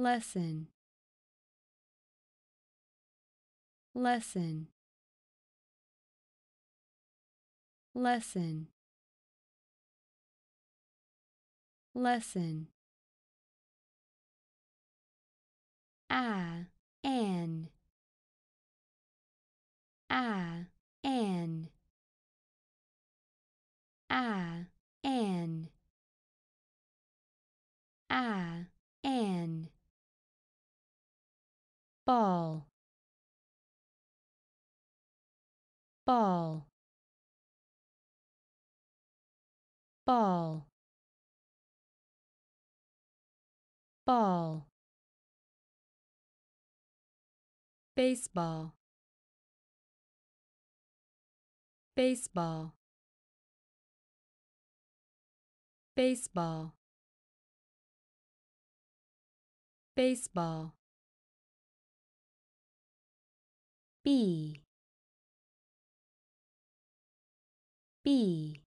lesson. Lesson. Lesson. Lesson. A an a an a an a an ball. Ball. Ball. Ball. Baseball. Baseball. Baseball. Baseball B B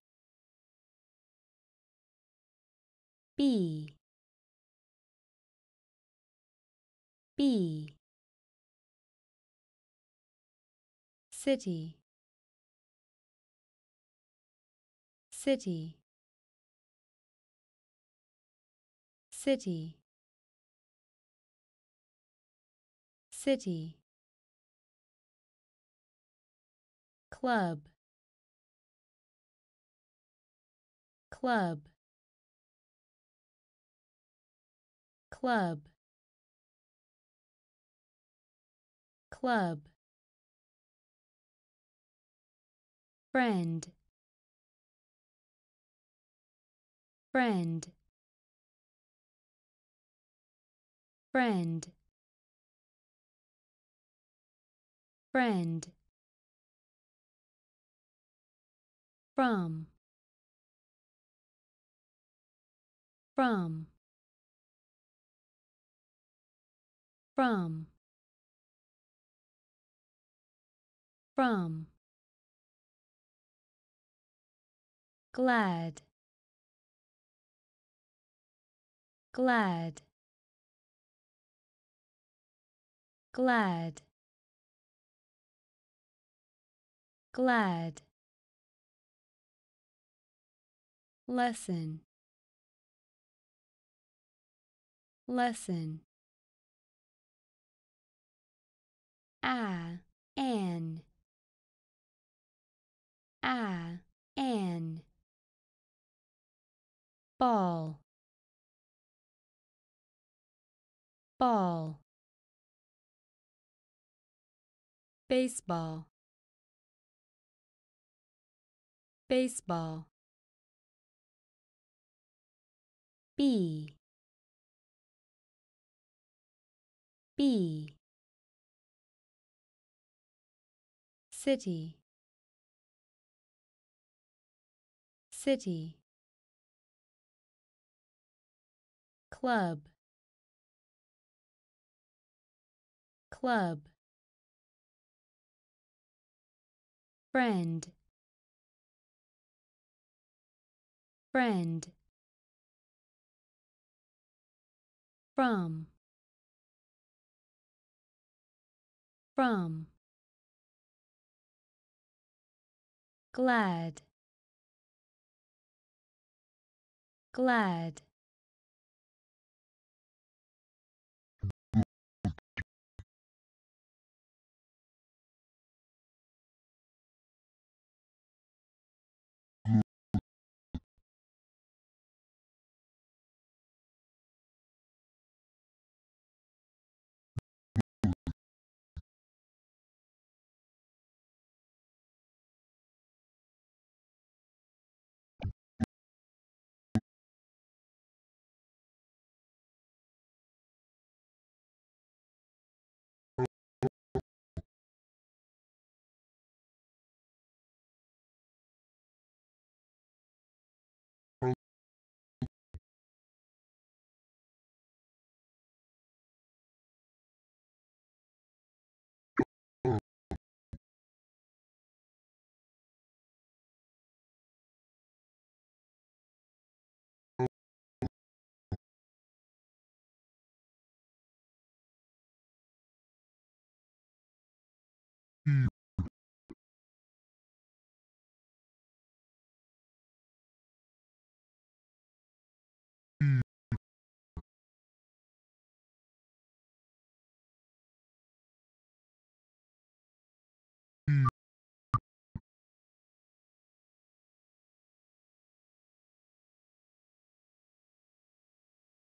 B B City. City. City. City Club. Club. Club. Club. Friend. Friend. Friend. Friend From. From. From. From. Glad. Glad. Glad. Glad lesson. Lesson. A an a an ball. Ball. Baseball. Baseball B B City. City. Club. Club. Friend. Friend From. From. Glad. Glad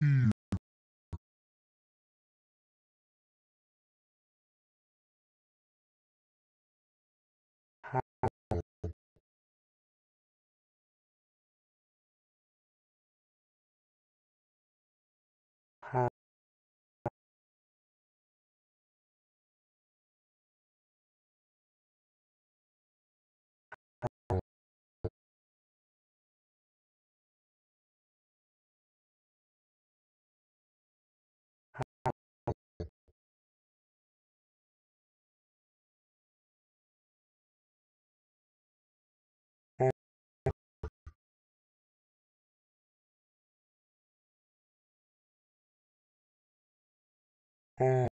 Hmm. ha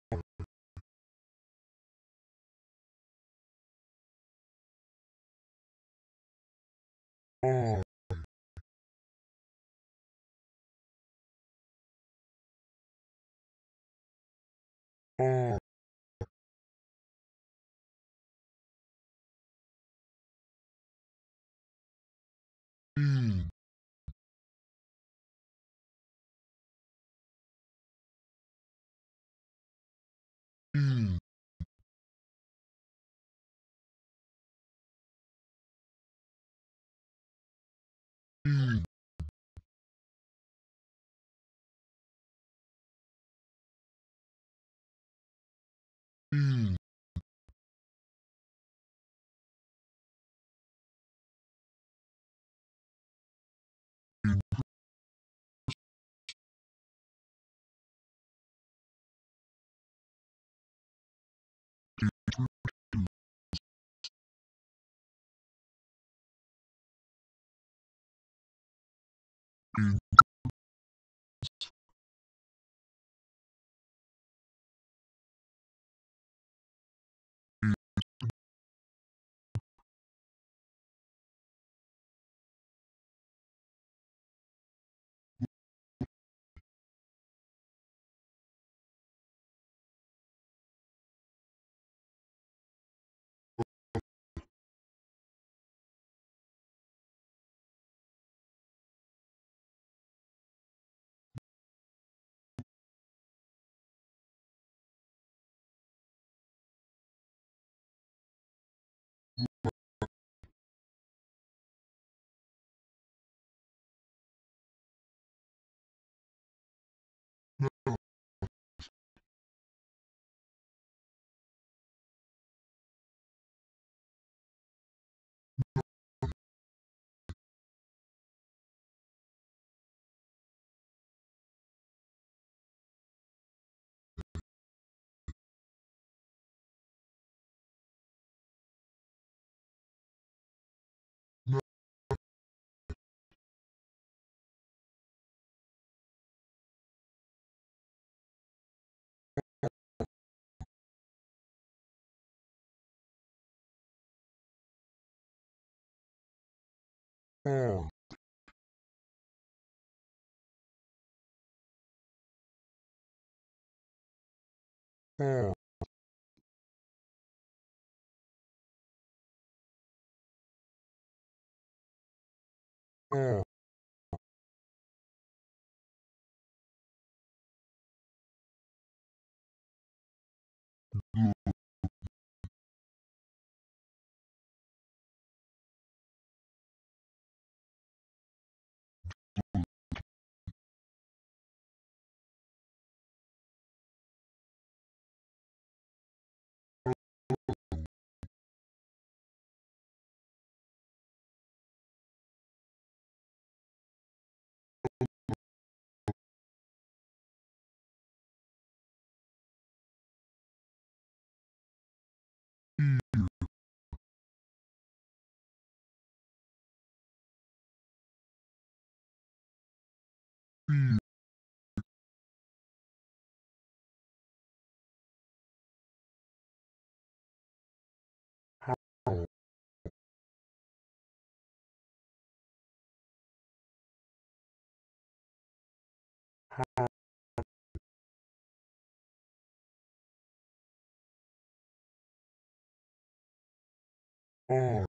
ha Oh. Oh. Oh. Oh. on,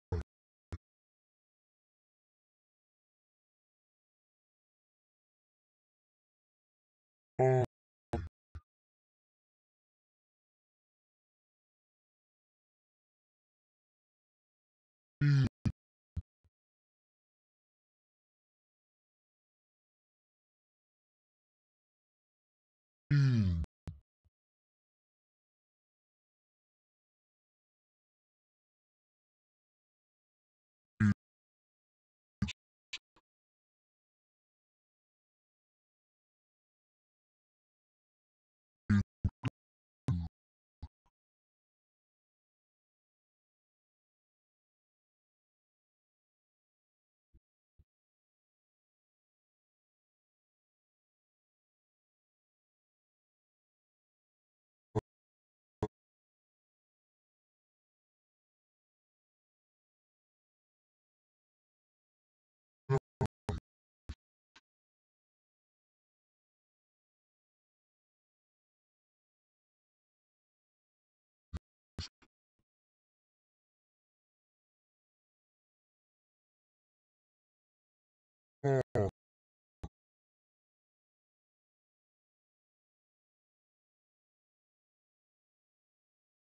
on,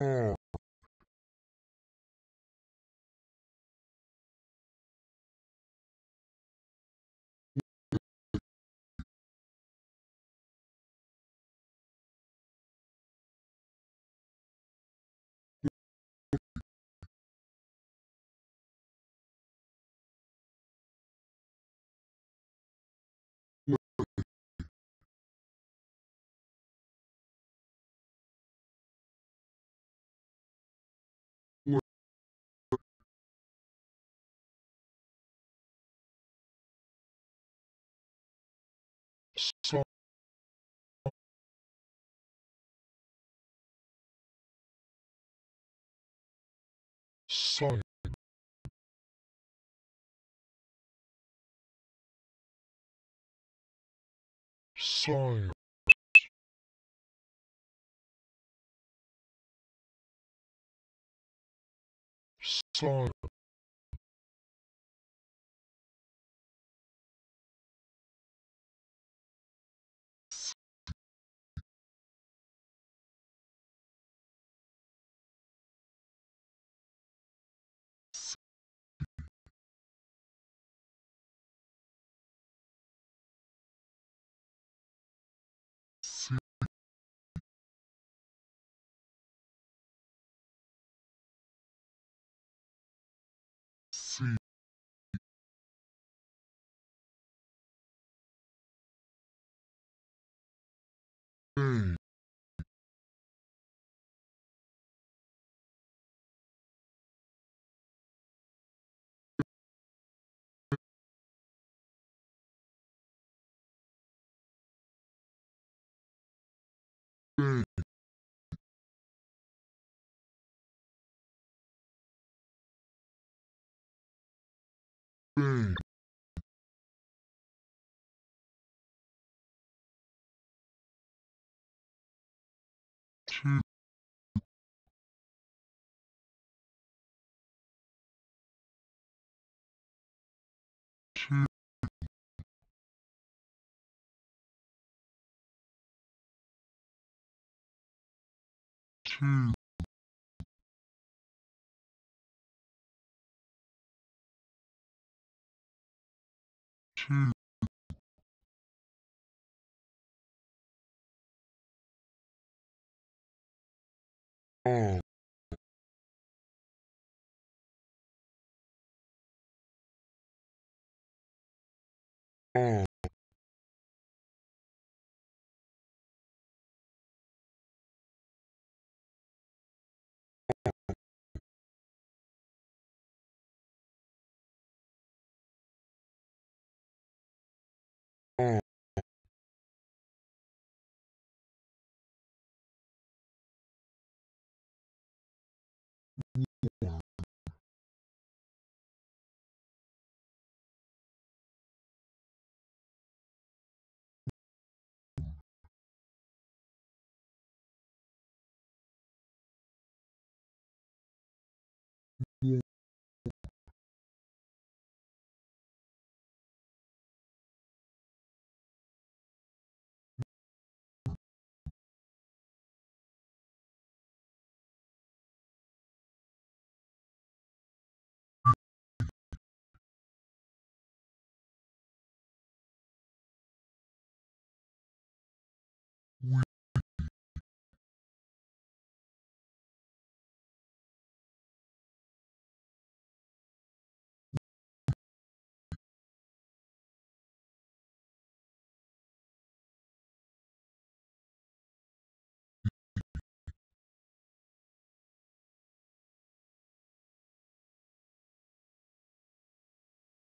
sign, sign, sign, see, A, A, A, two, two, on, on, on,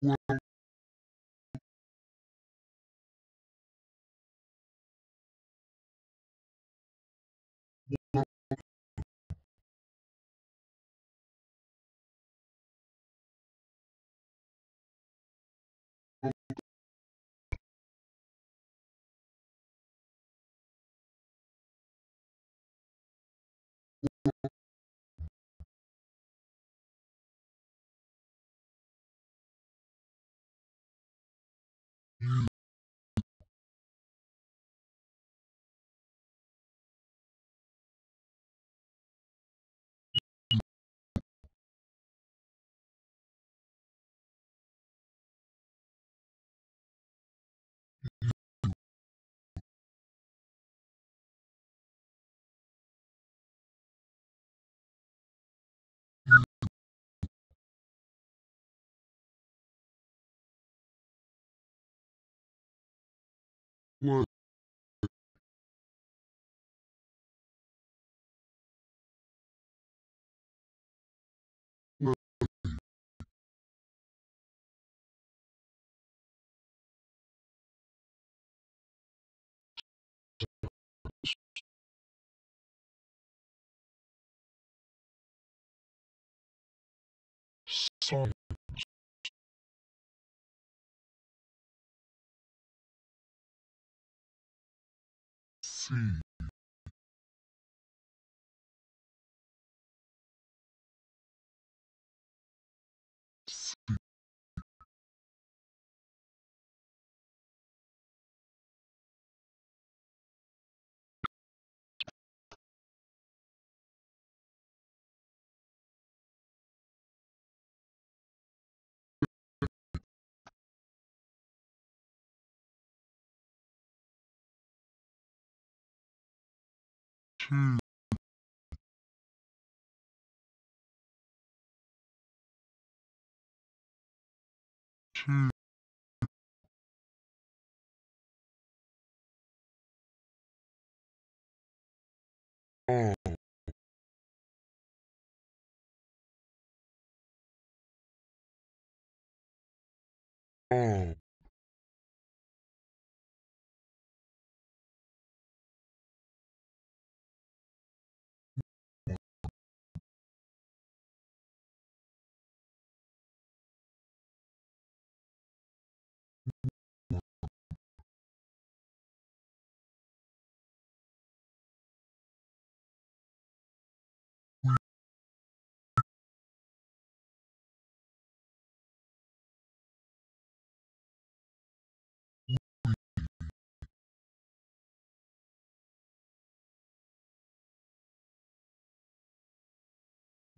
well, songs see see two. Two. all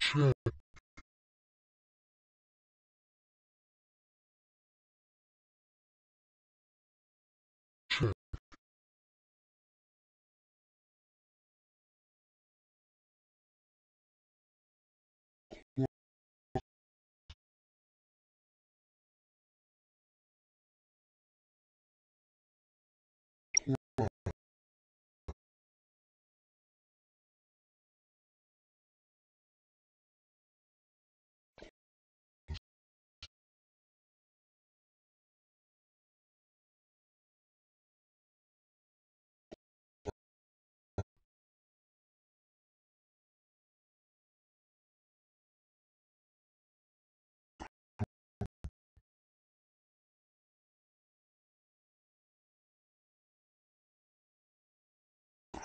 check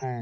cool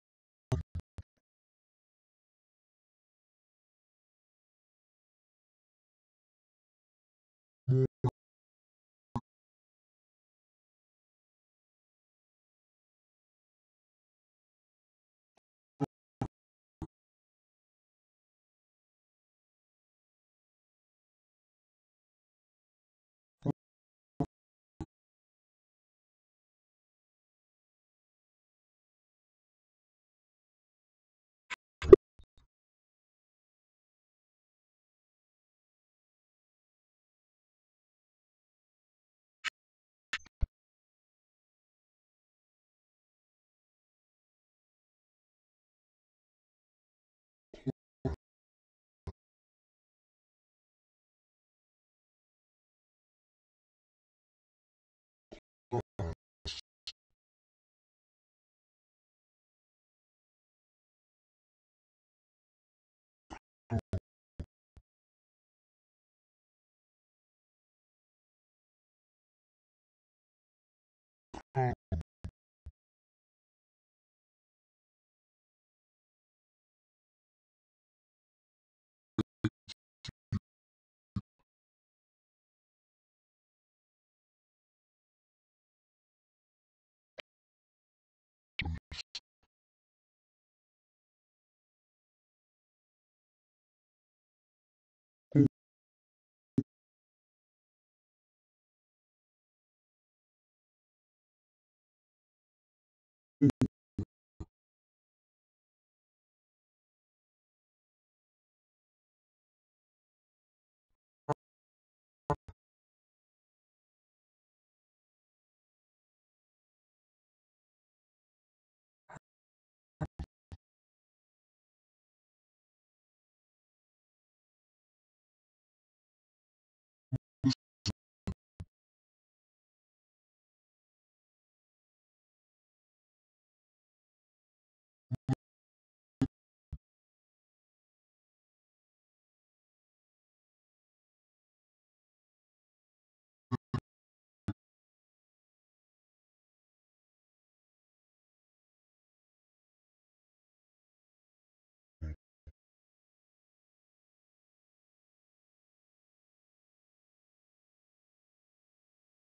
hand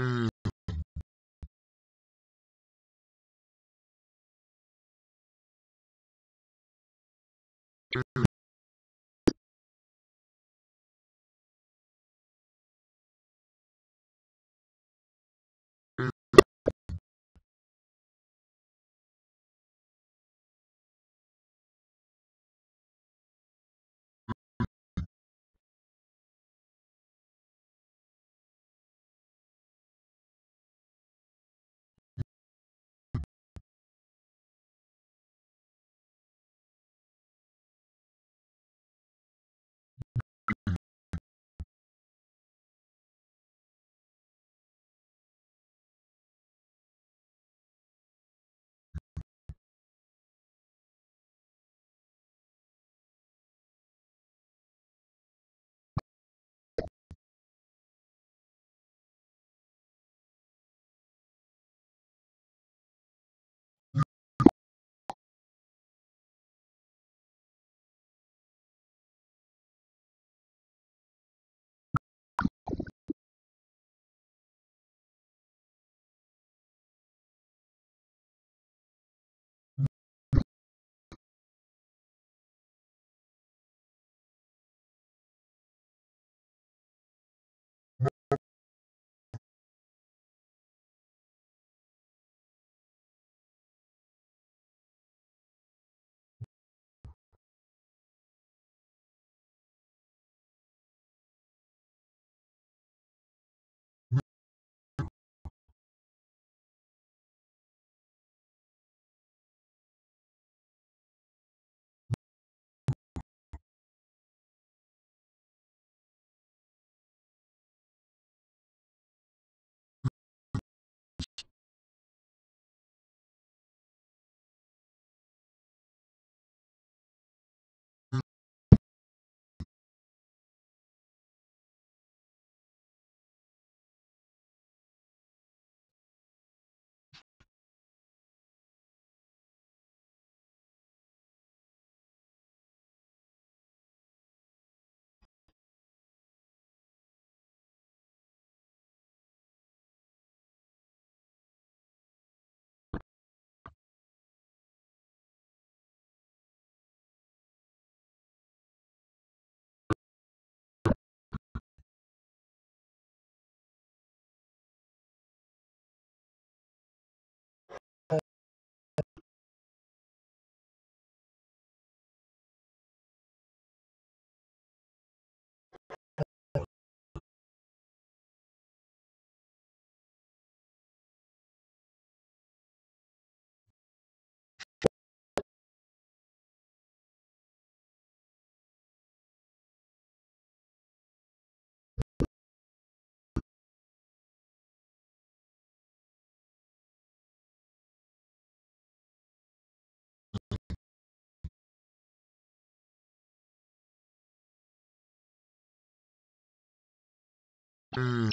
and and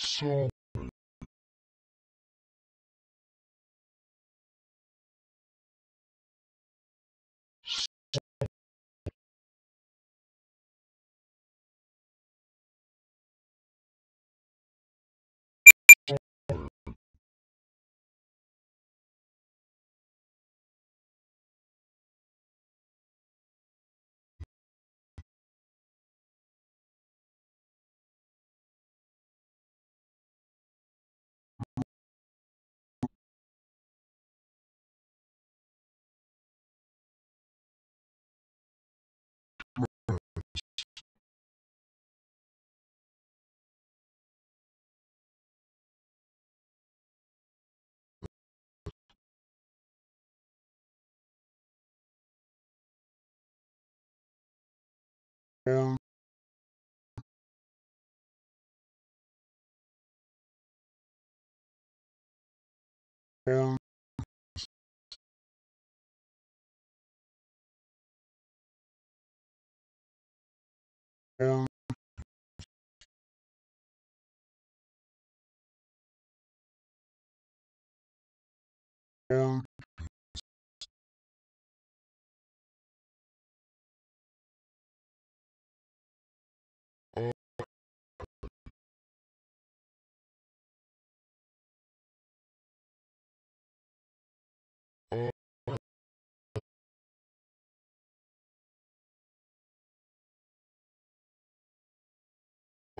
so, and, and, and, and,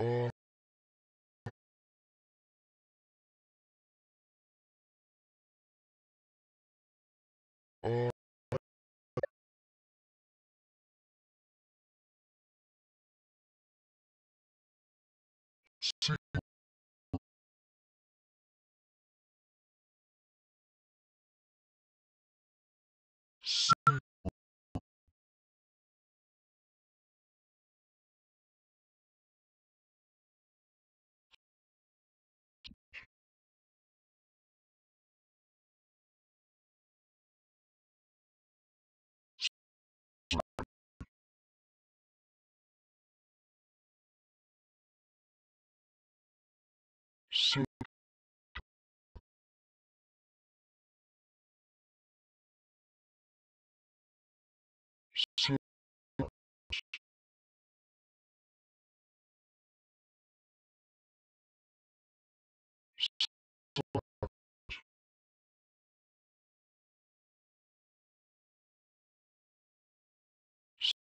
uh, uh,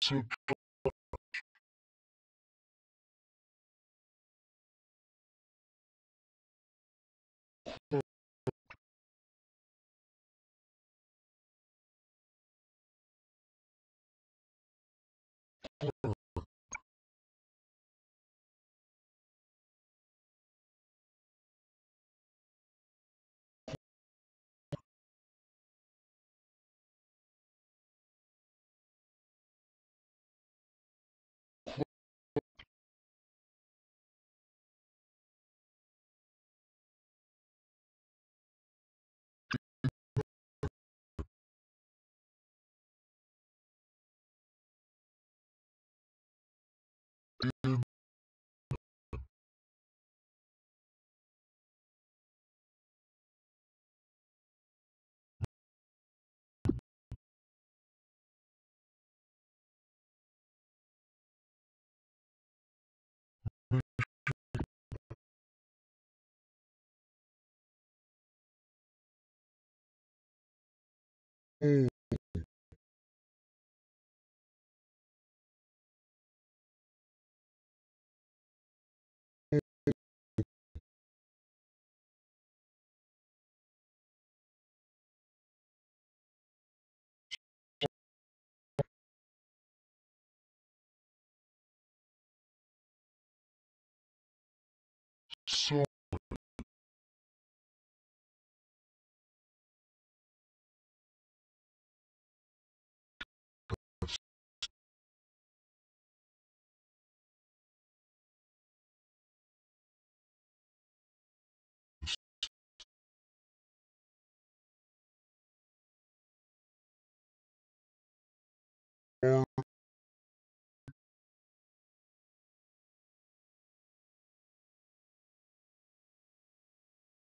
see, home,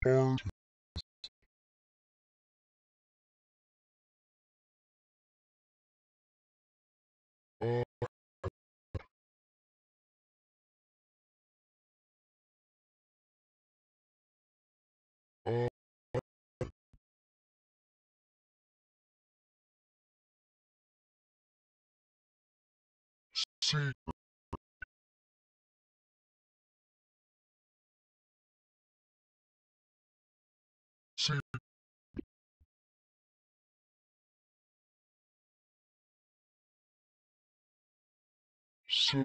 or secret secret se-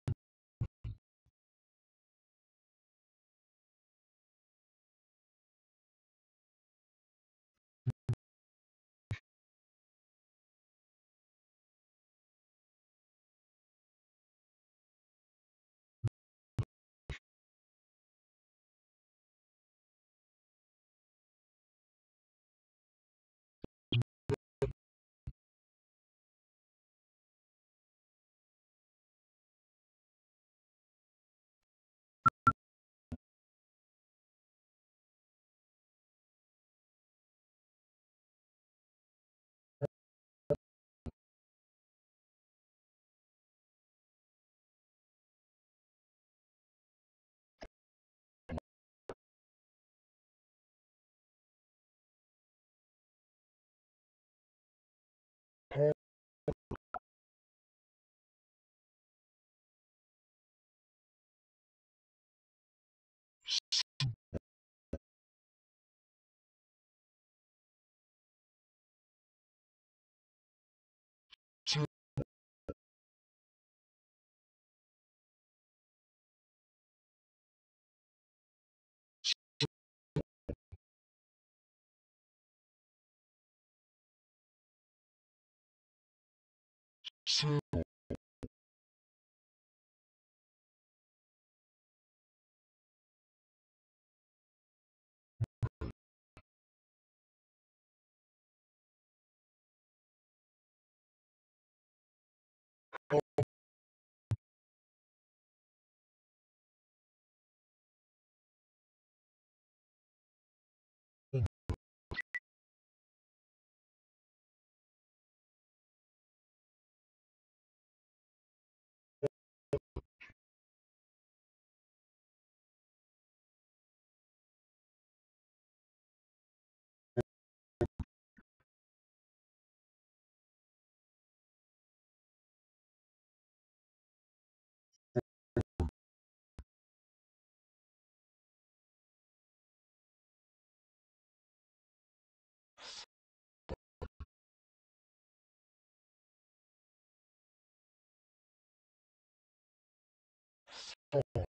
心。Sail.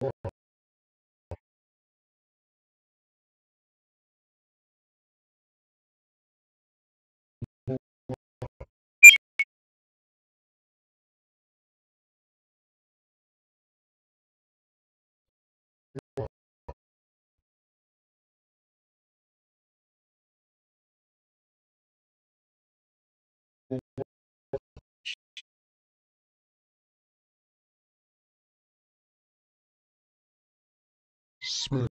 Sail. Smell.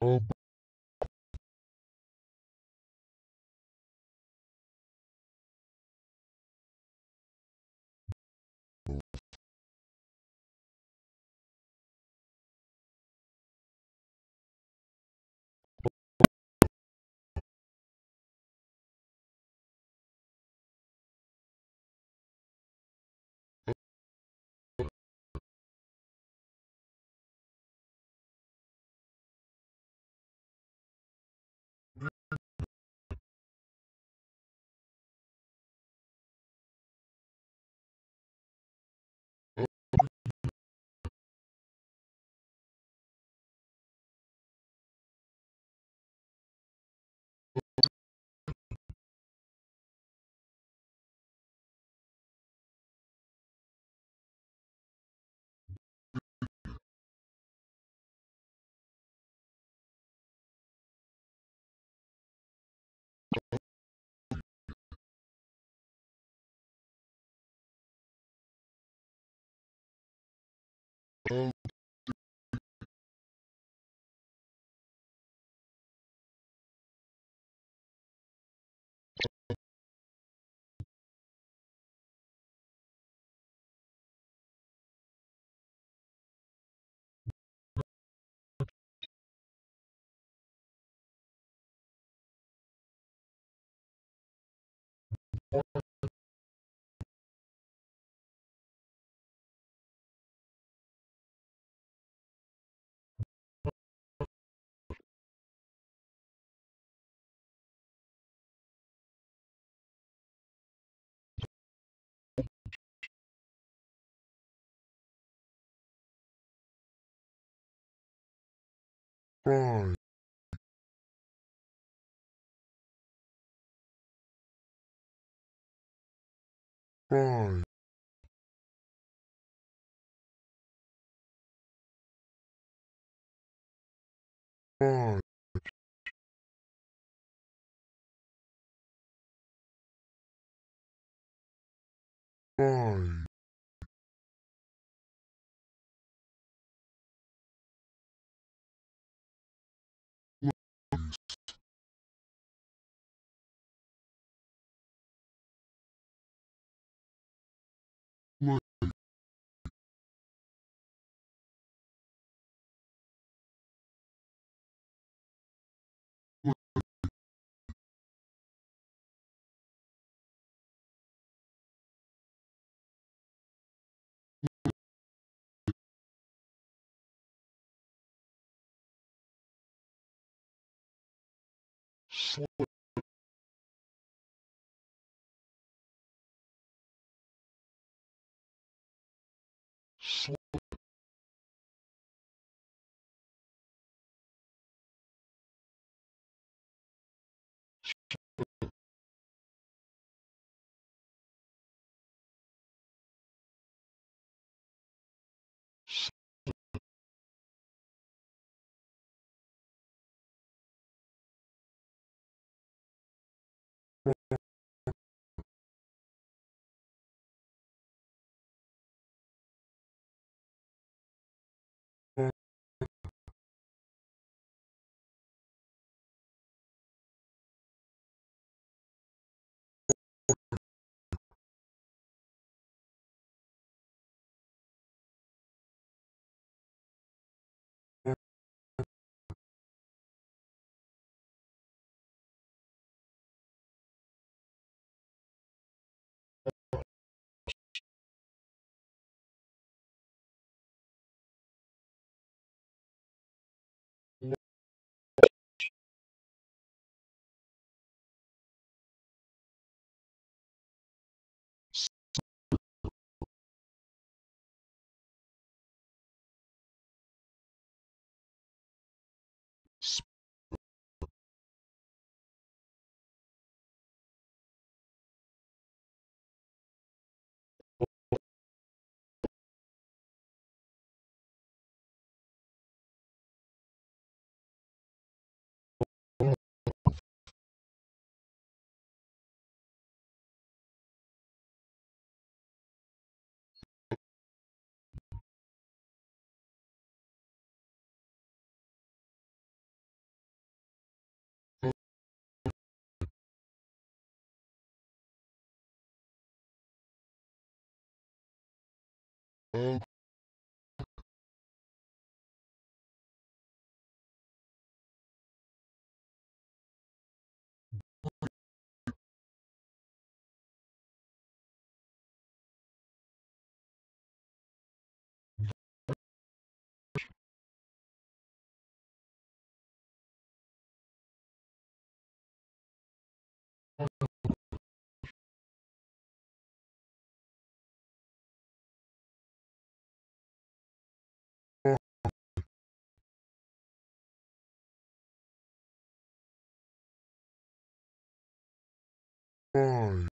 Oh. Oh. Oh, cry, cry, cry, cry, oh, Ai.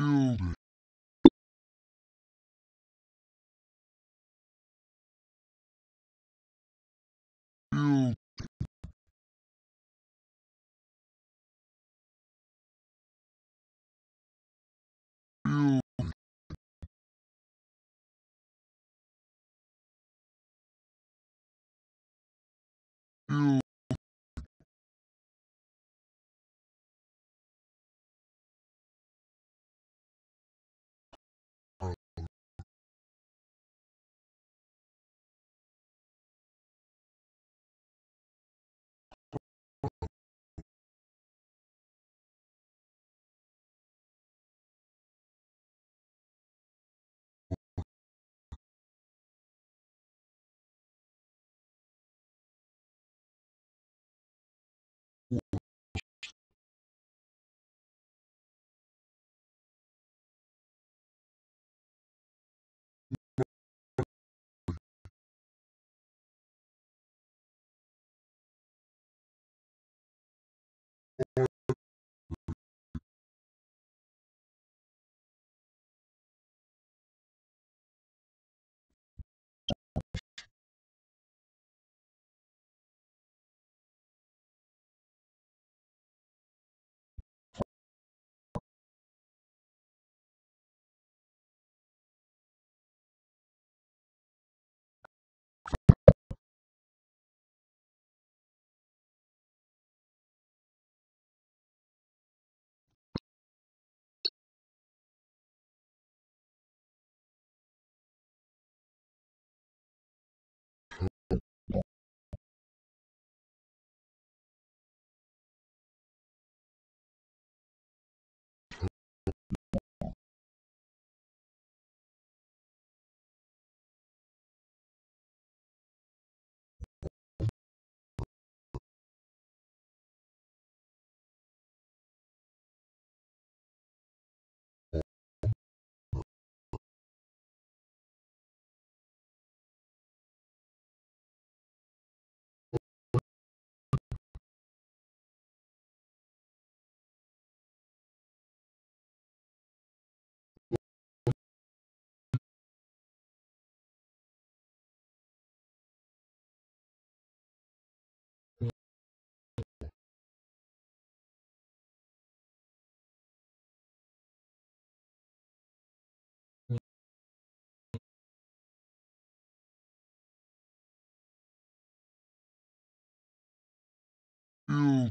Building, build, build, build, build,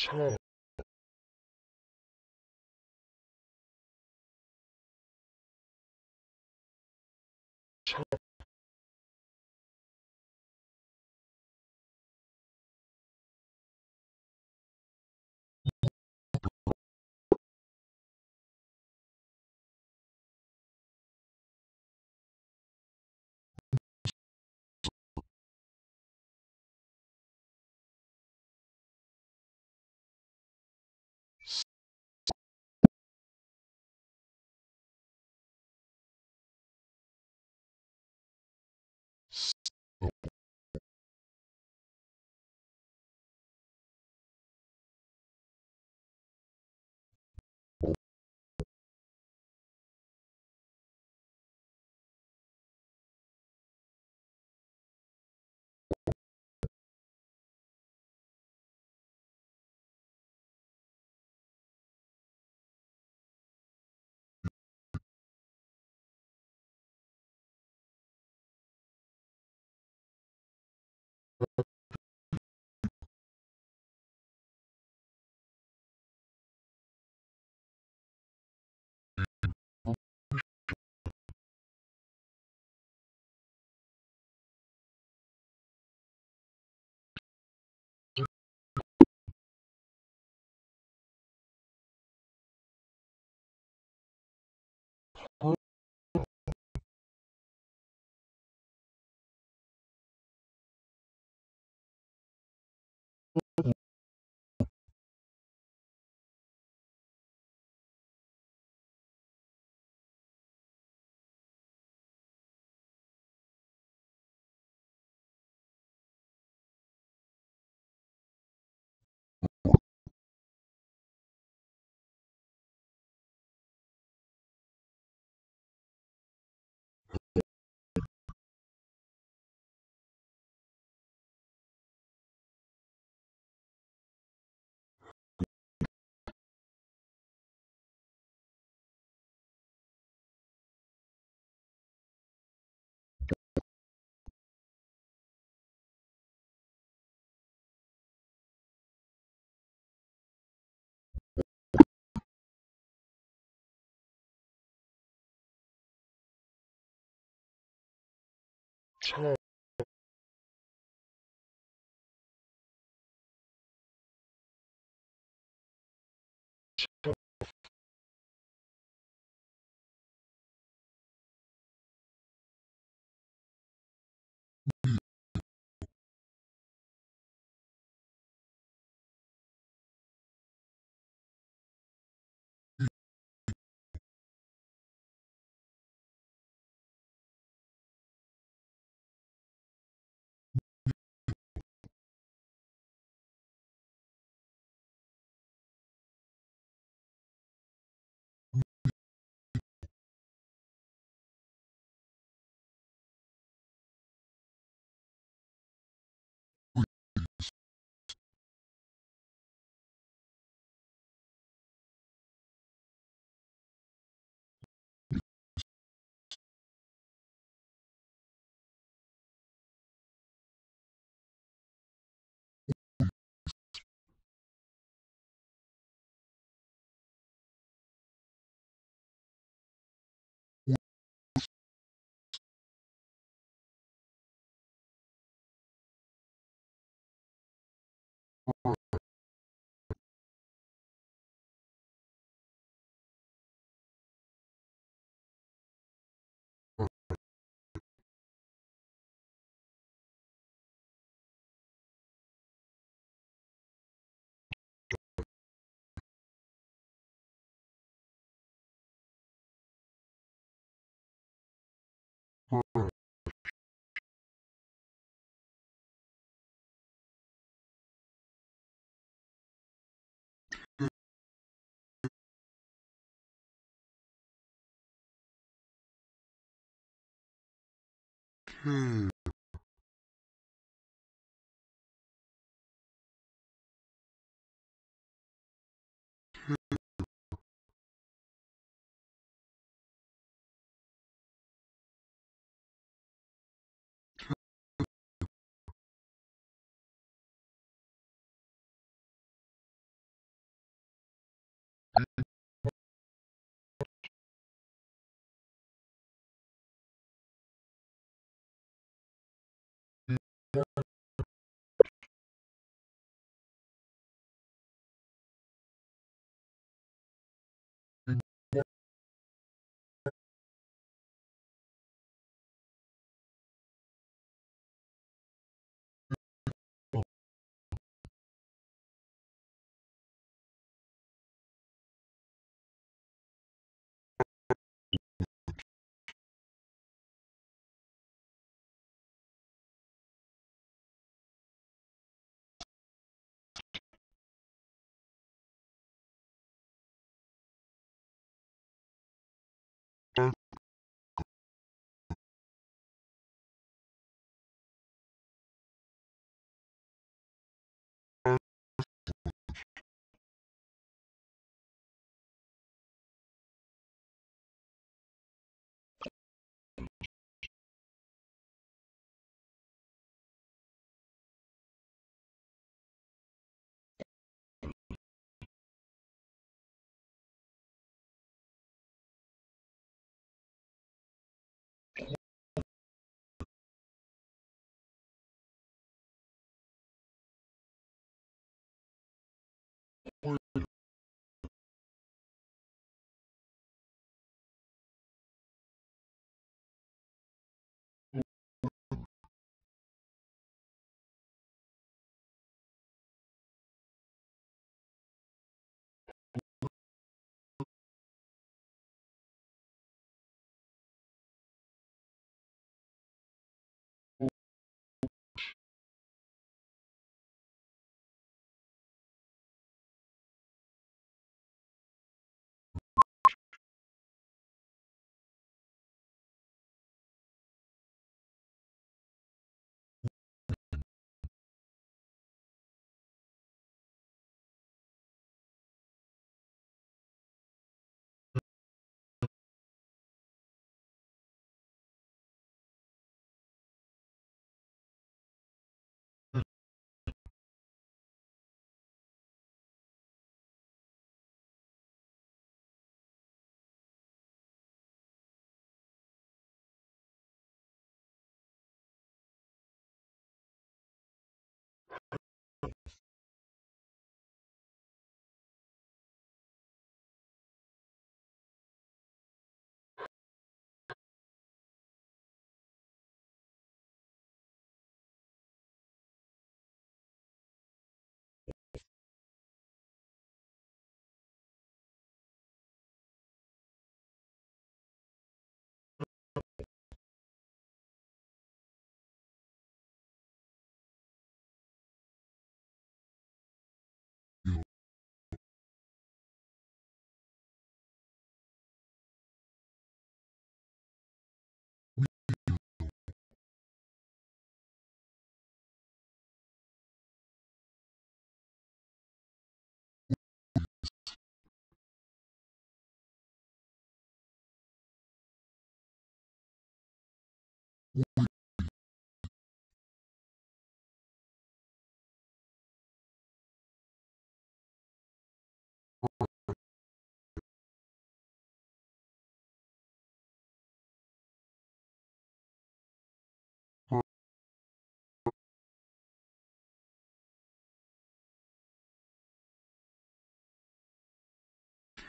top top 참. K tail,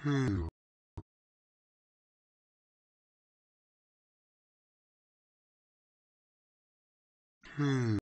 tail, and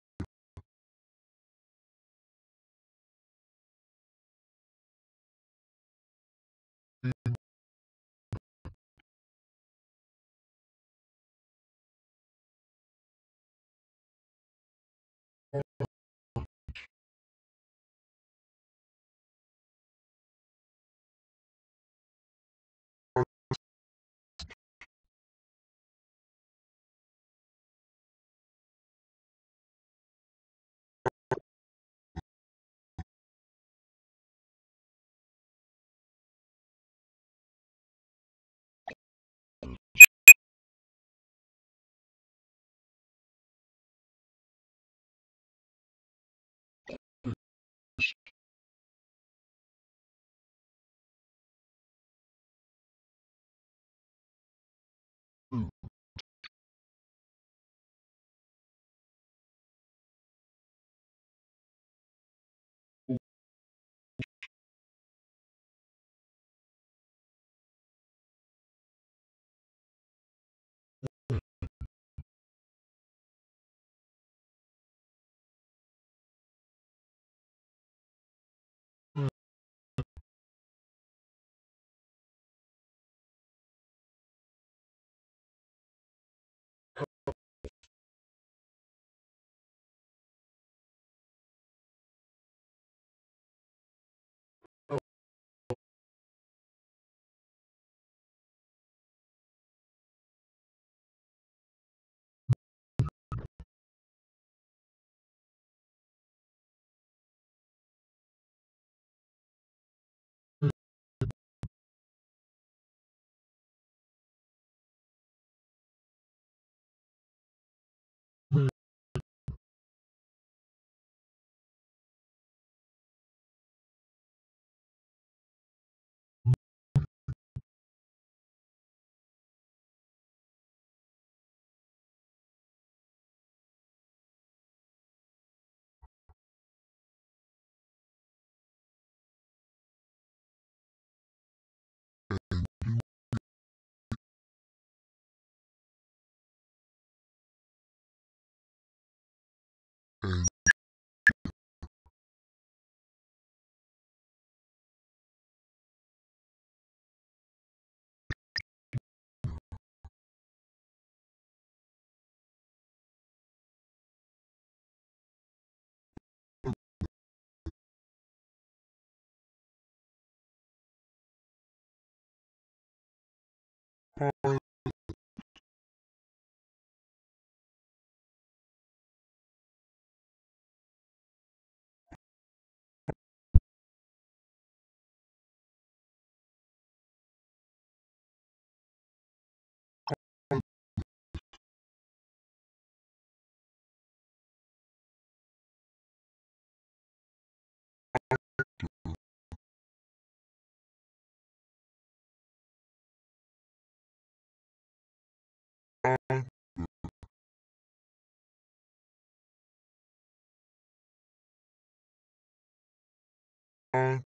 high Mm.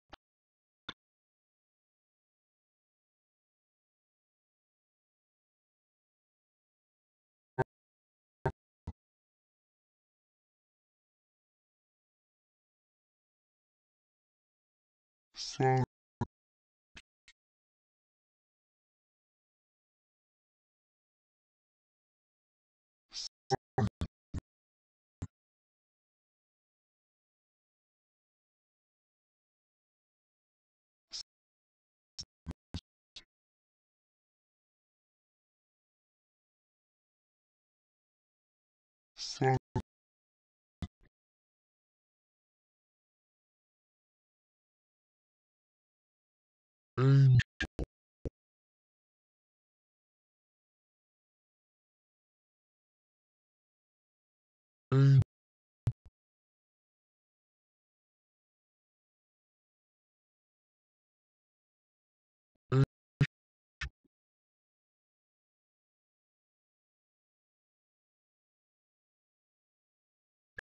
high sun sun angel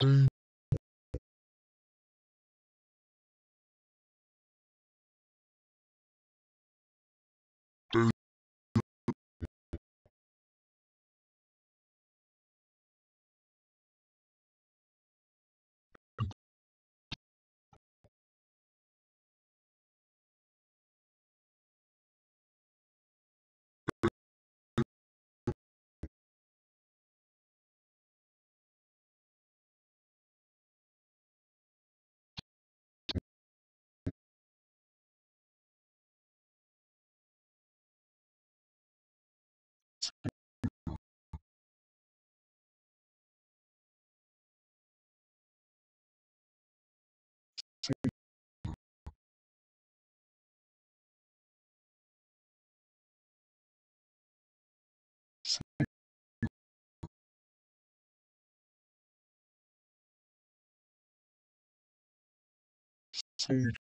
angel soldier science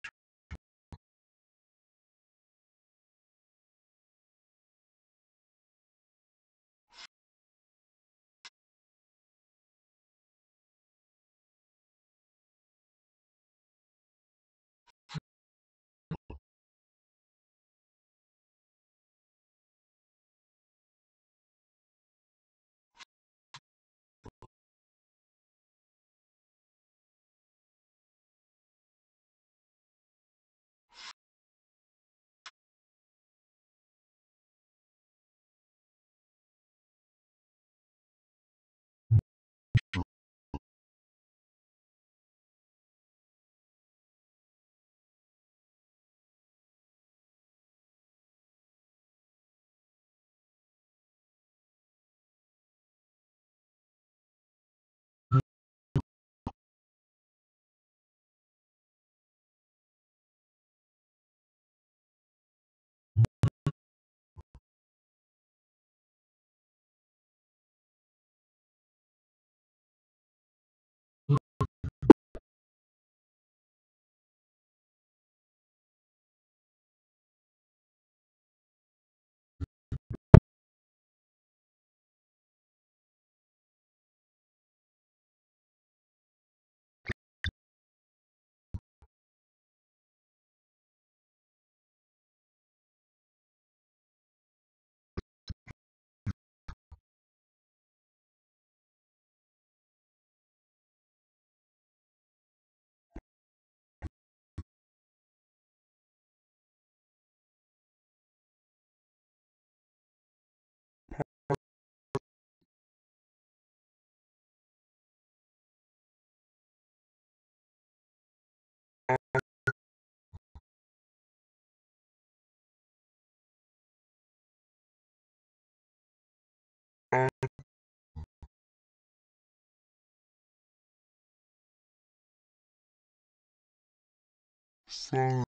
angel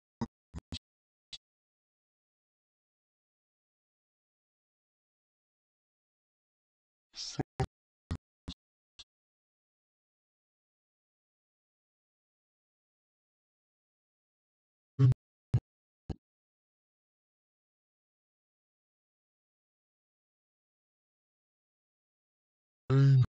take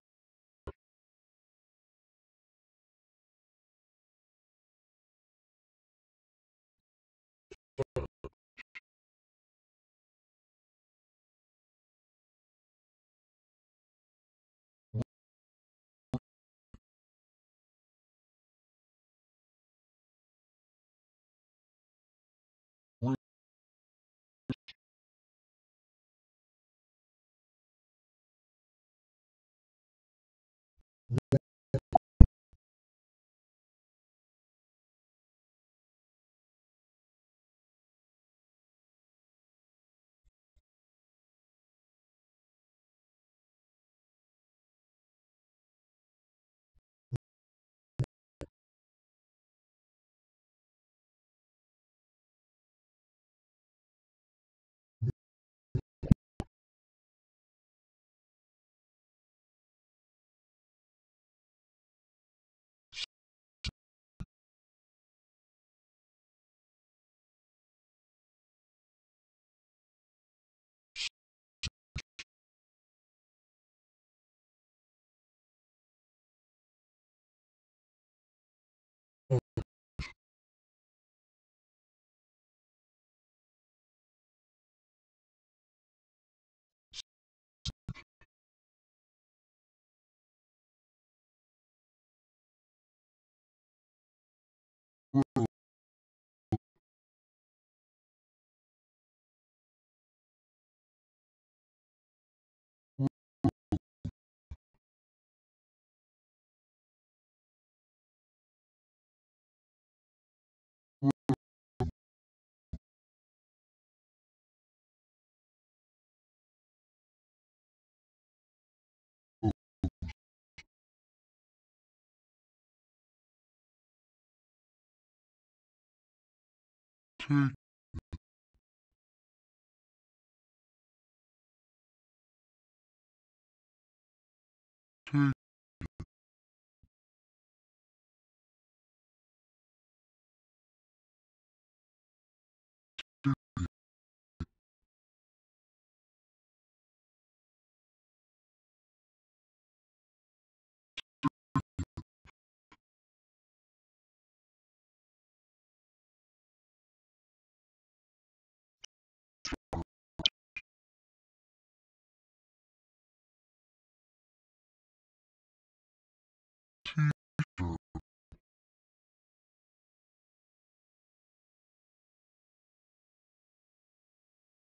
Take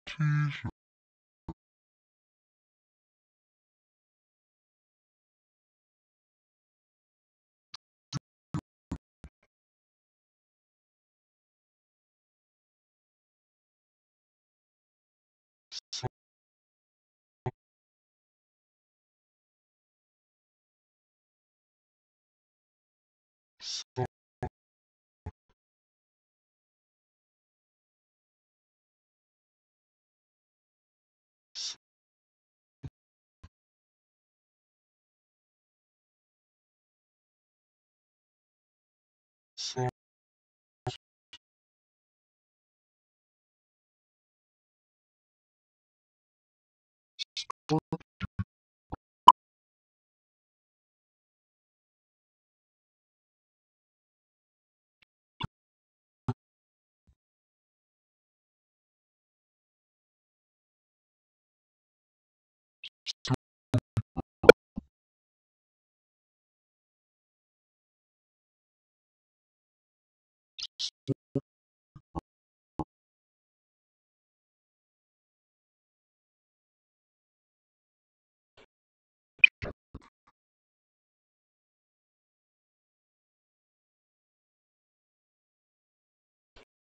teacher so so so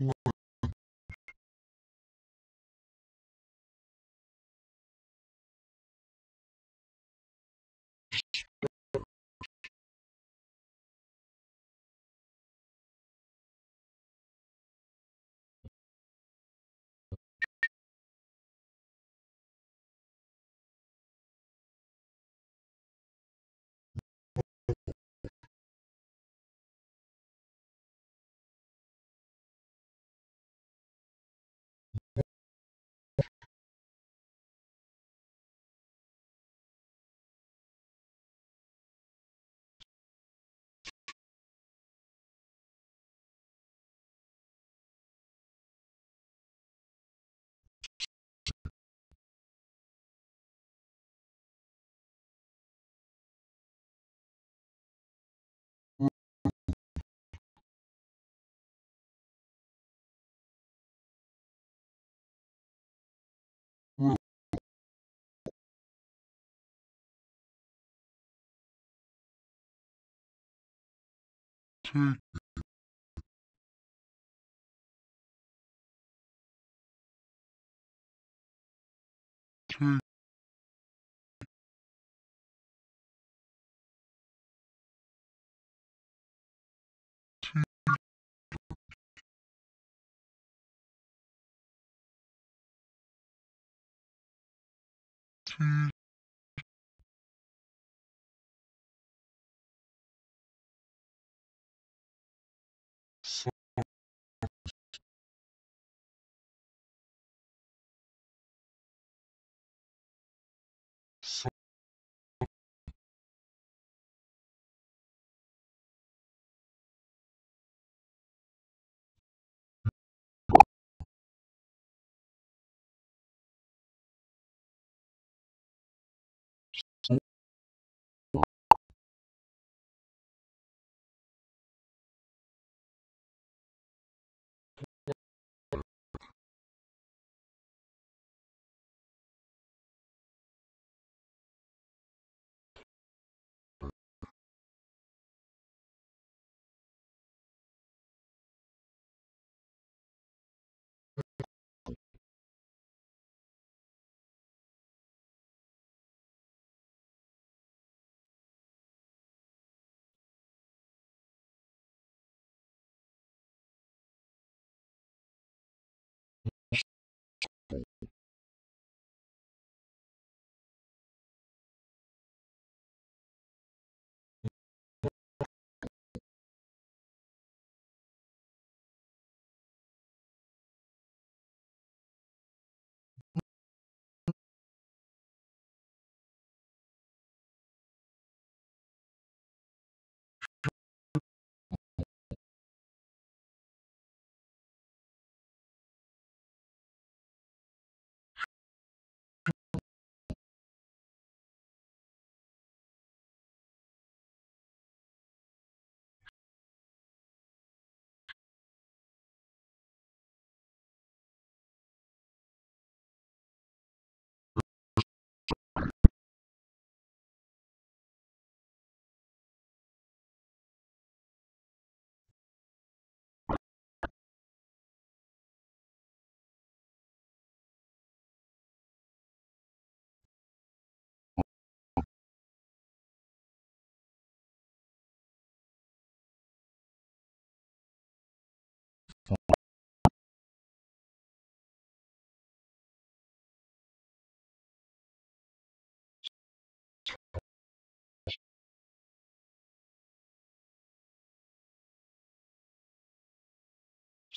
one. Take take teacher so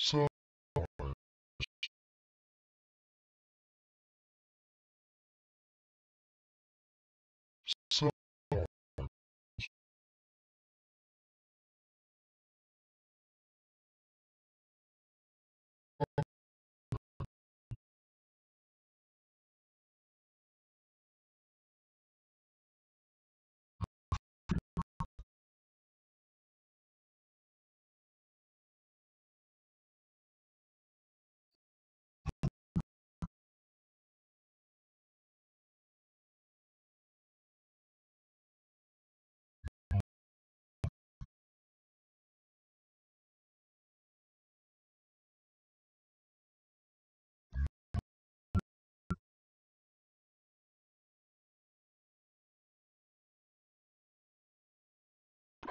size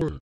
Word.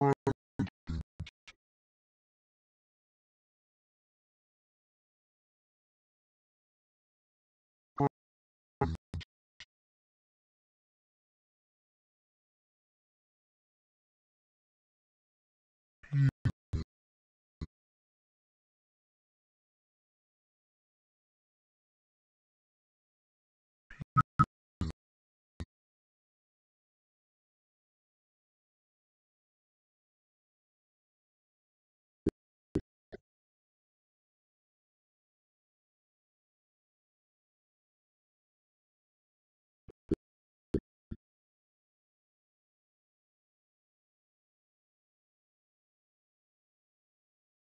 one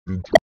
quit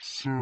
sir,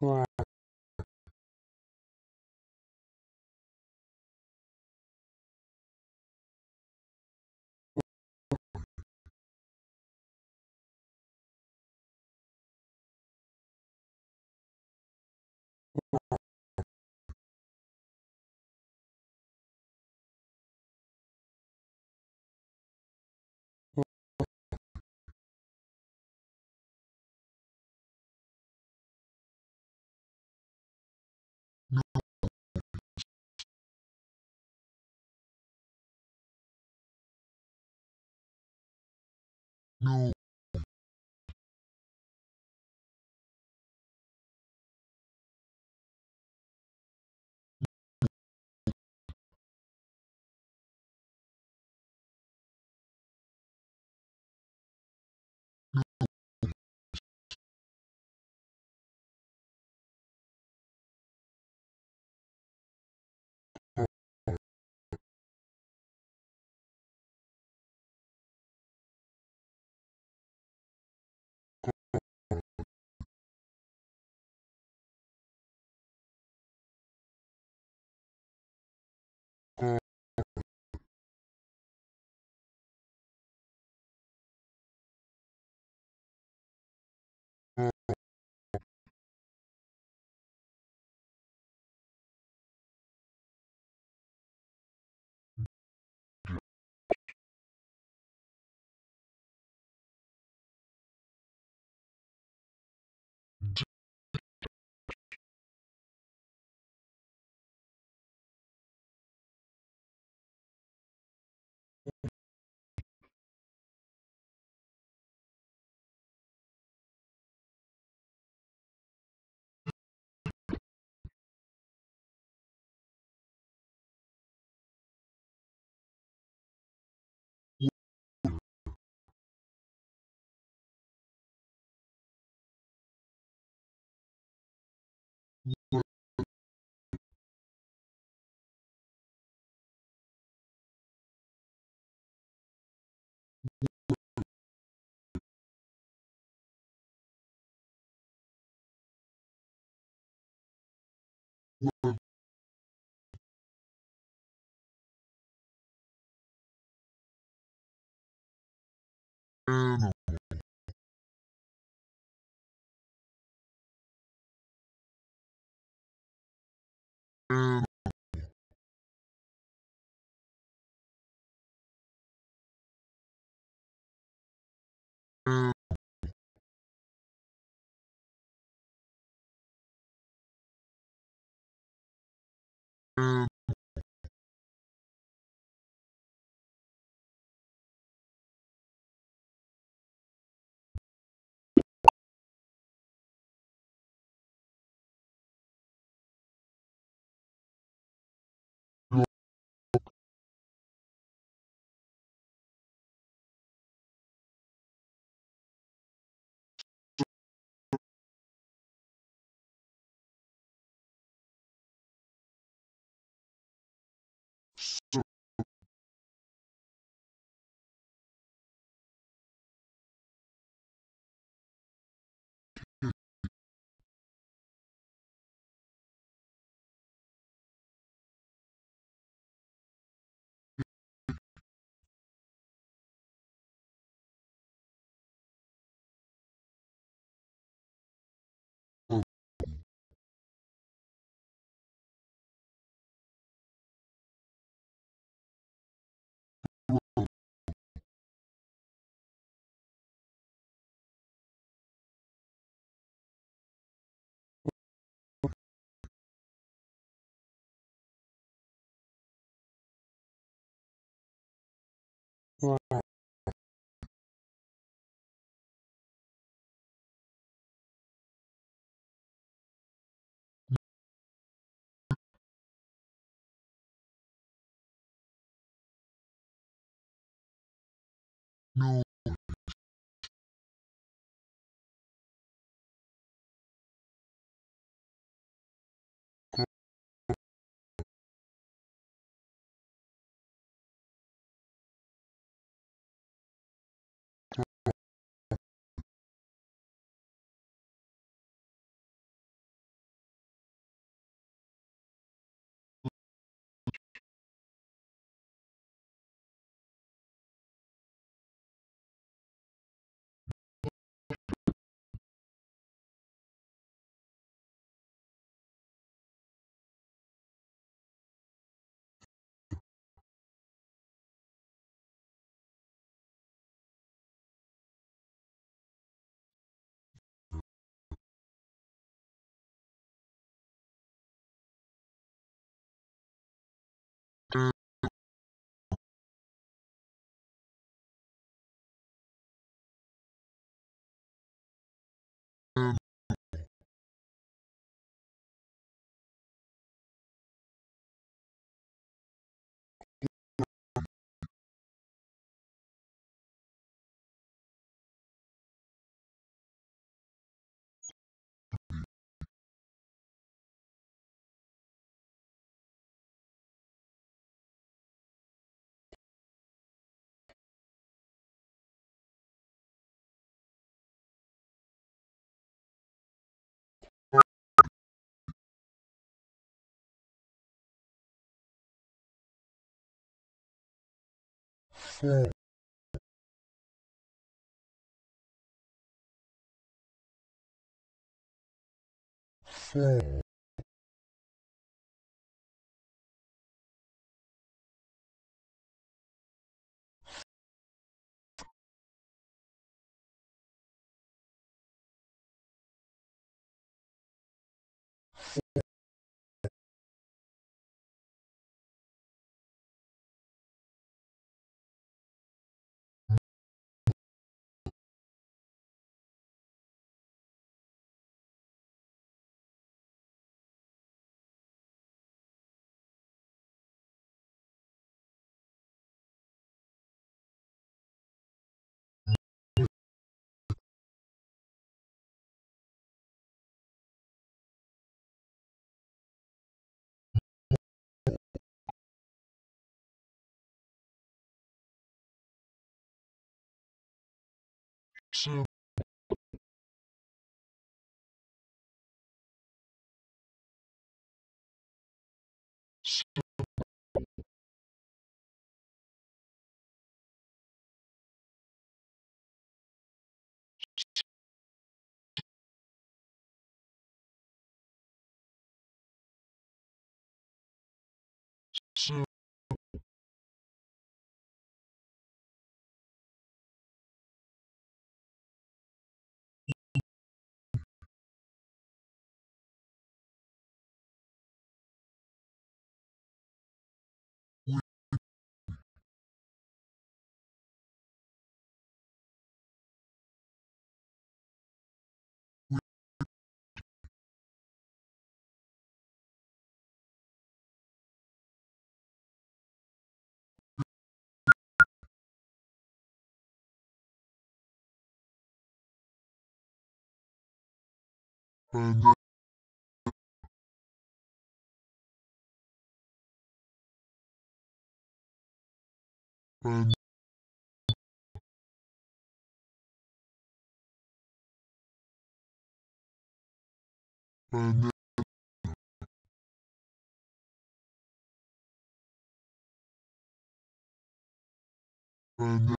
Wow. No. Animal animal animal so wow no せー。Fall so banana uh, banana uh, banana uh,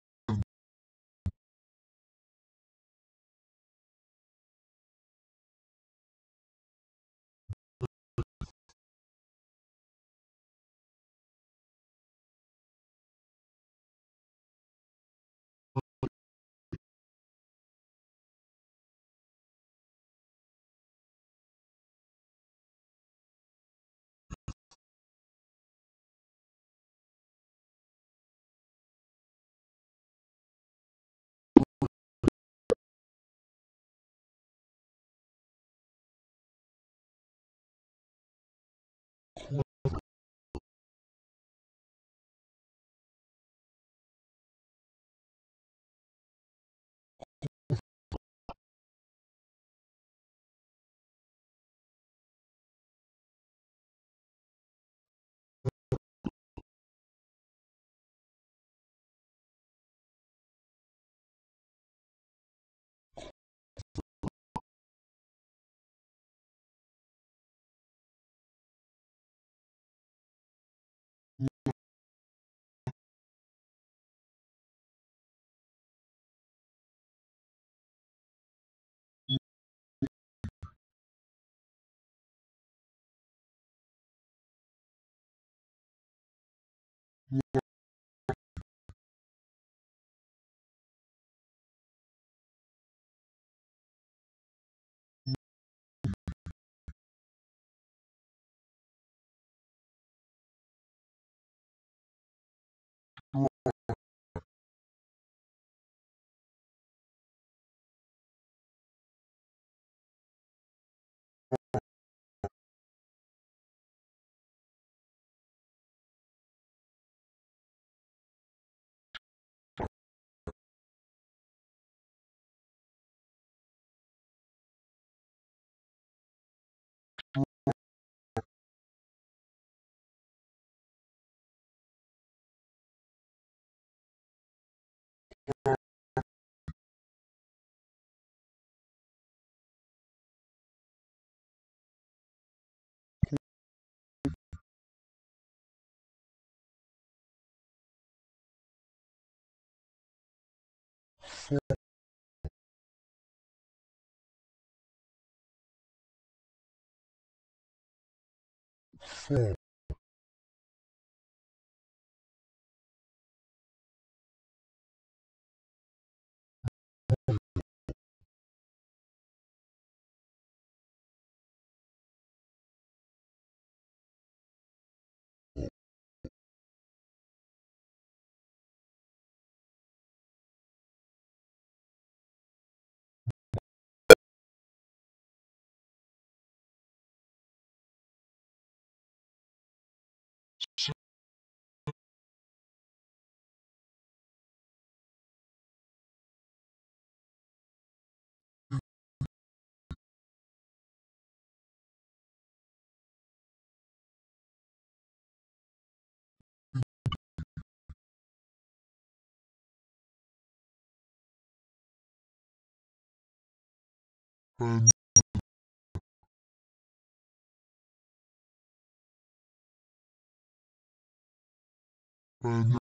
banana four. Banana banana sun,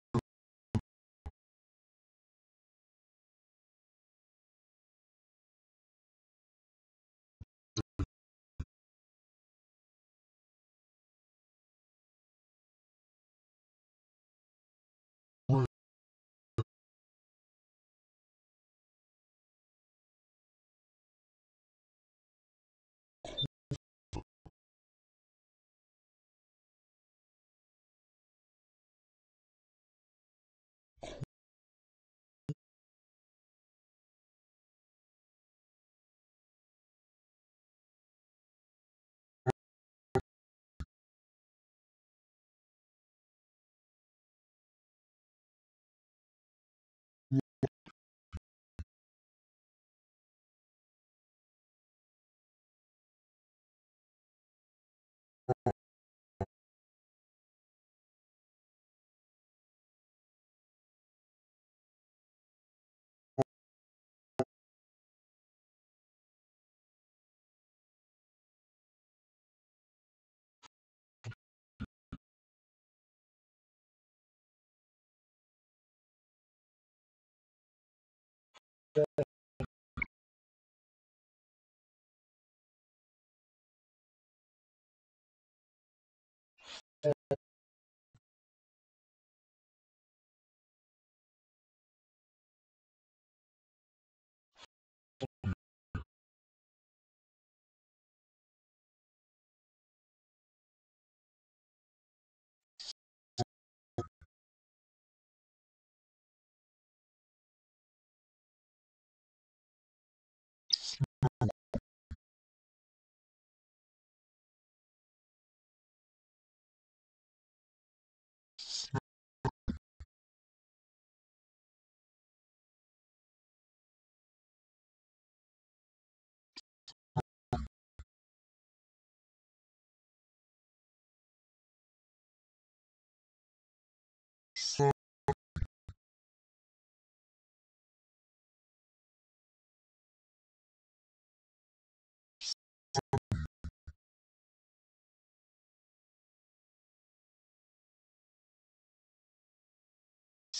the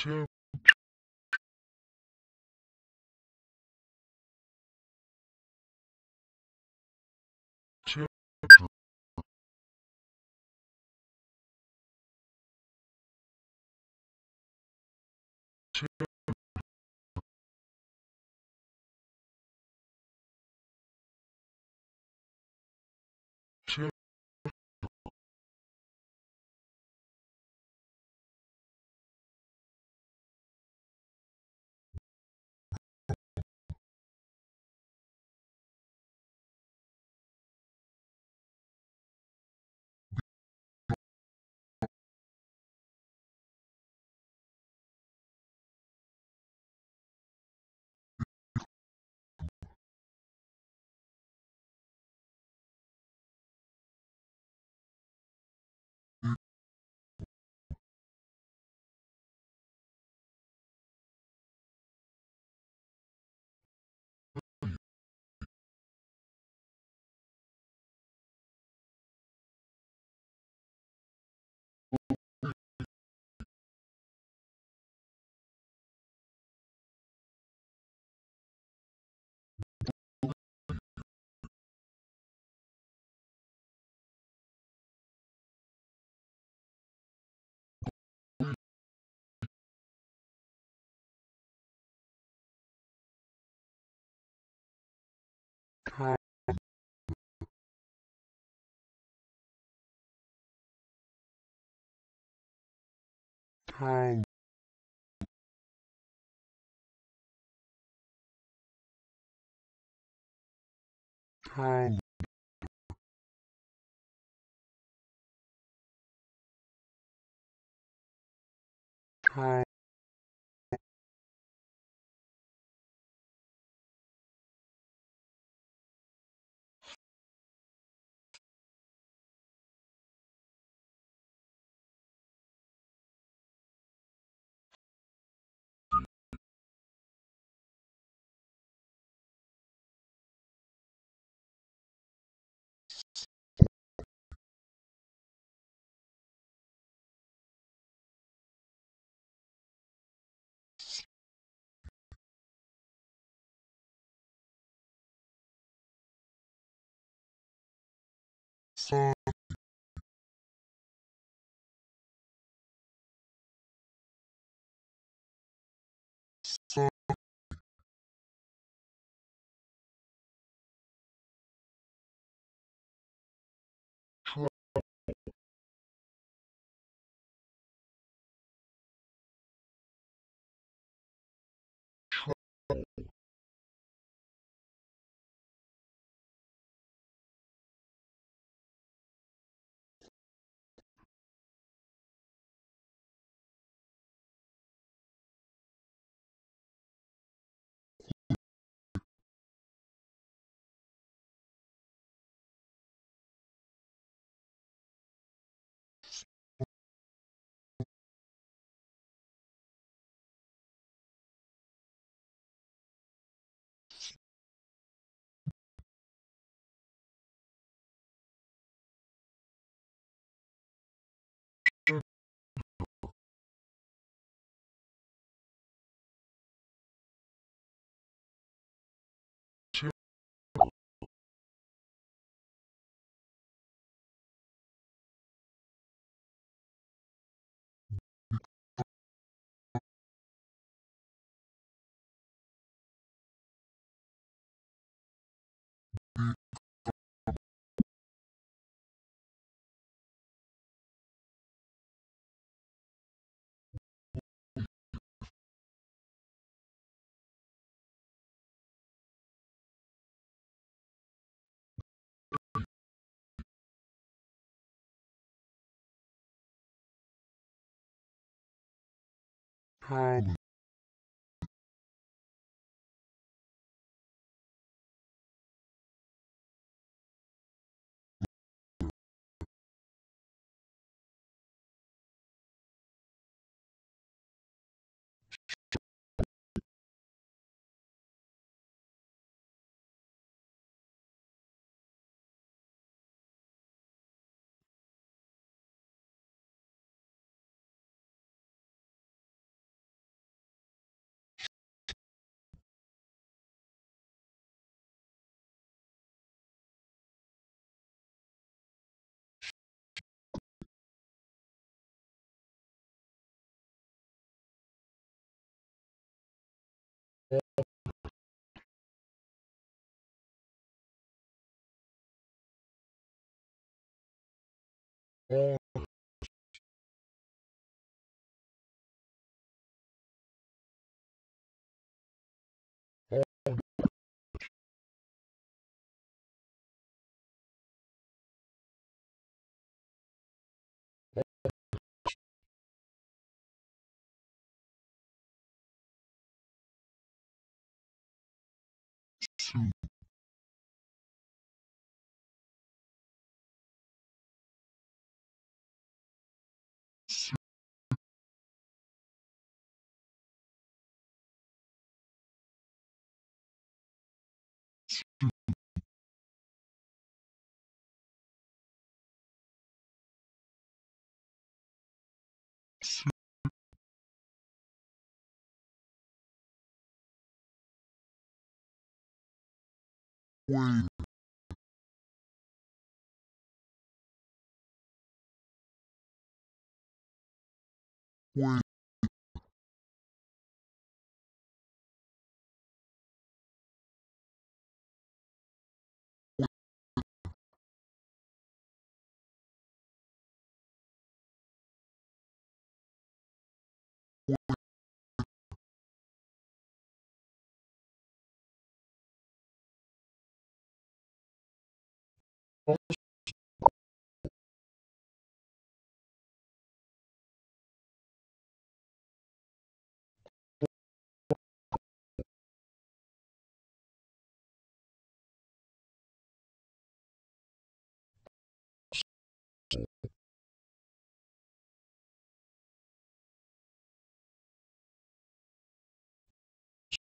chip, hang hang hang son son cow all wait wait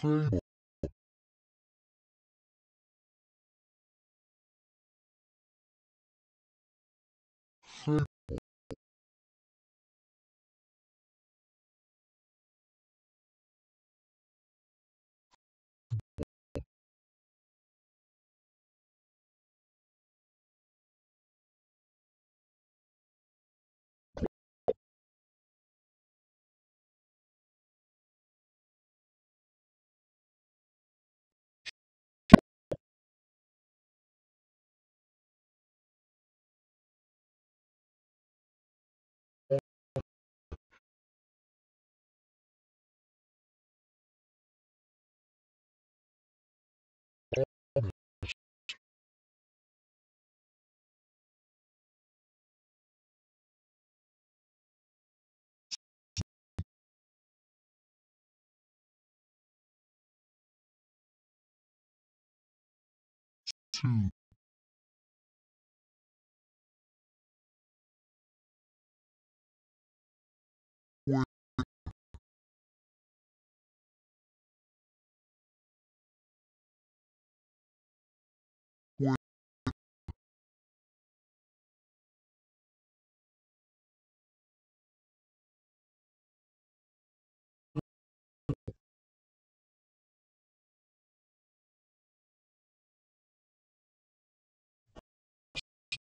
Fable. Fable. Two.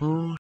Boom.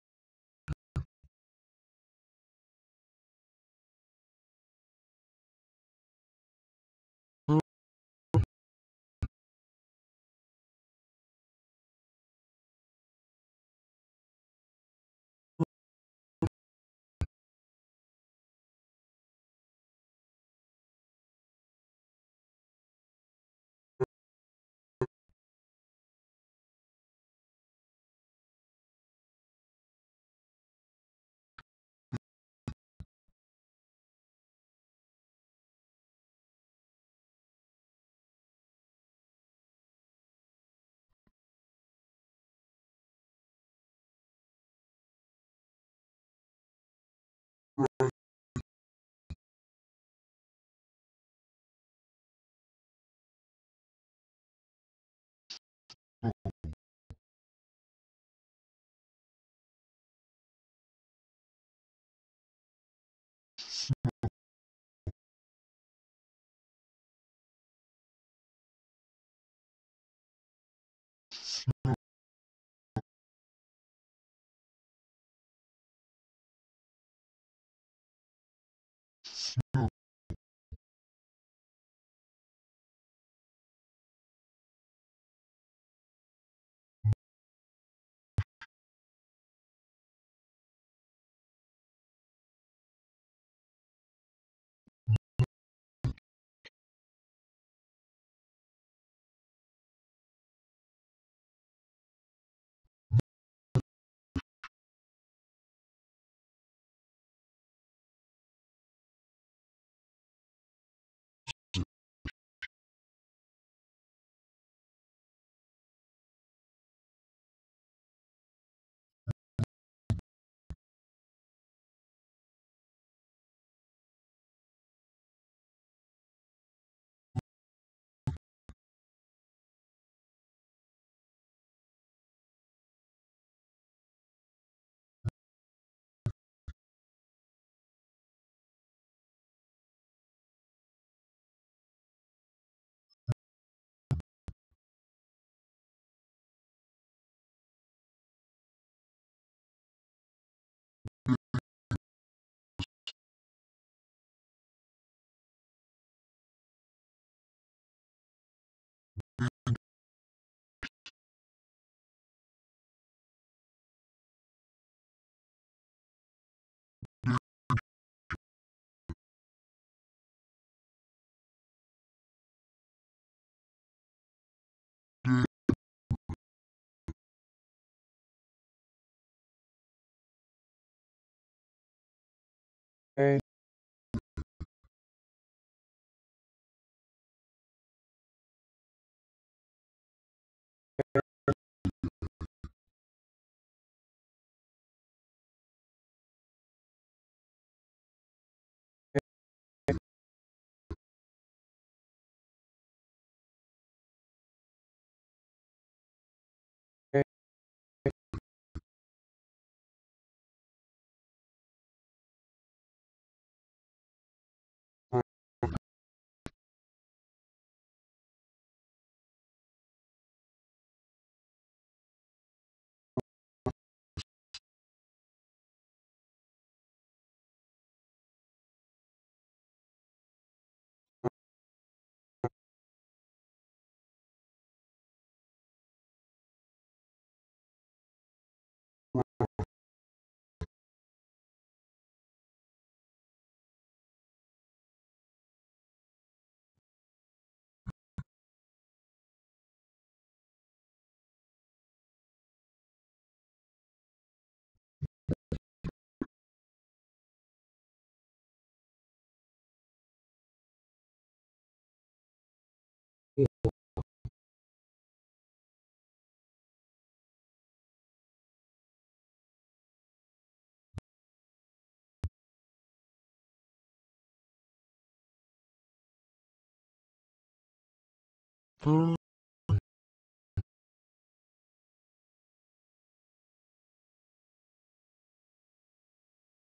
phương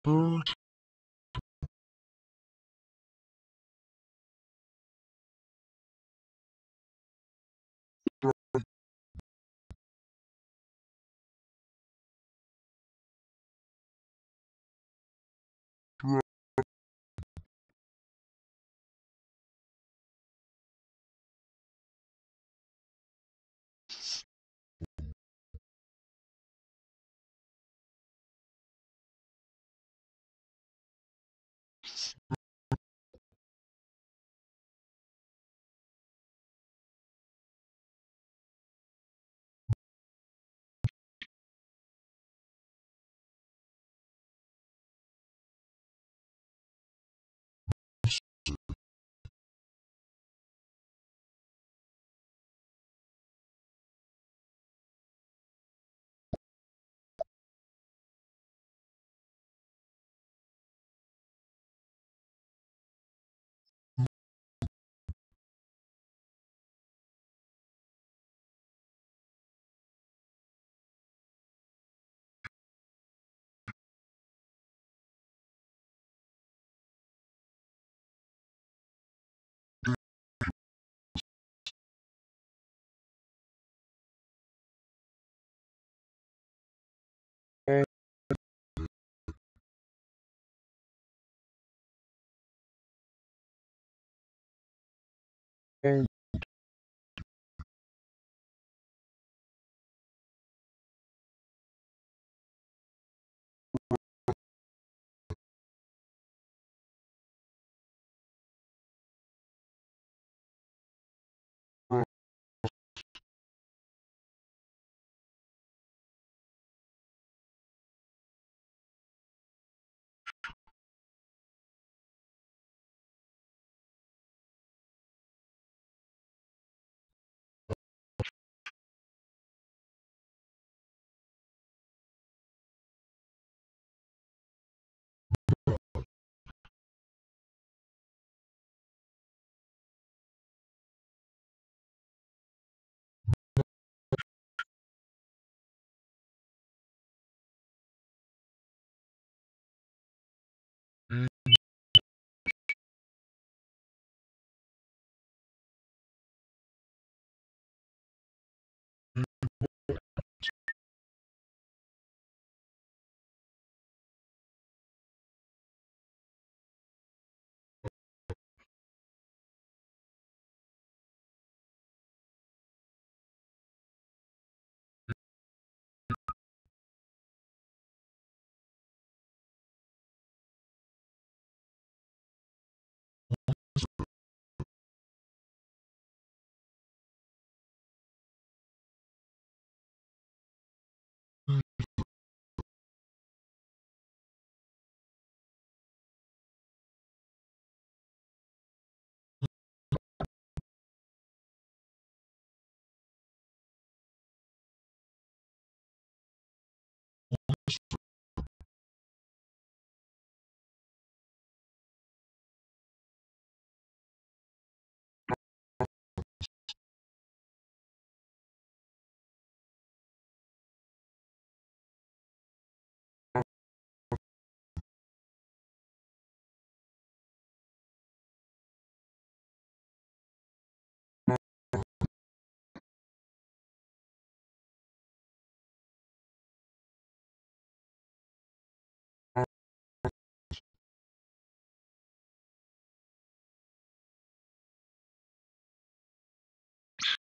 phương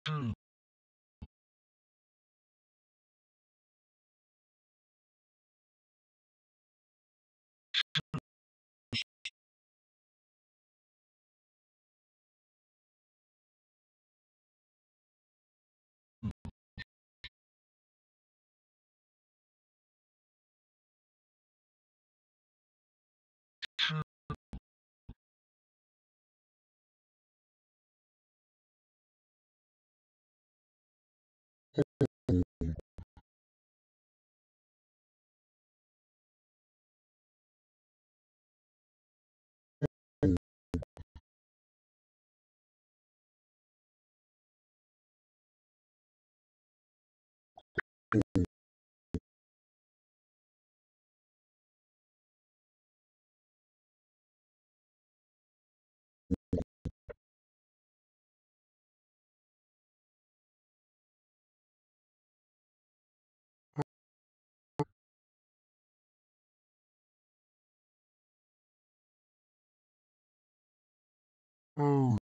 two oh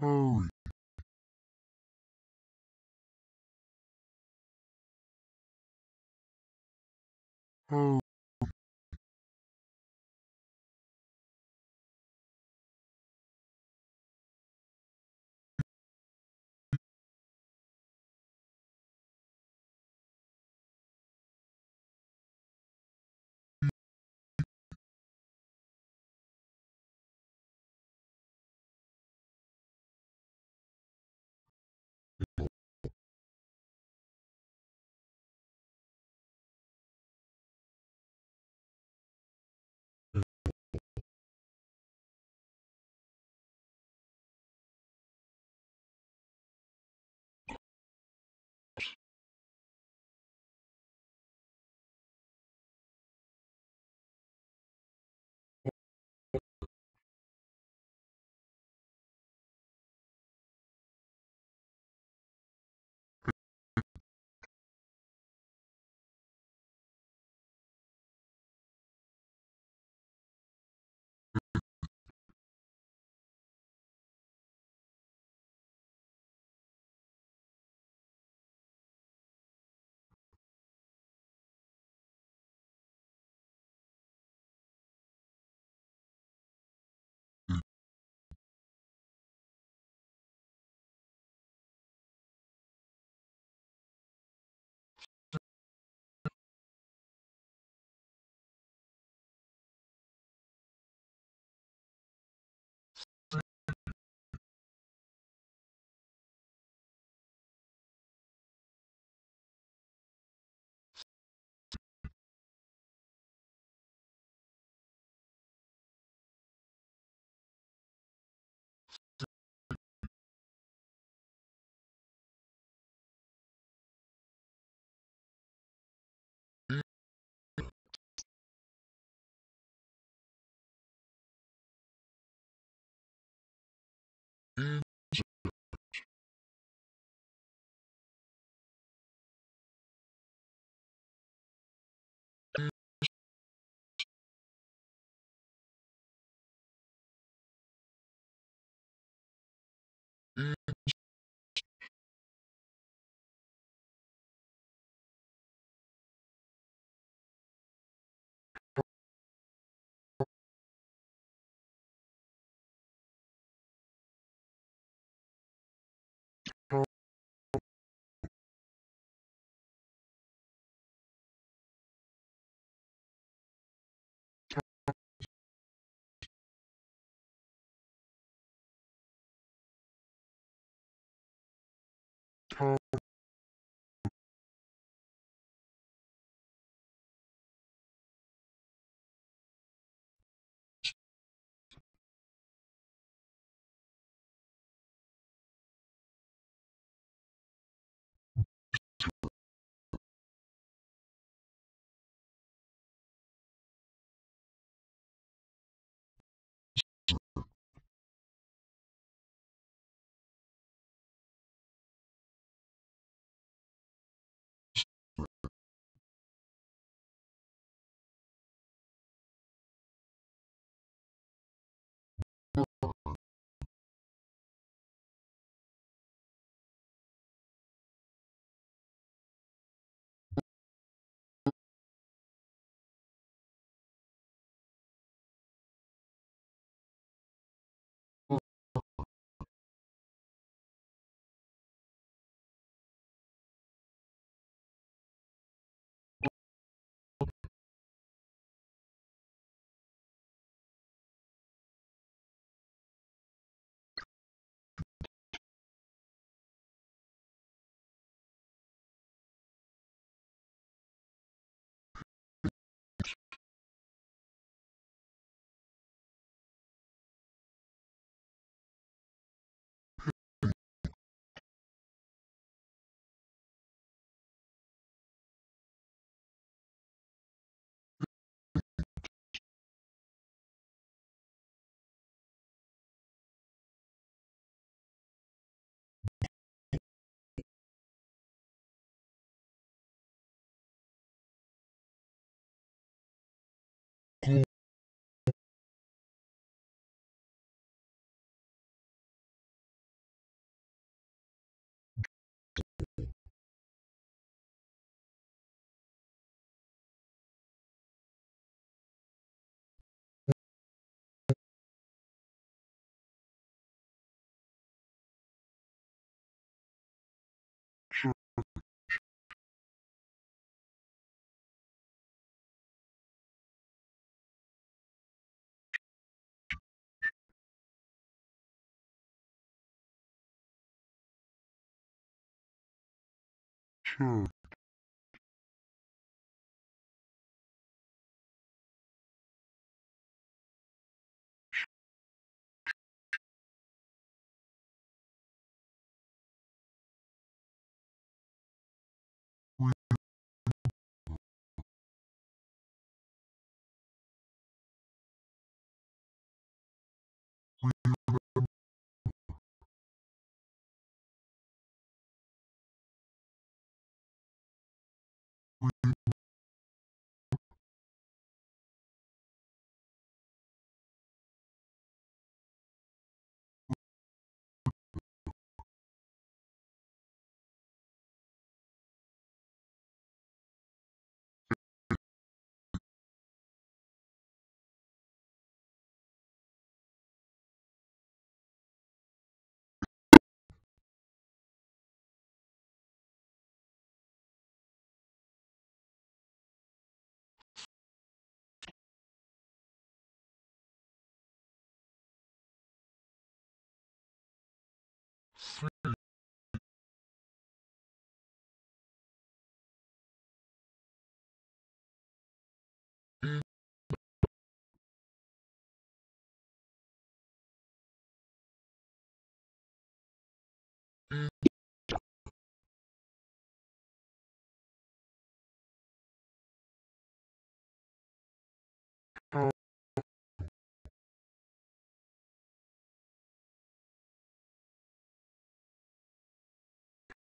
hurry, hurry, check,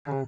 Oh.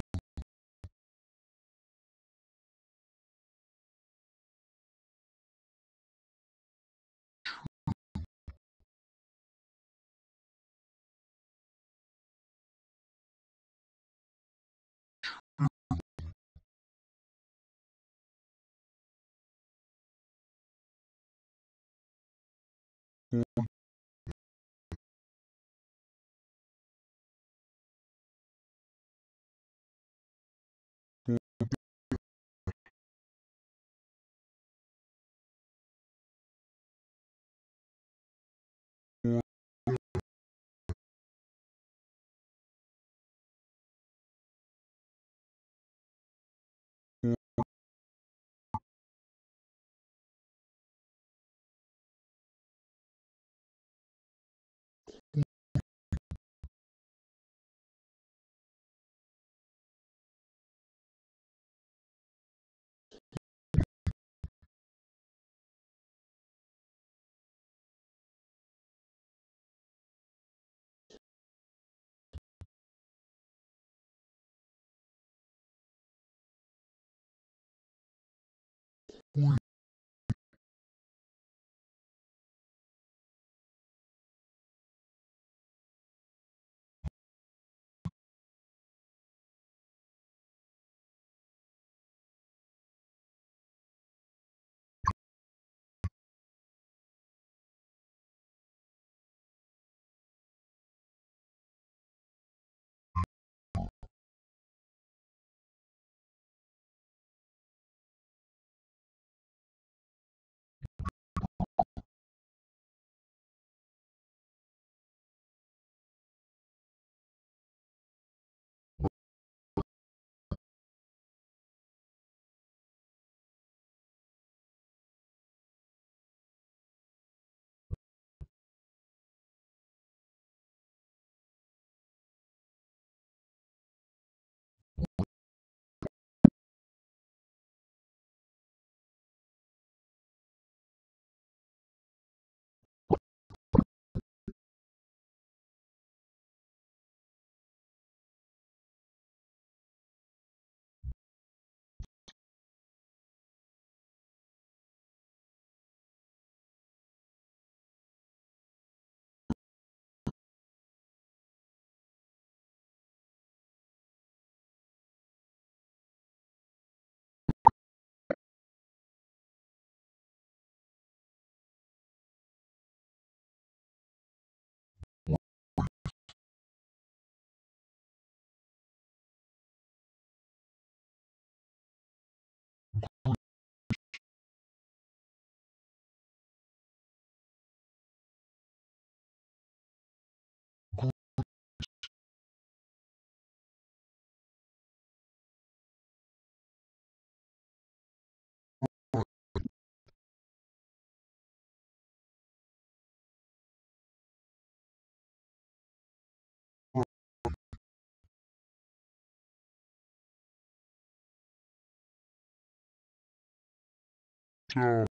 opposite, job.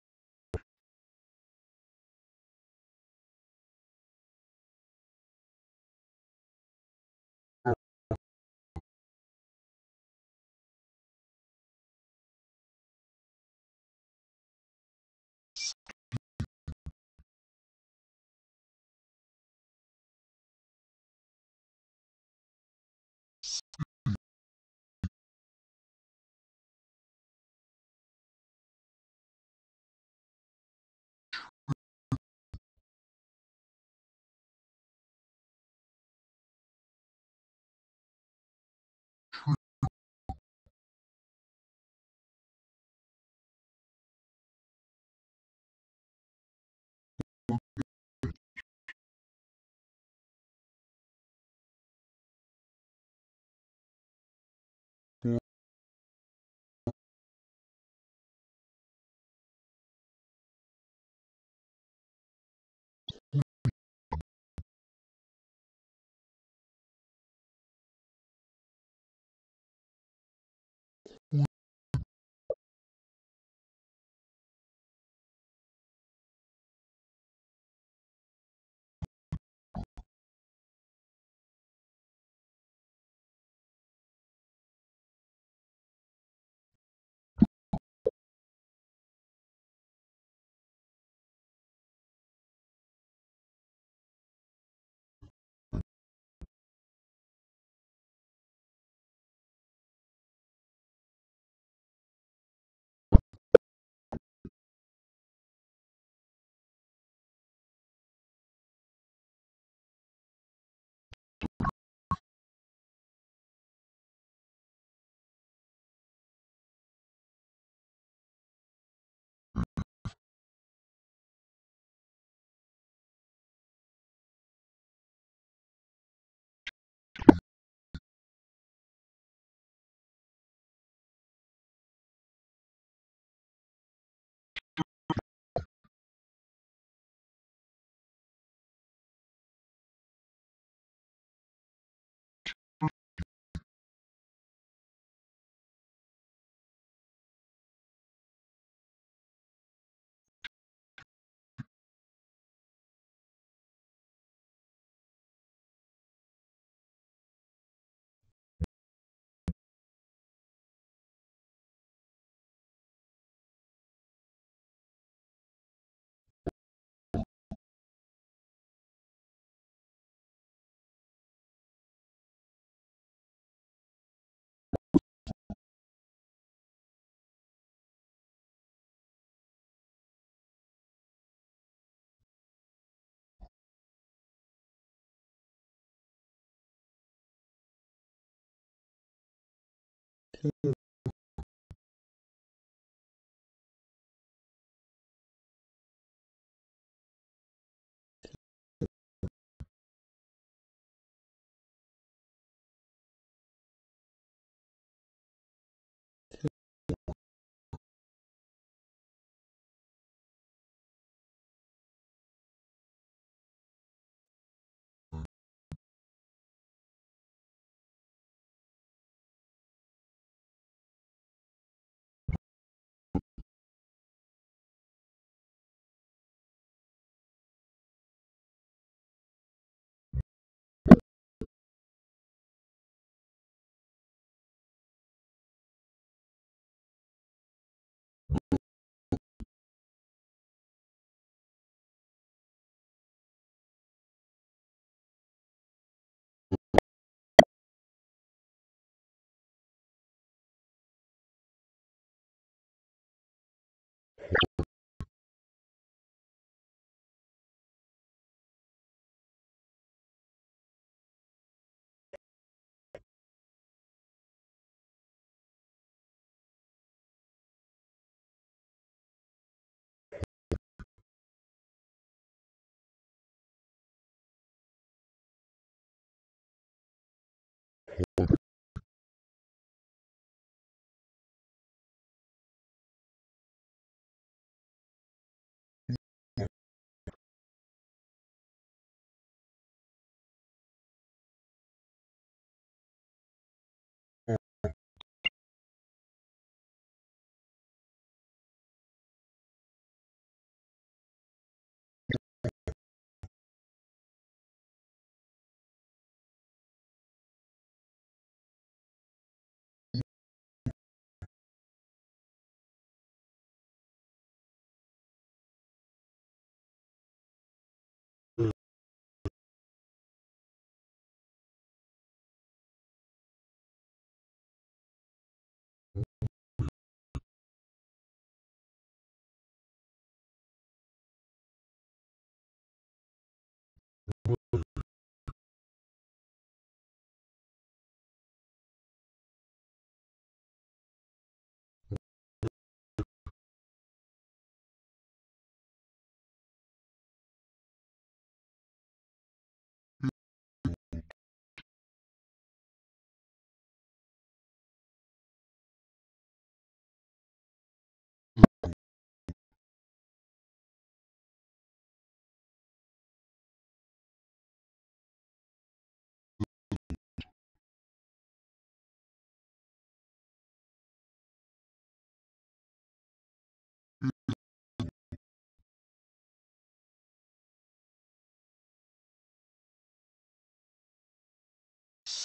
Sun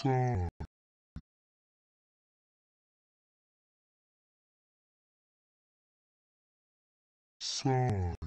sun sun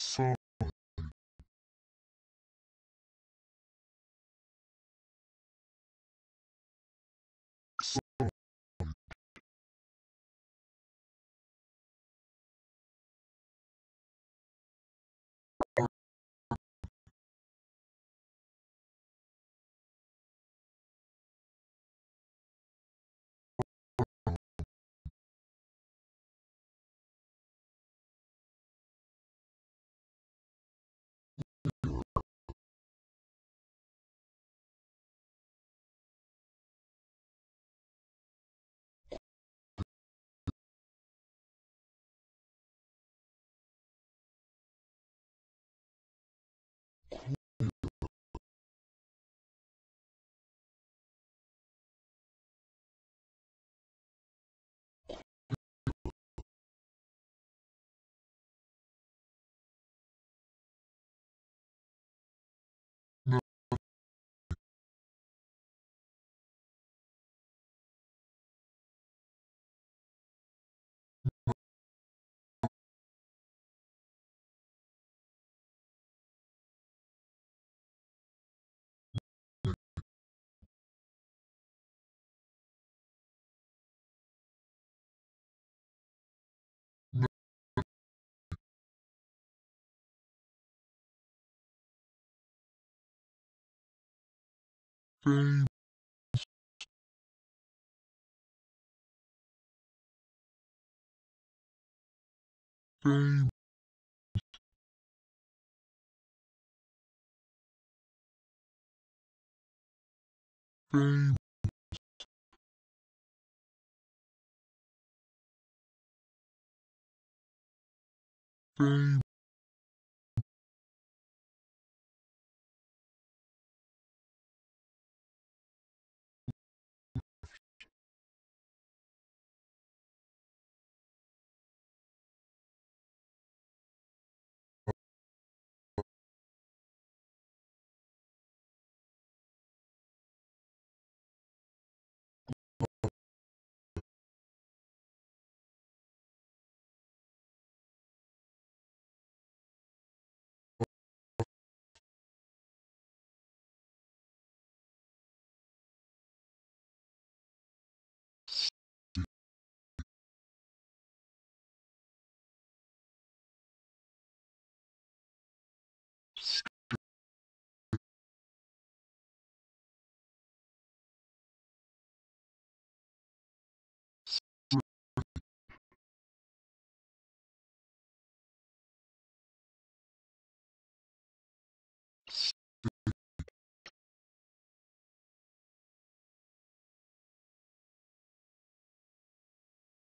So. So. Famous,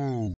all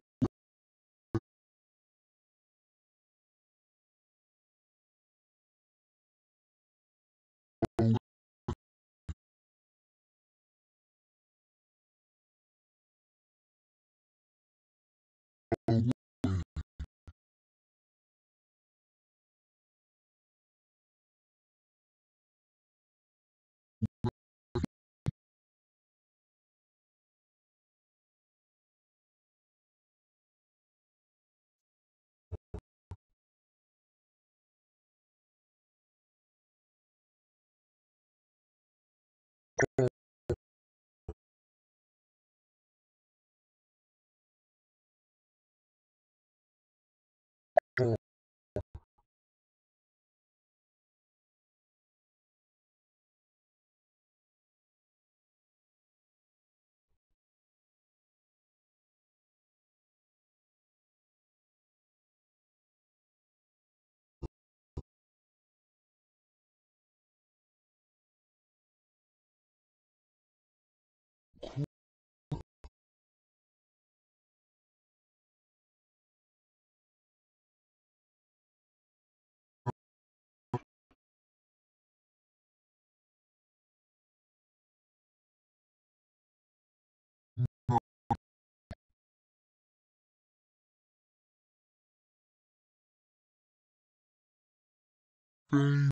true Famous.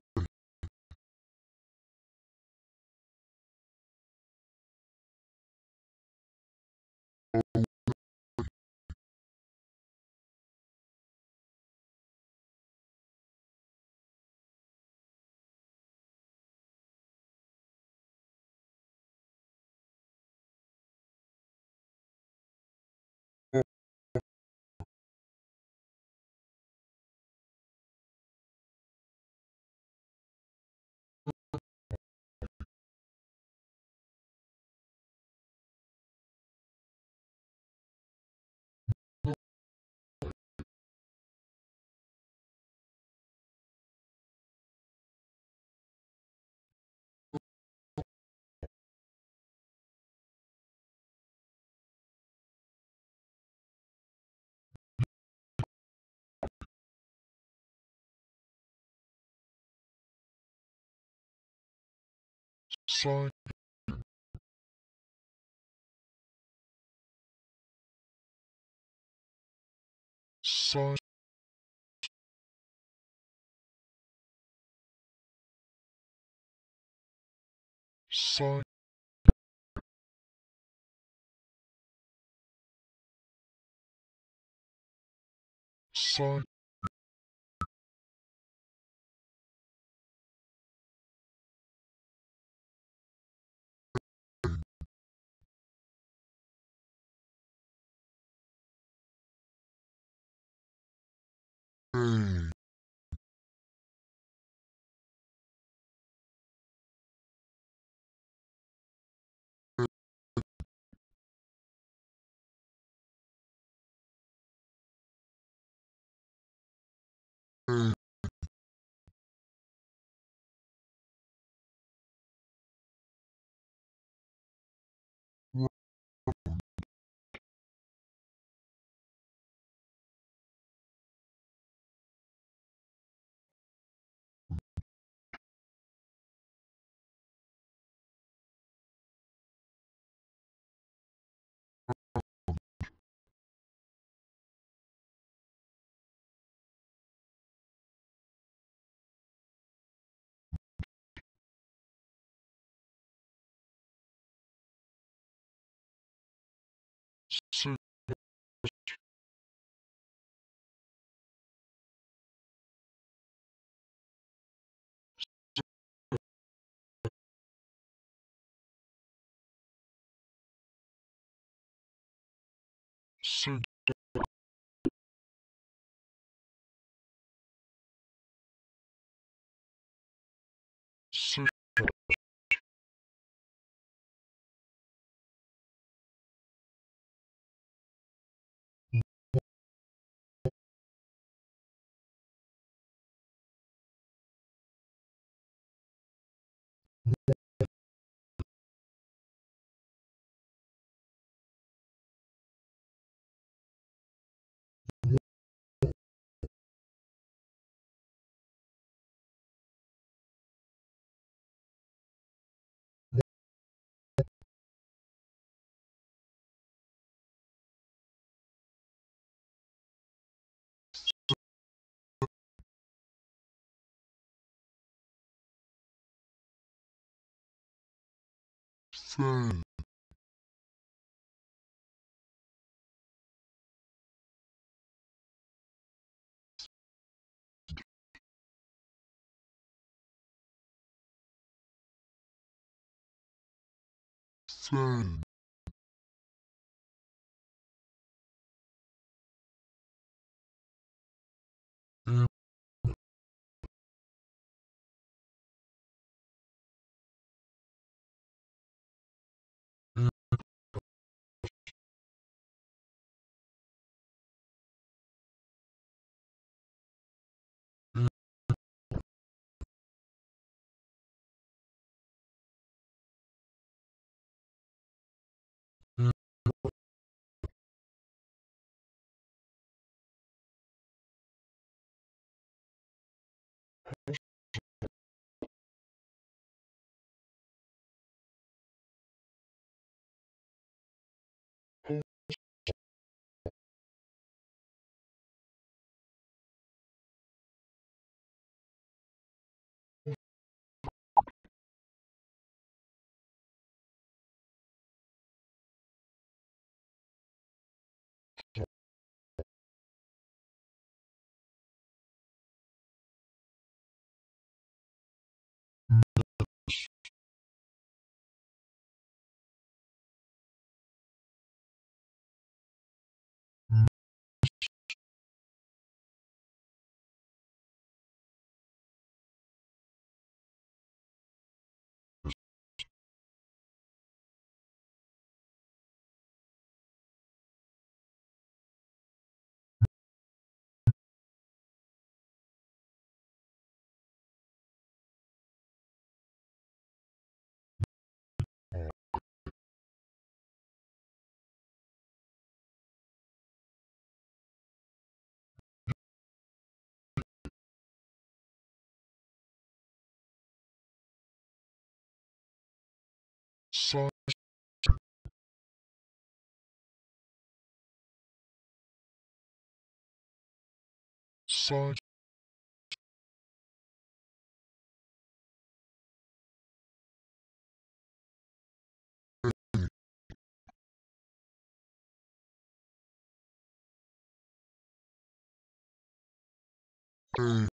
Sign. Sign. Sign. Sign. Fan. Fan. Sun. Hey.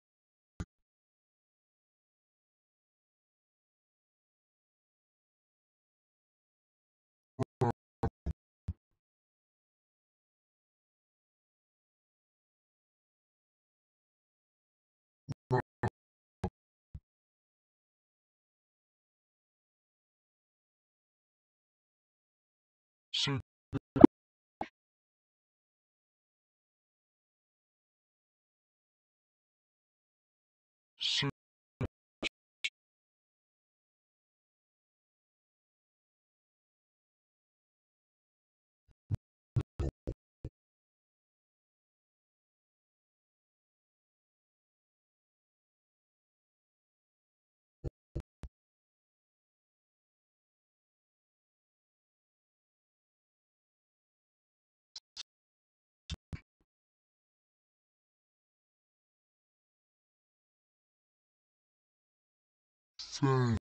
Sit. Fan.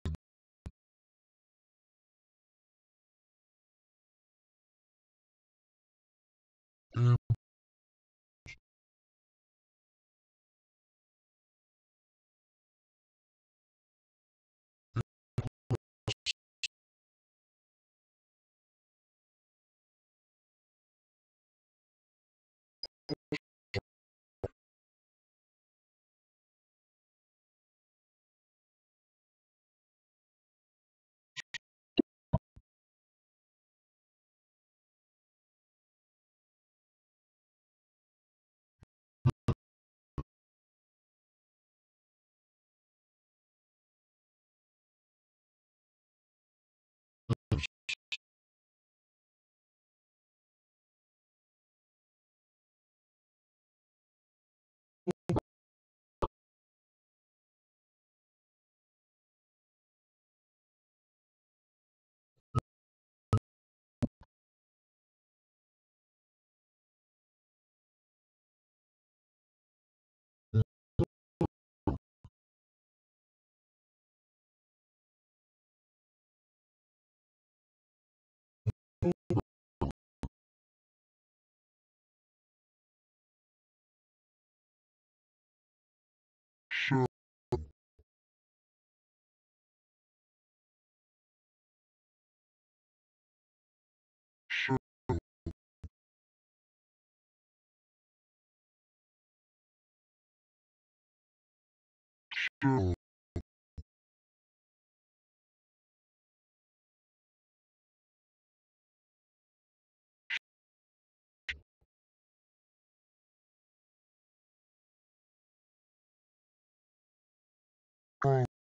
Show, show, show, phone,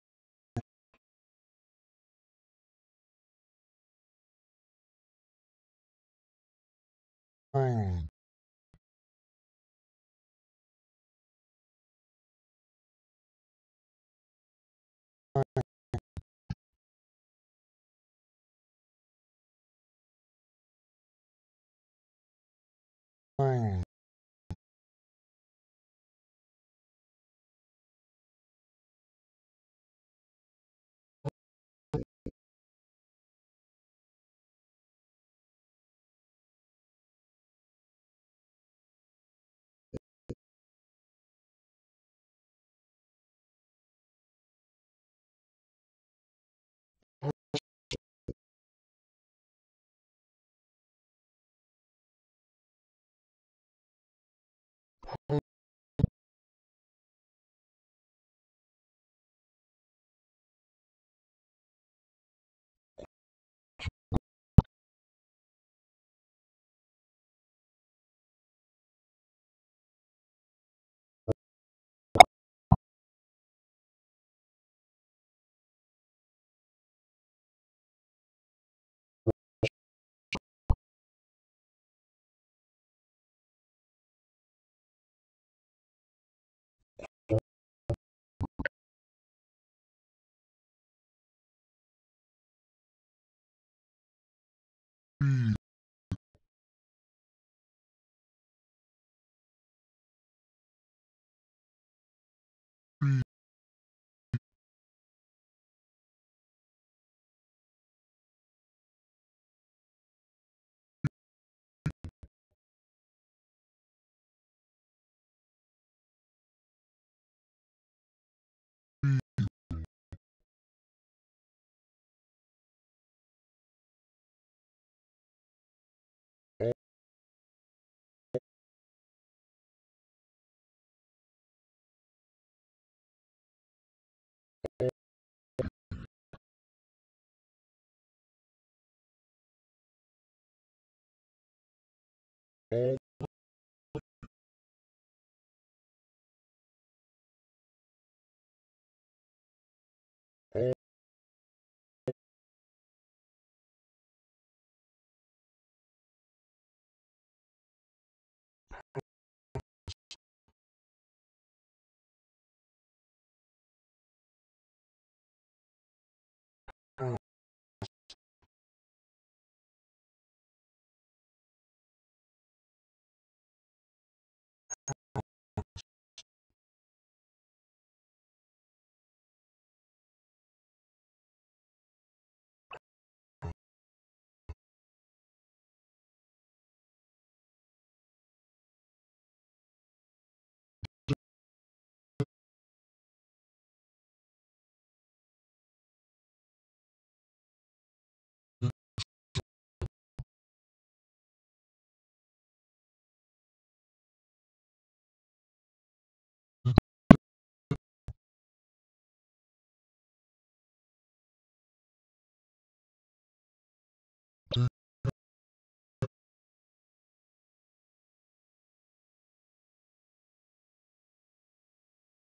all,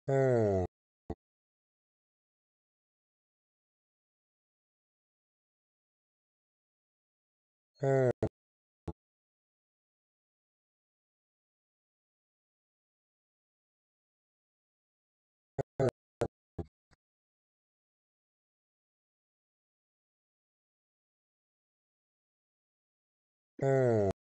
hmm. Hmm. Hmm. hmm.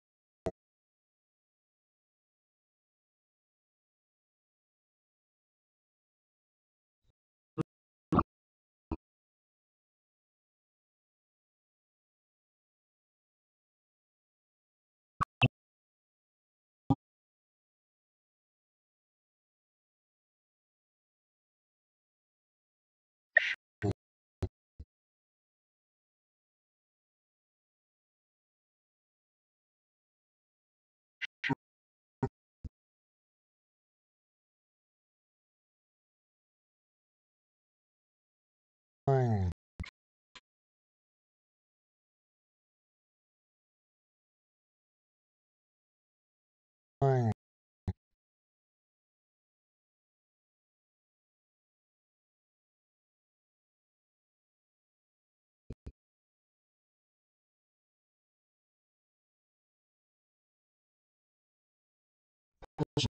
Push.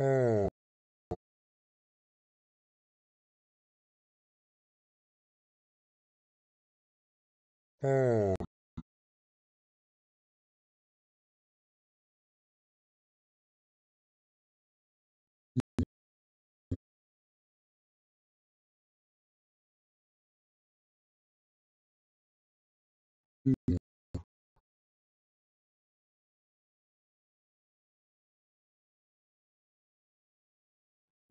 All, all,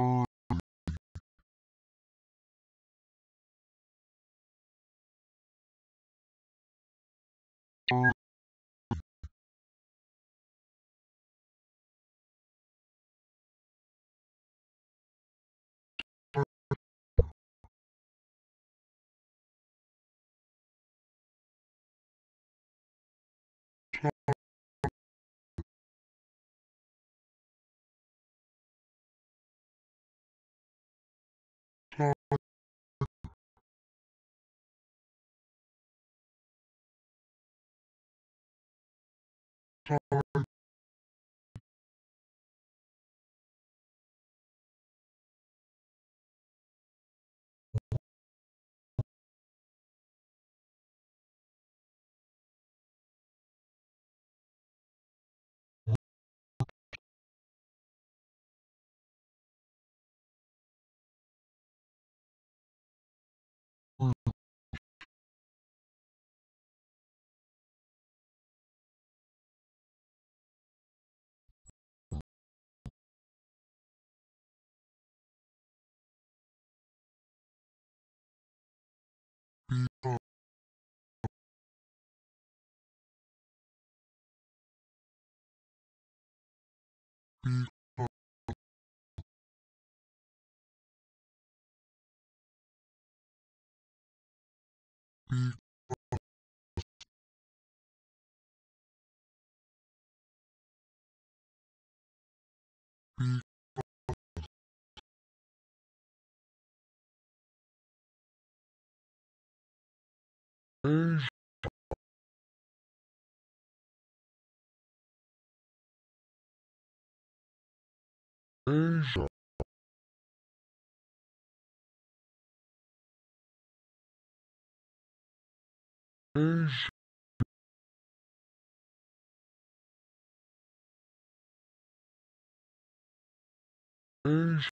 all, home home e Anjo. Anjo. Mmh.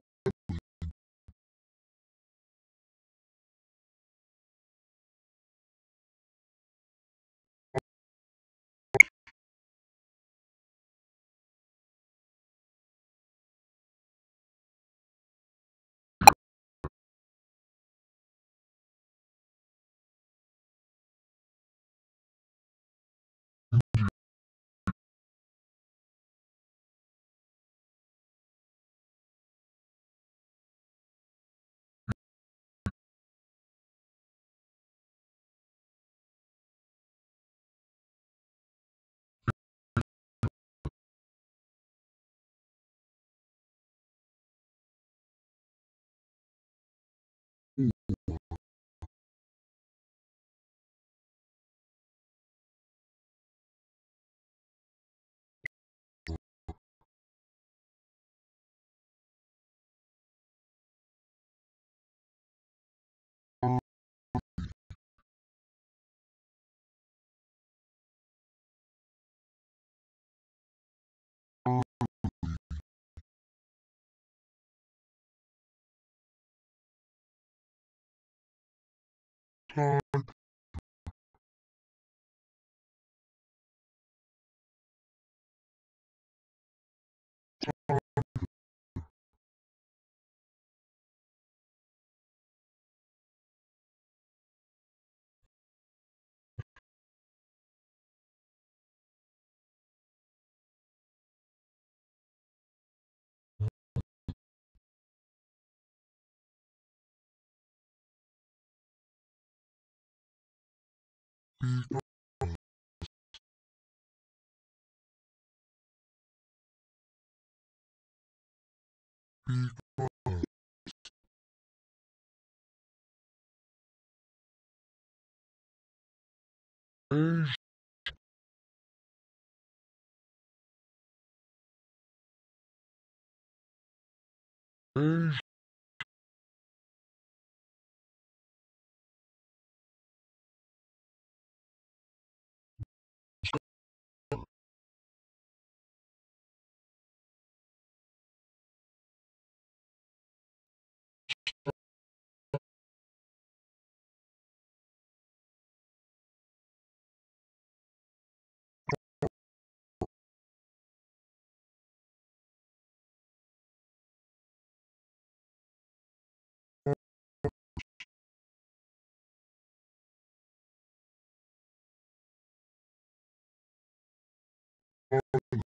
time Asia. Asia. and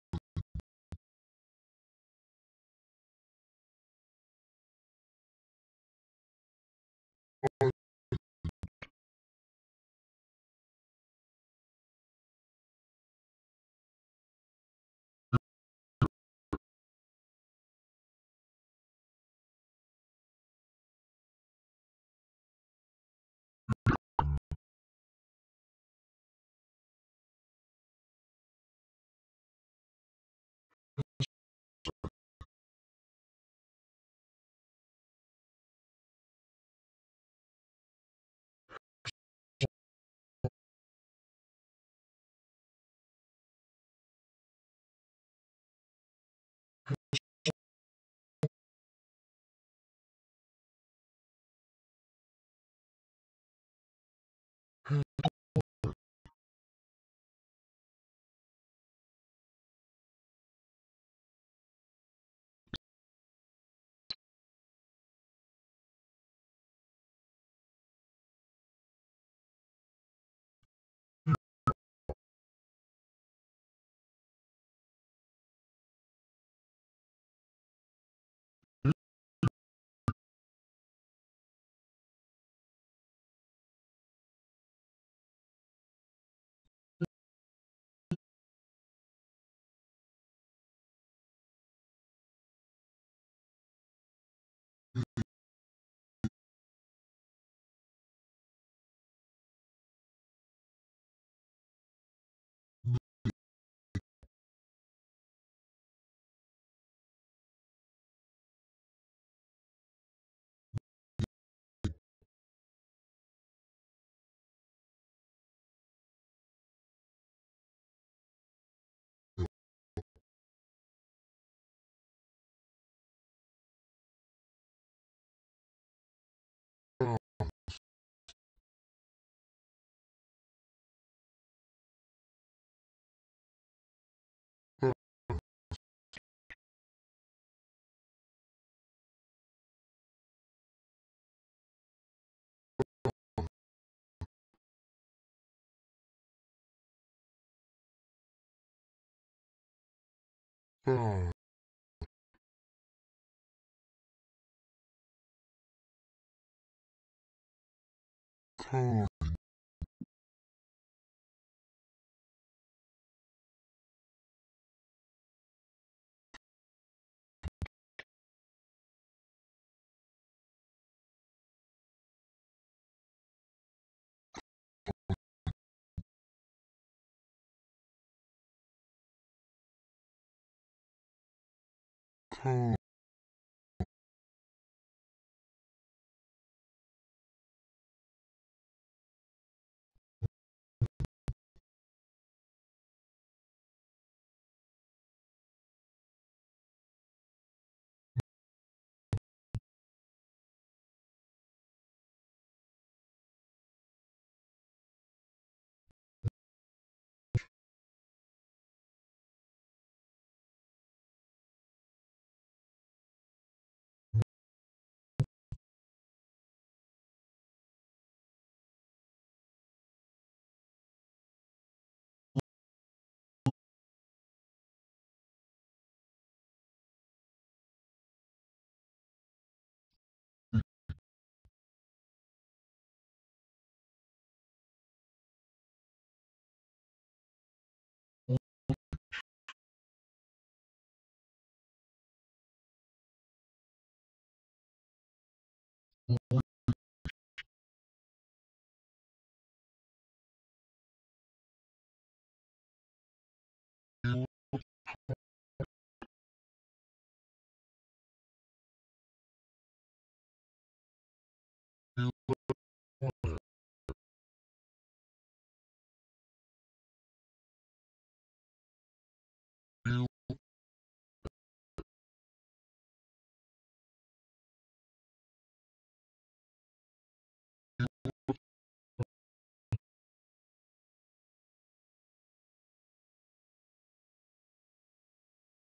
嗯，嗯。Kind, kind,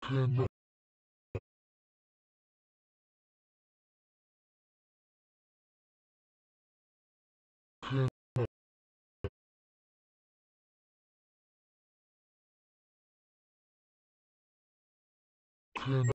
kind, kind, kind,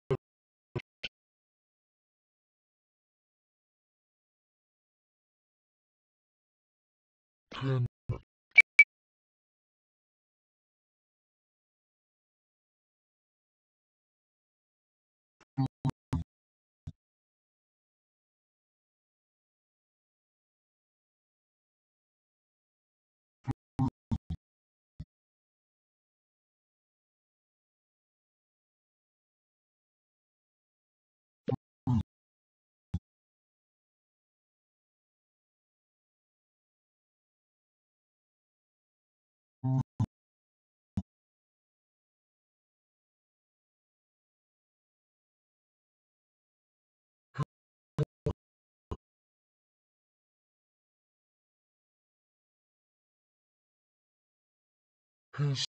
She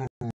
Hmm.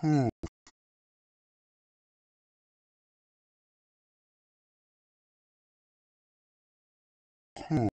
Cough, cough,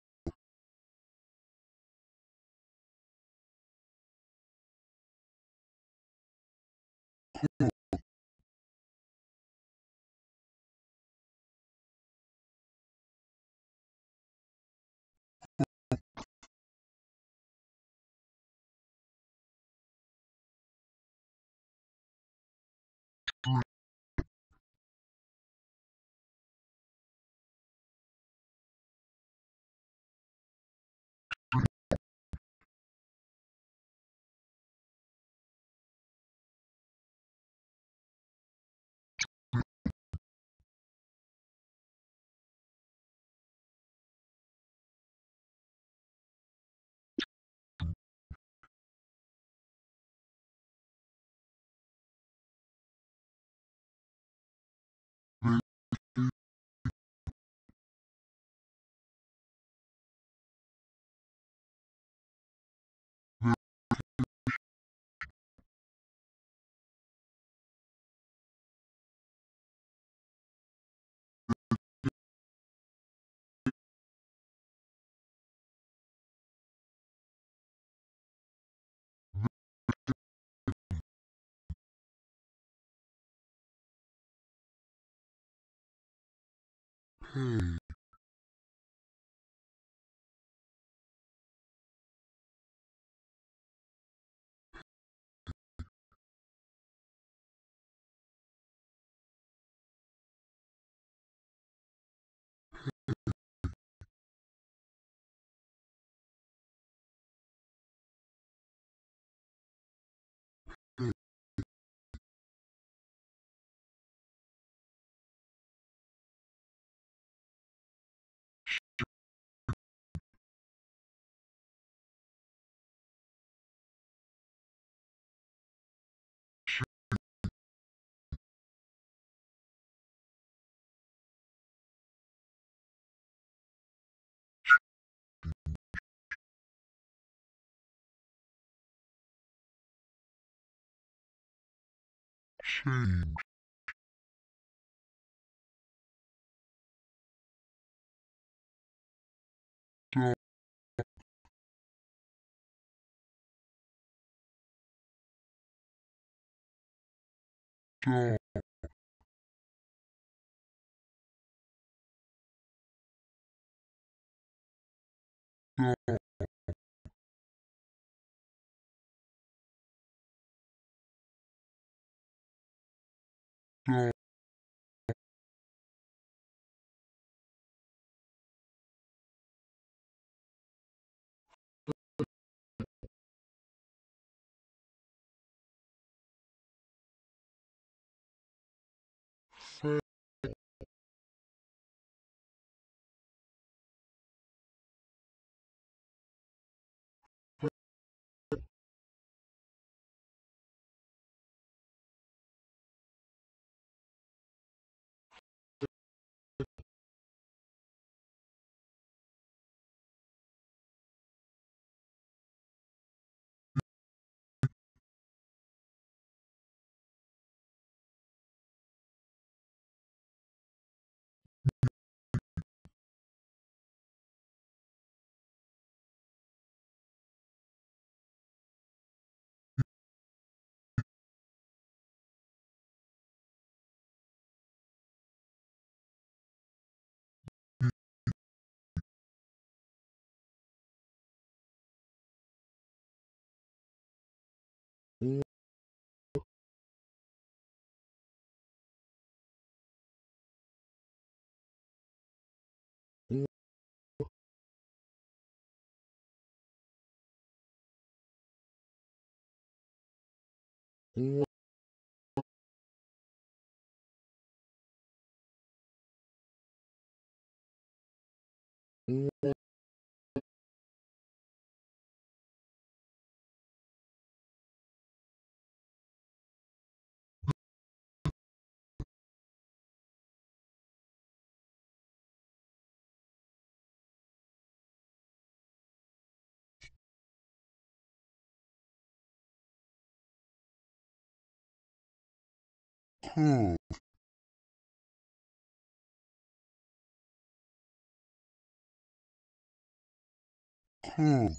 pay, change, dog, dog, dog, one, one, curve curve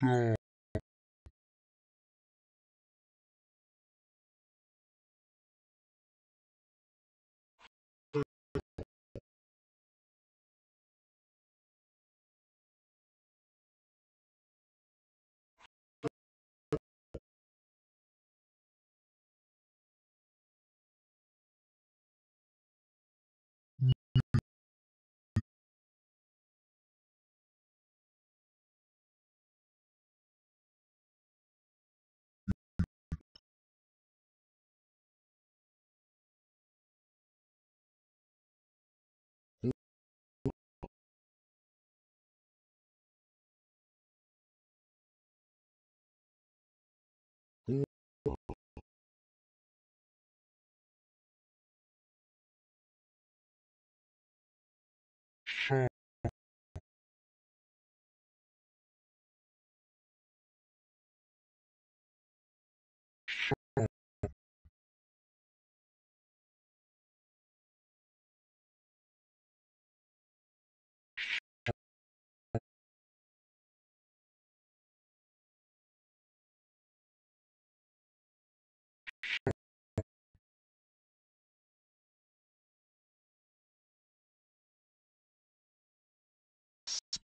dog shop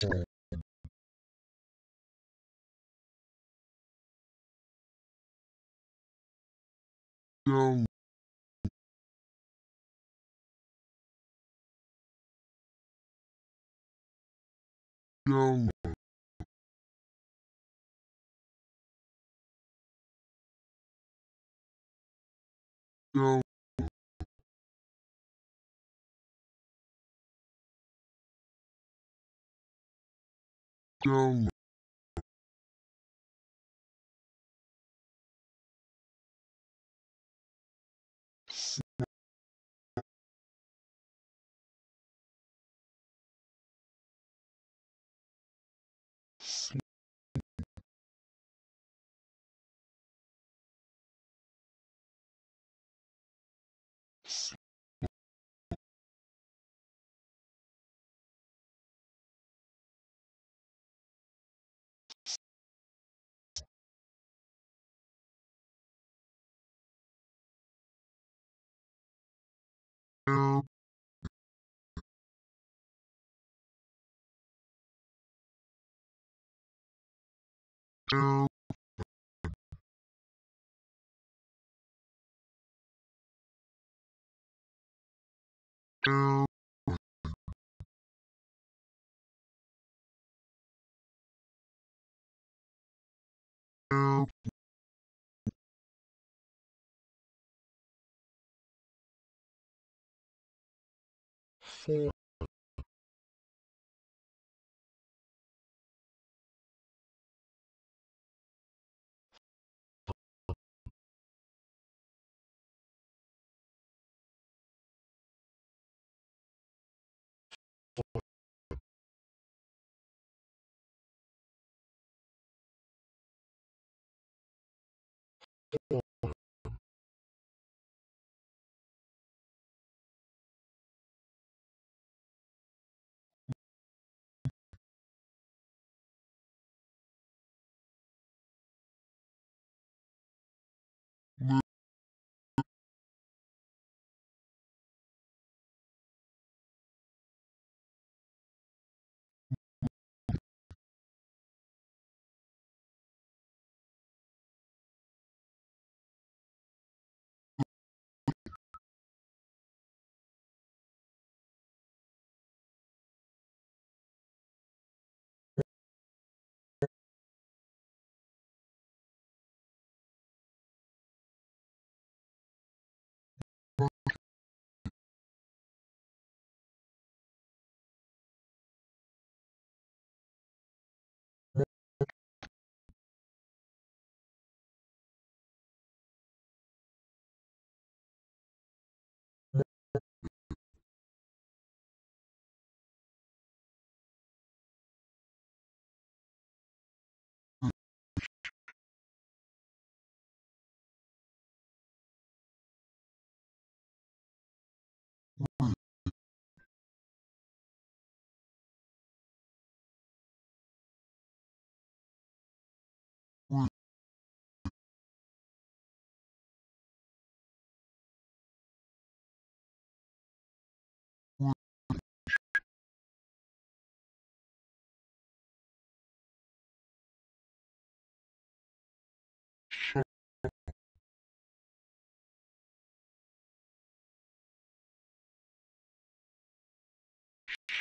down down down down air, air, air, four, shut,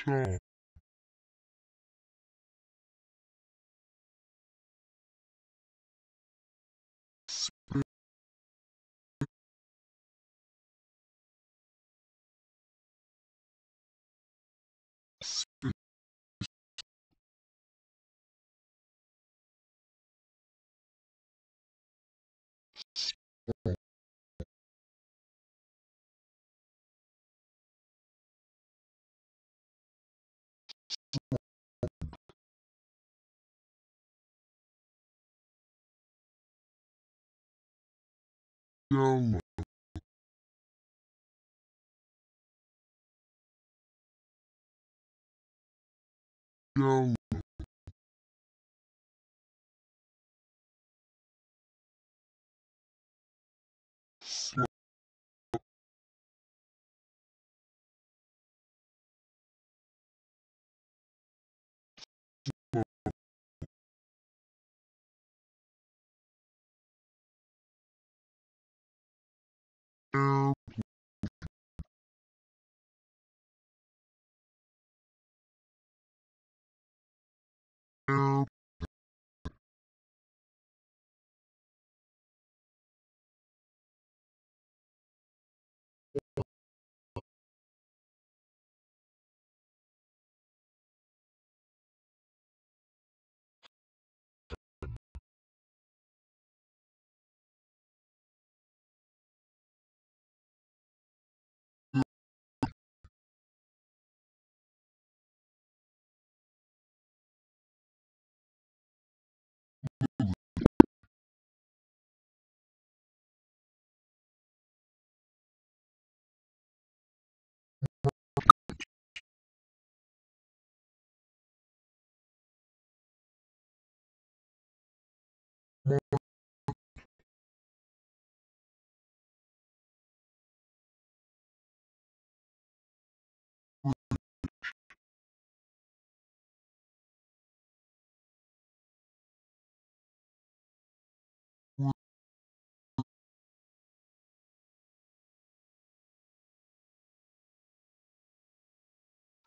snow Right. Air,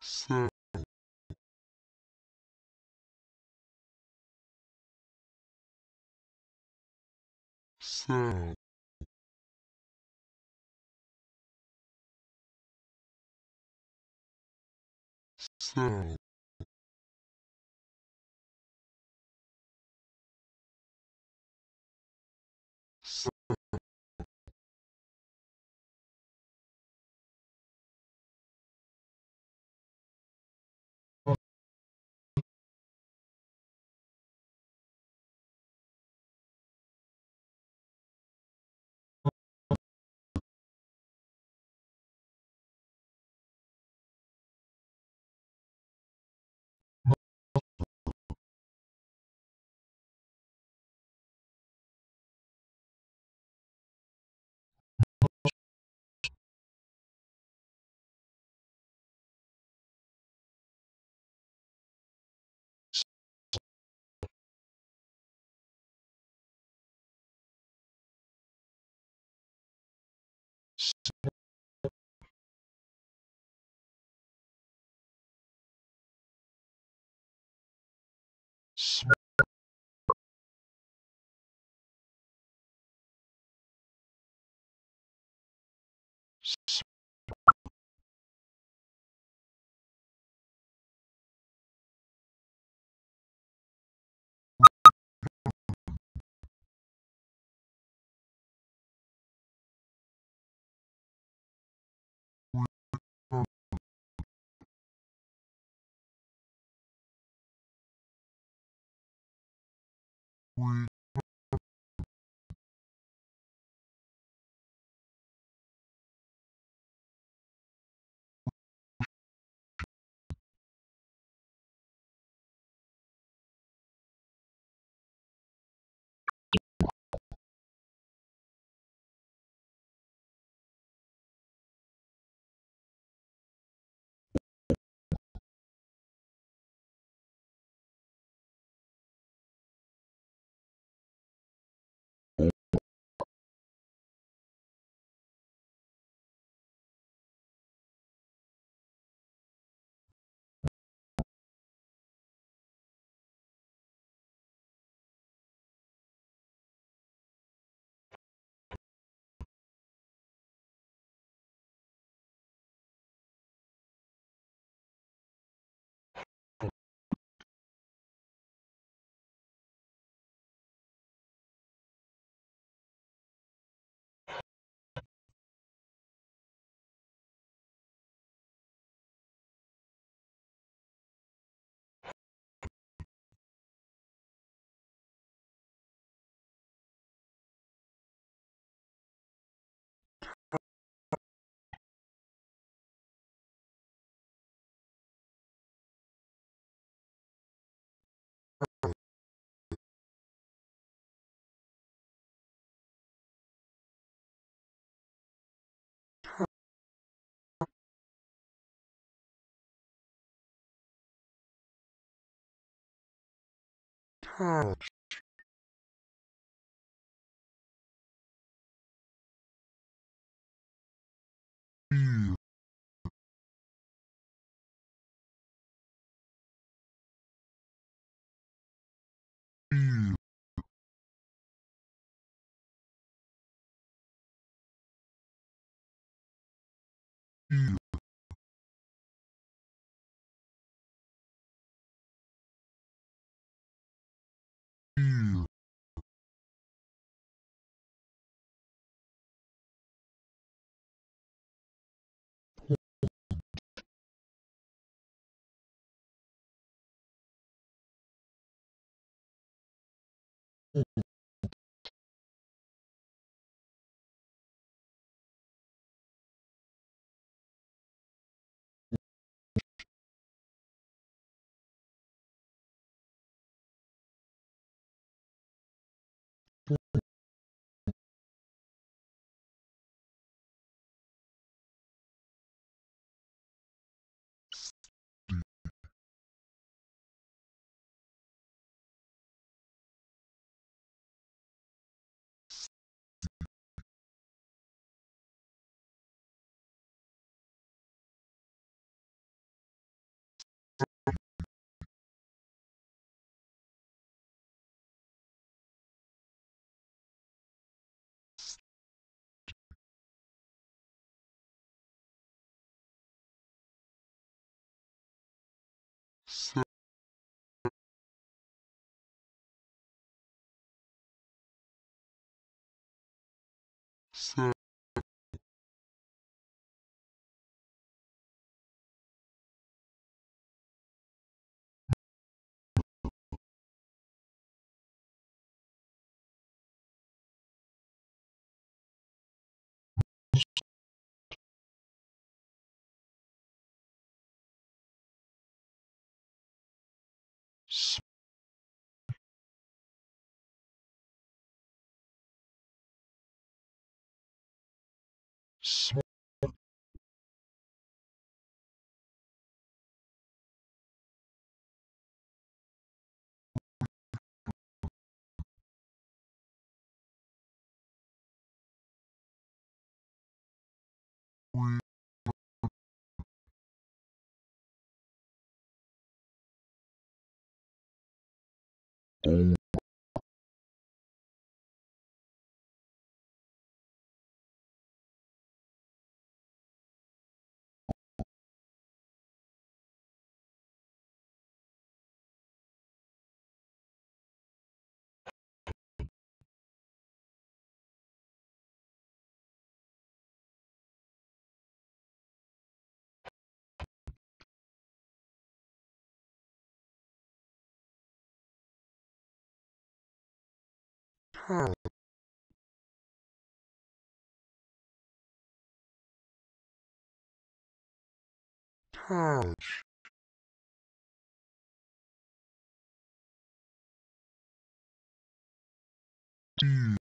cell we Mm. you you you set small old town couch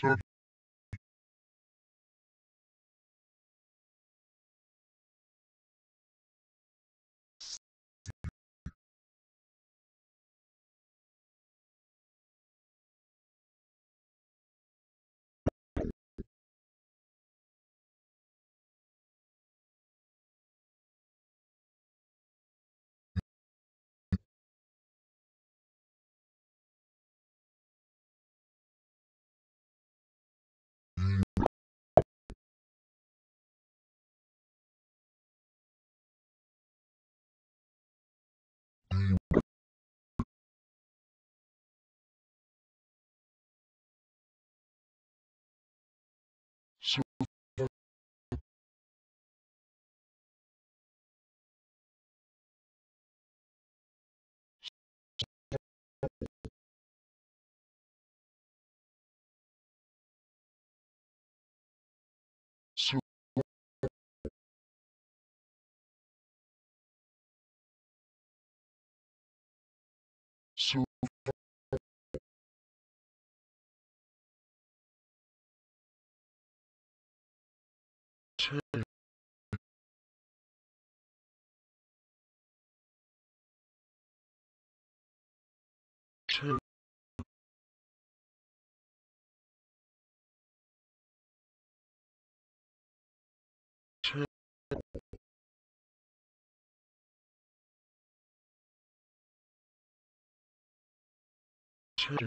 Talk. So take take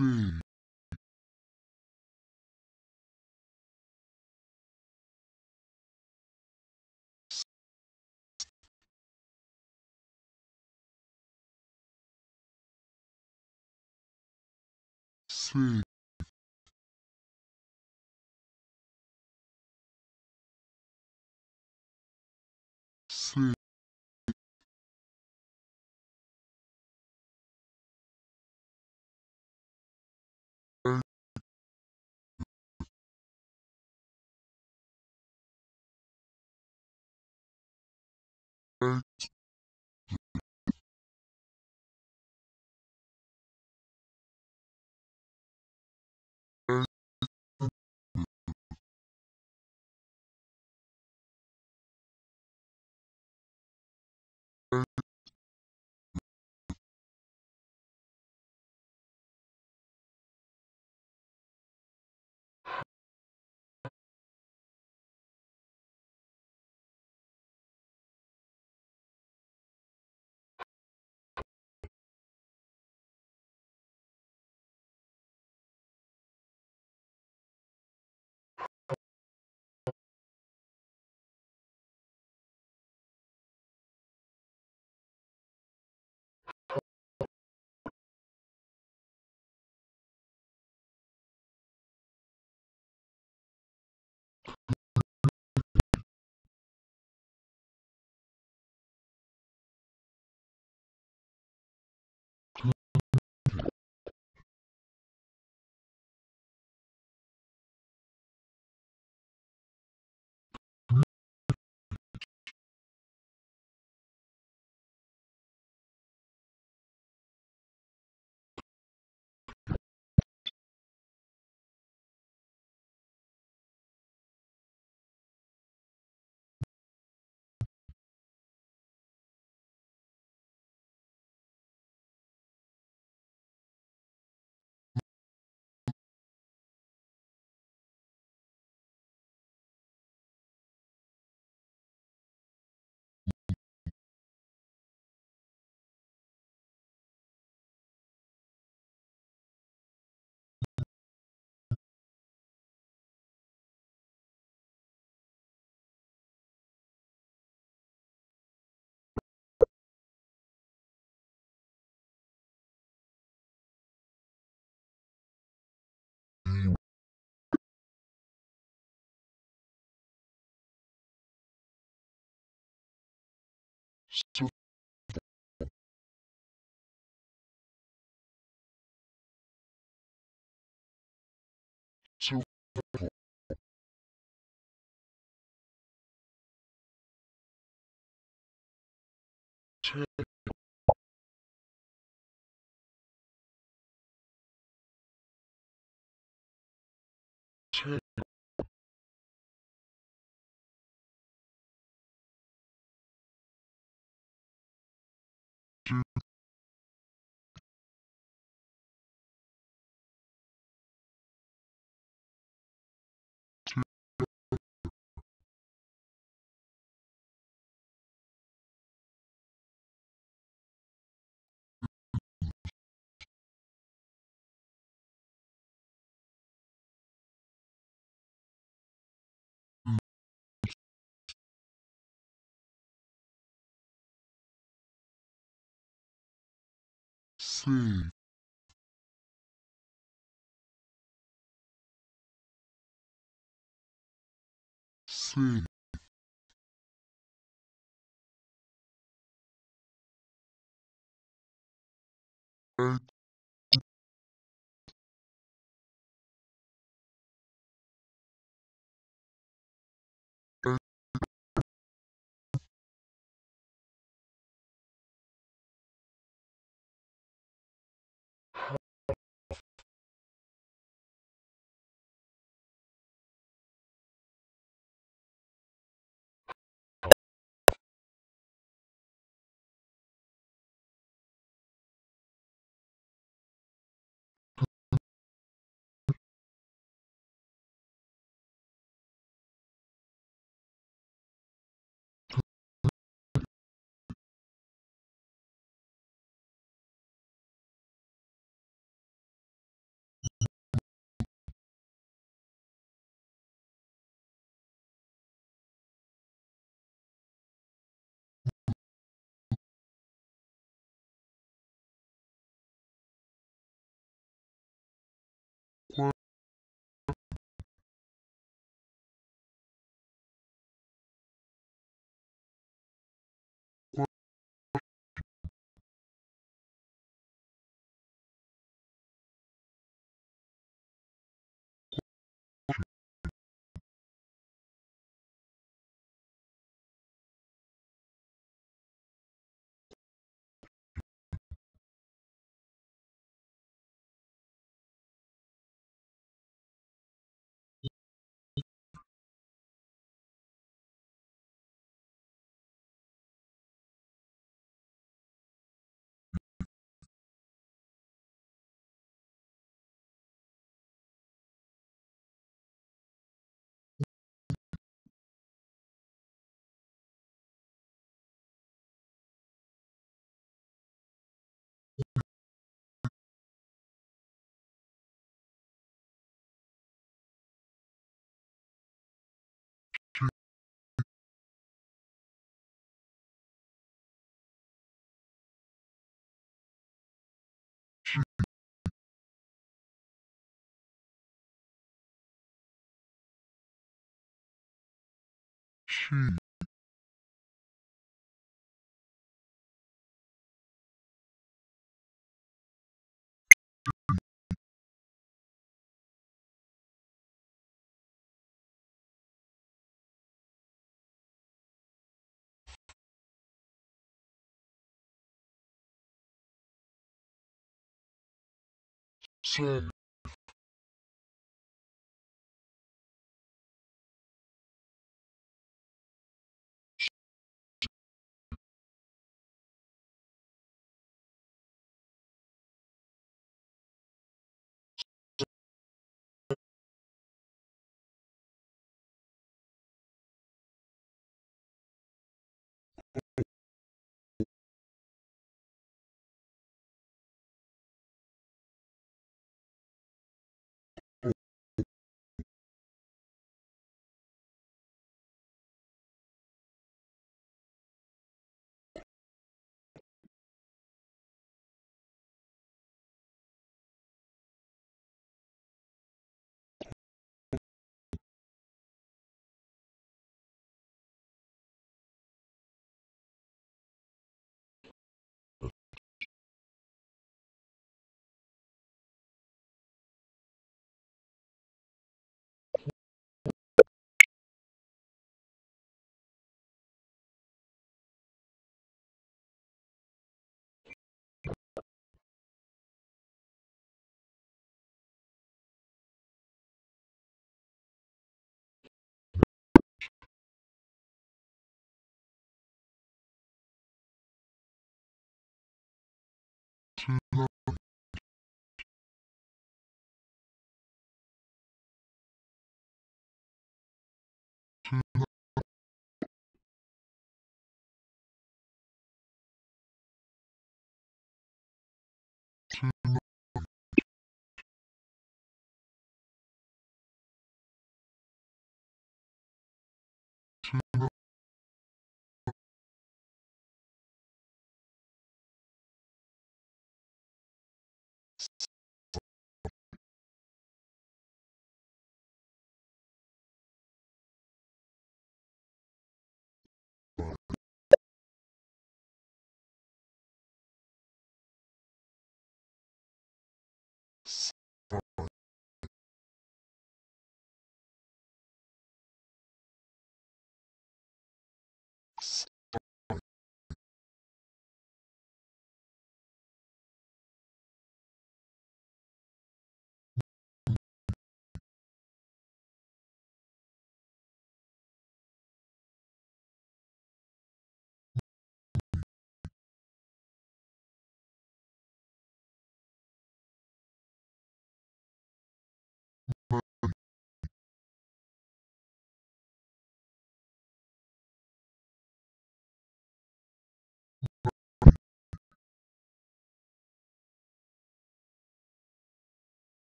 C C So So T T C C A she, say,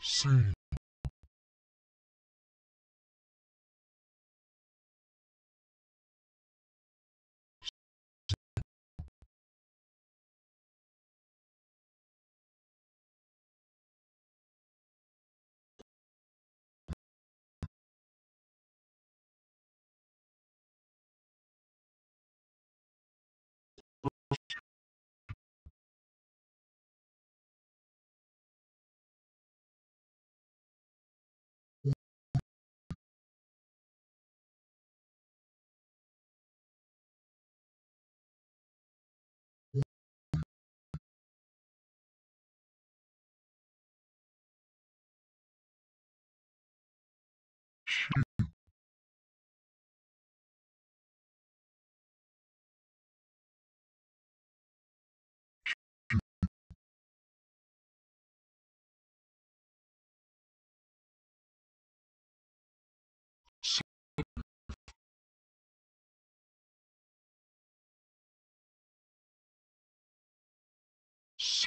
see,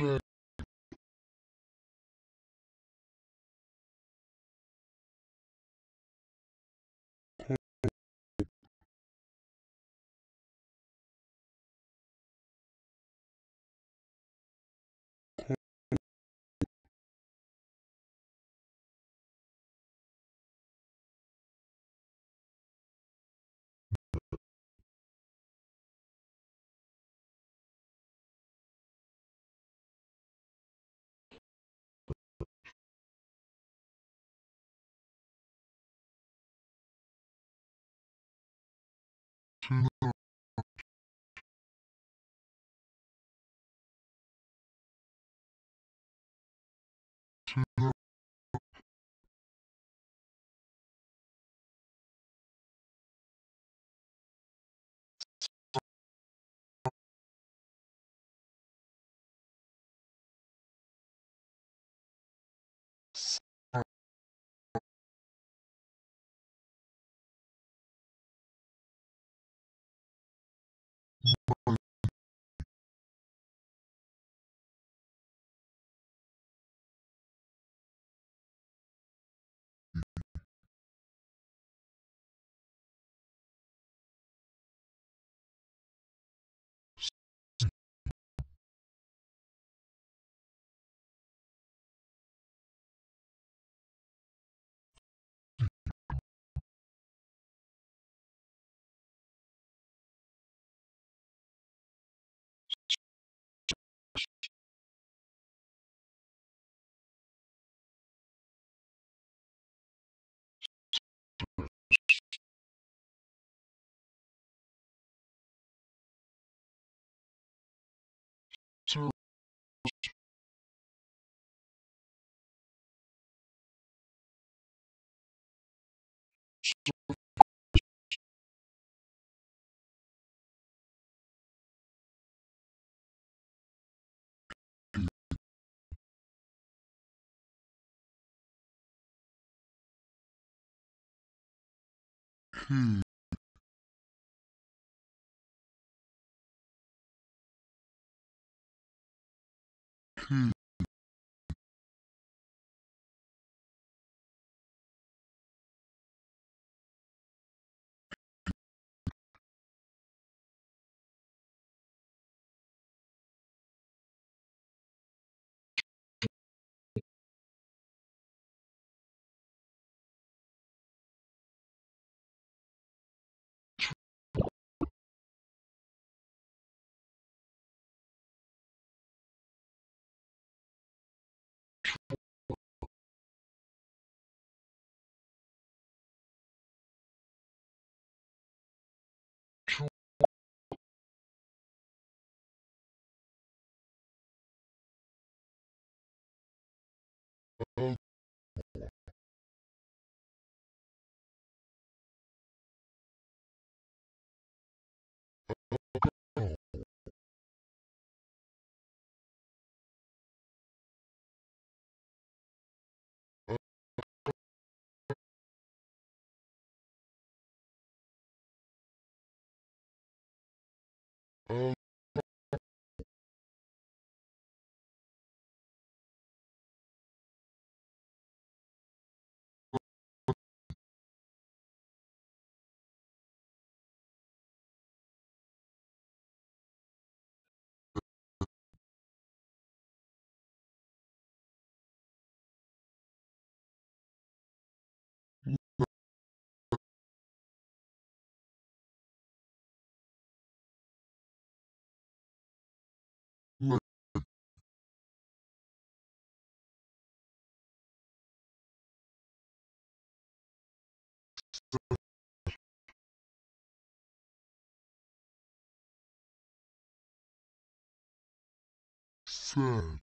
say, He. He. Oh. Sad.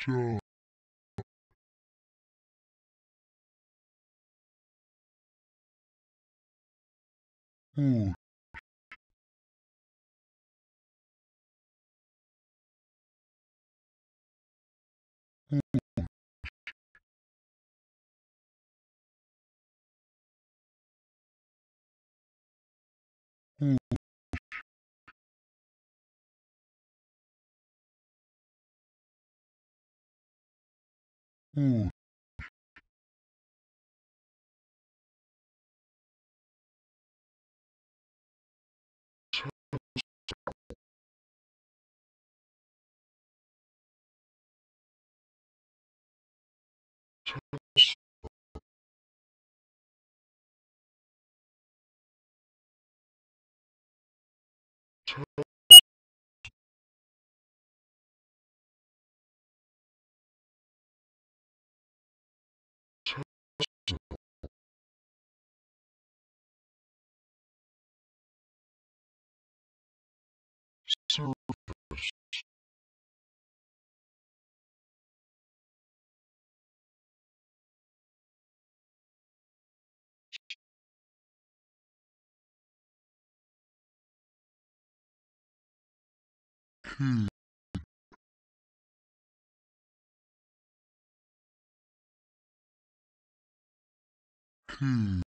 Joe. Who? Who? Who? Who? Surface. Keep, keep,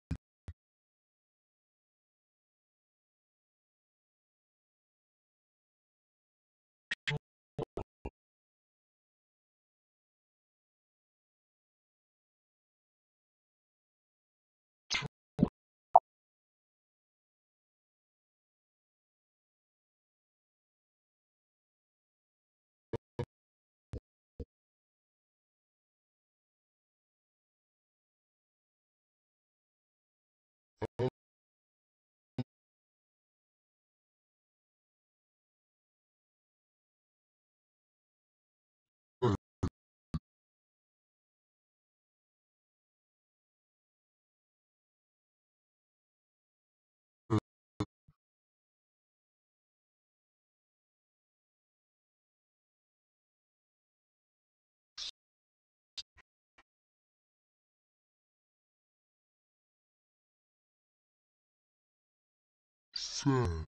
sad,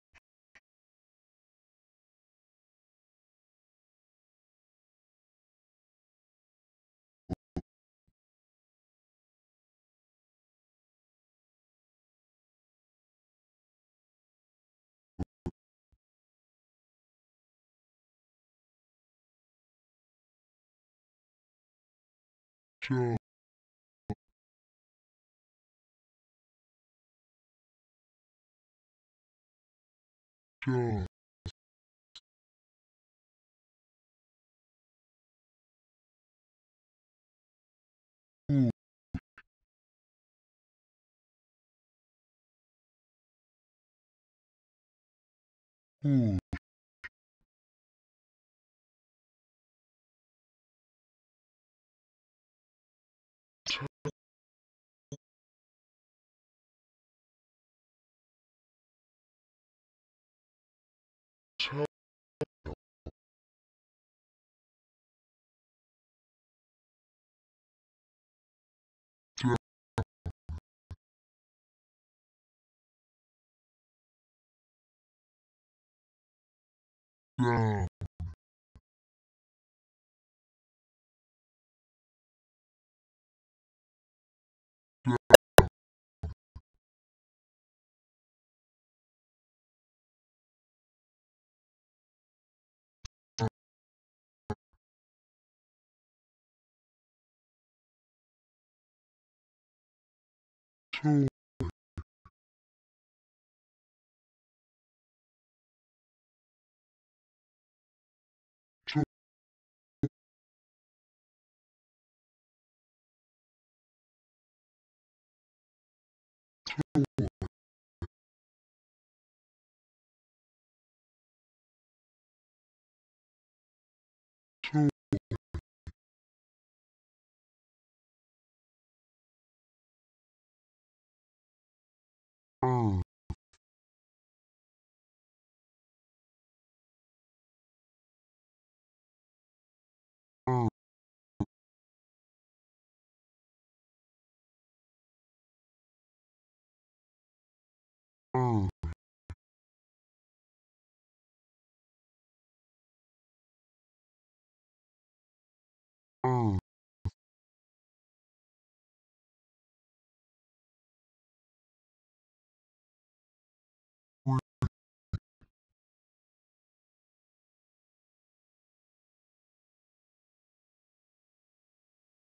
job, who, job, toy,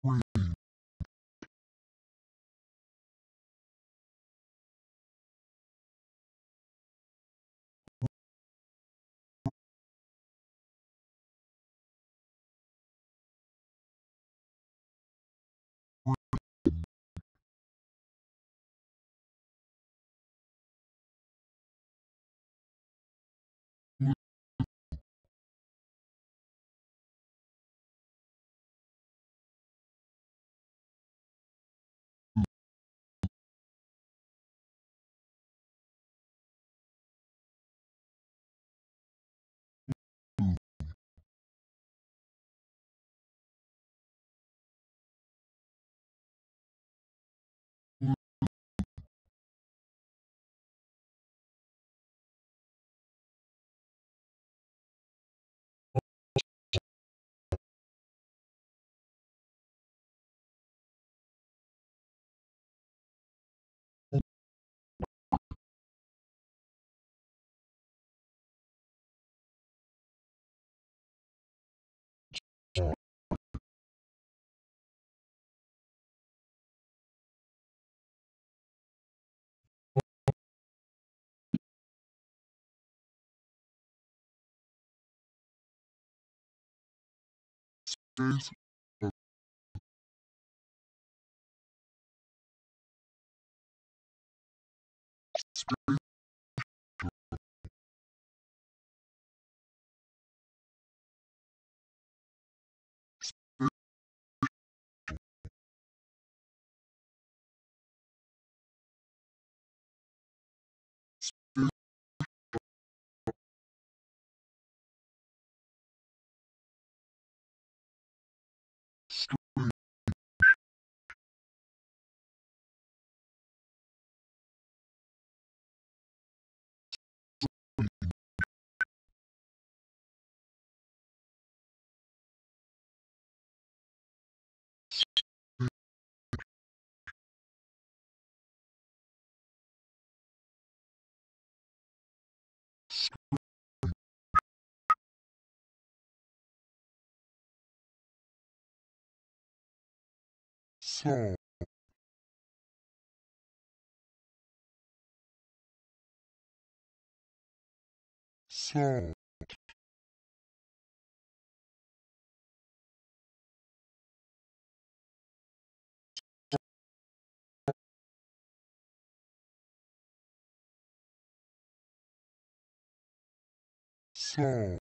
we, Space saw saw saw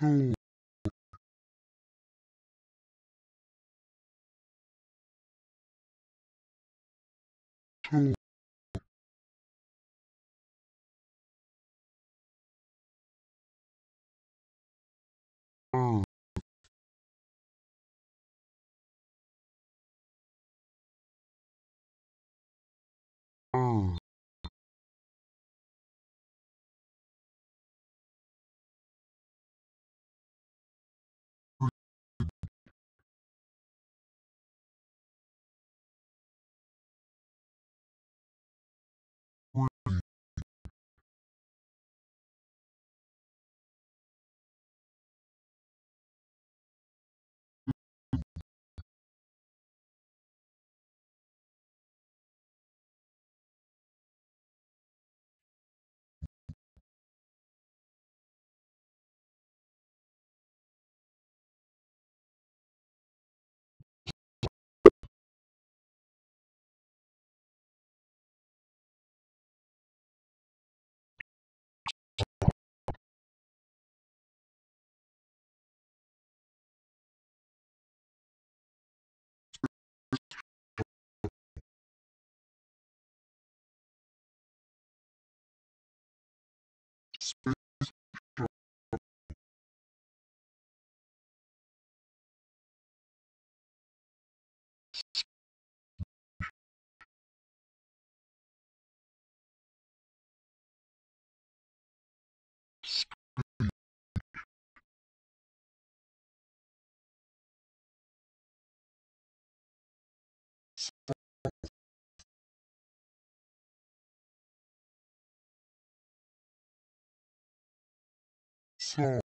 Tony. Tony. Saw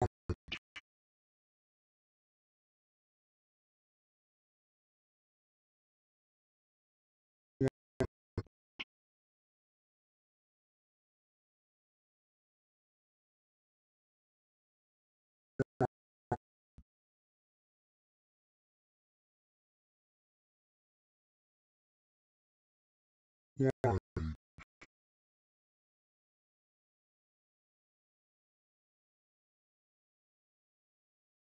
Why?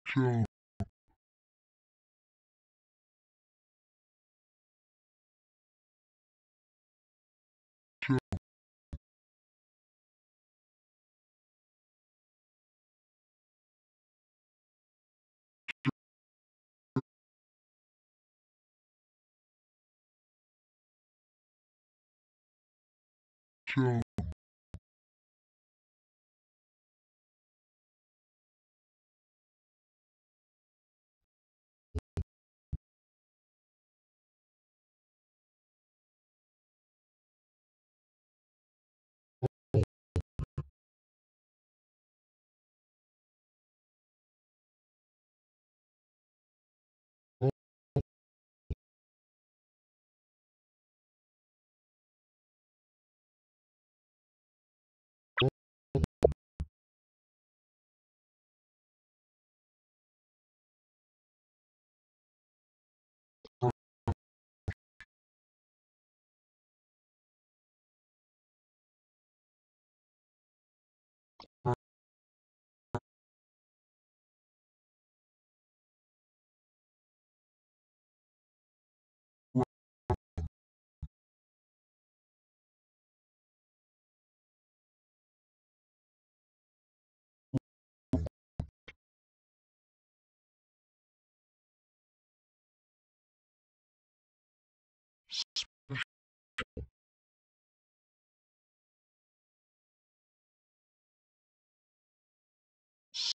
Joe. Joe.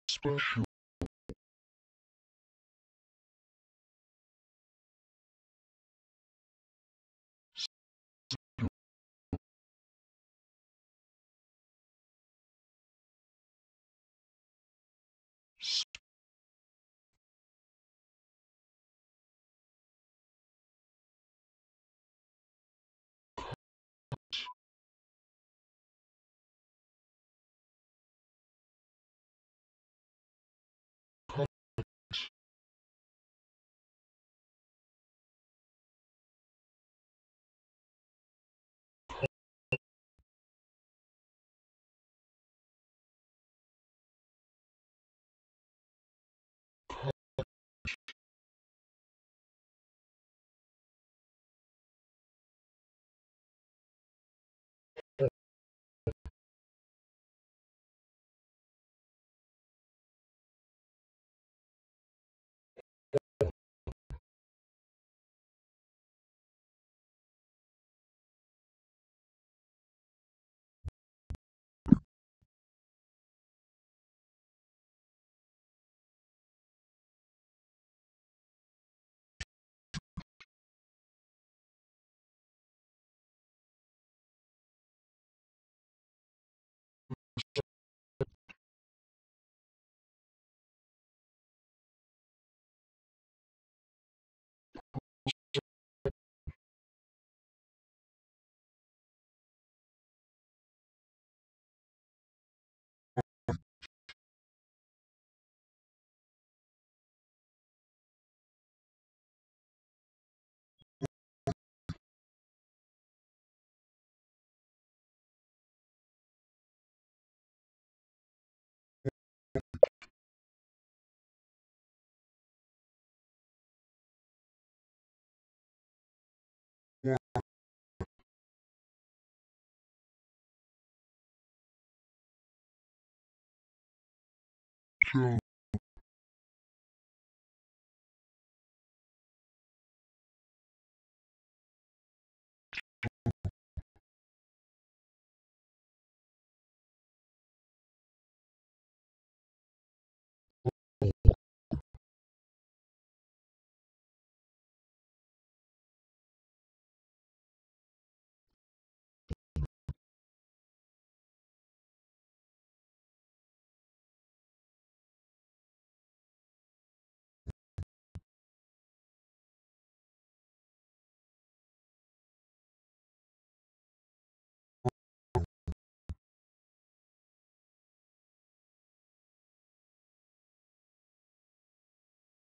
Special. Joe.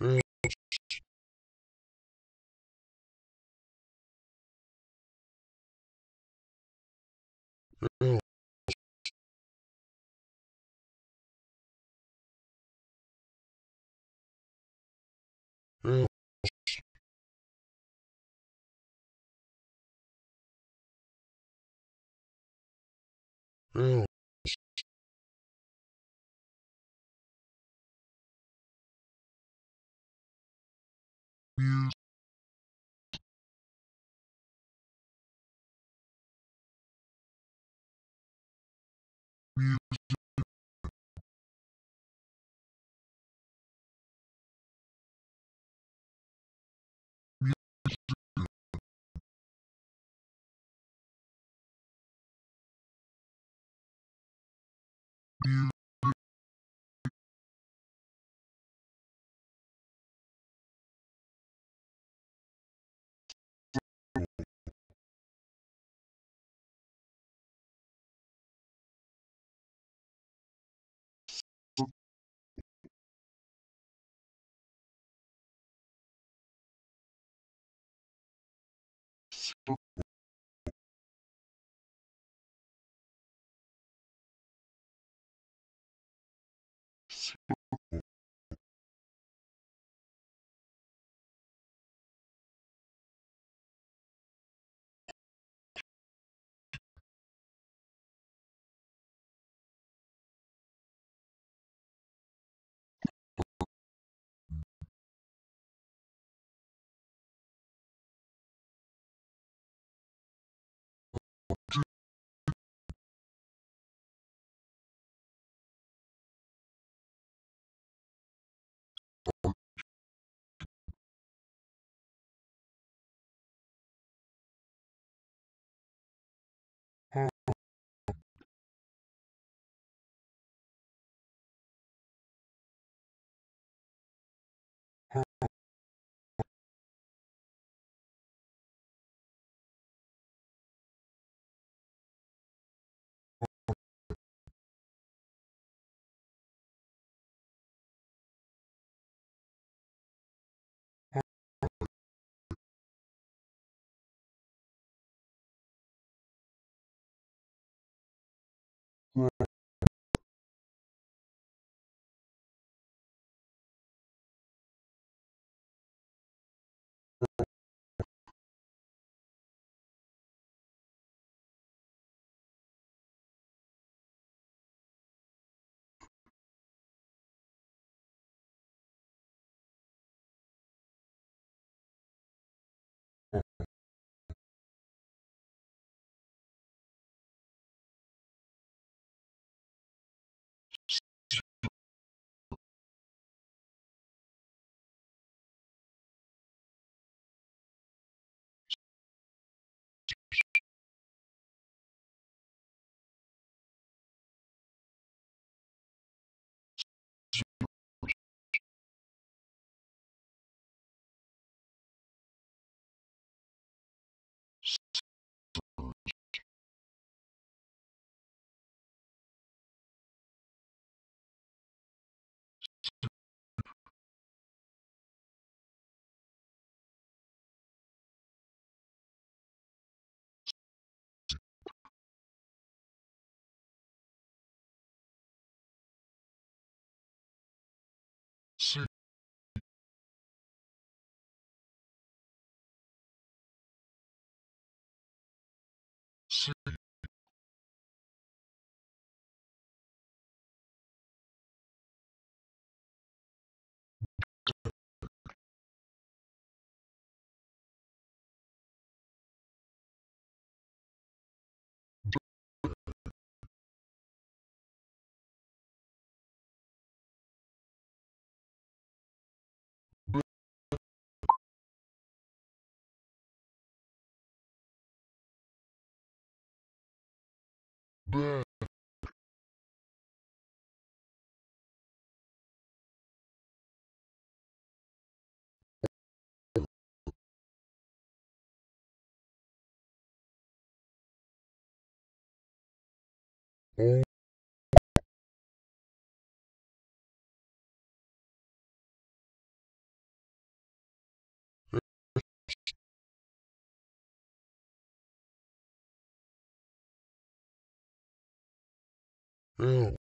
music you What Right. See, bad, all else,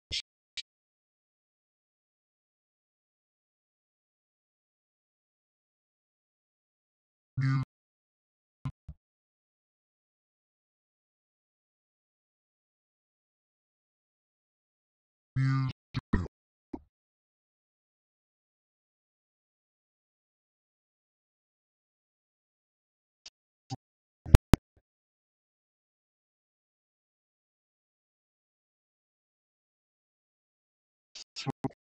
from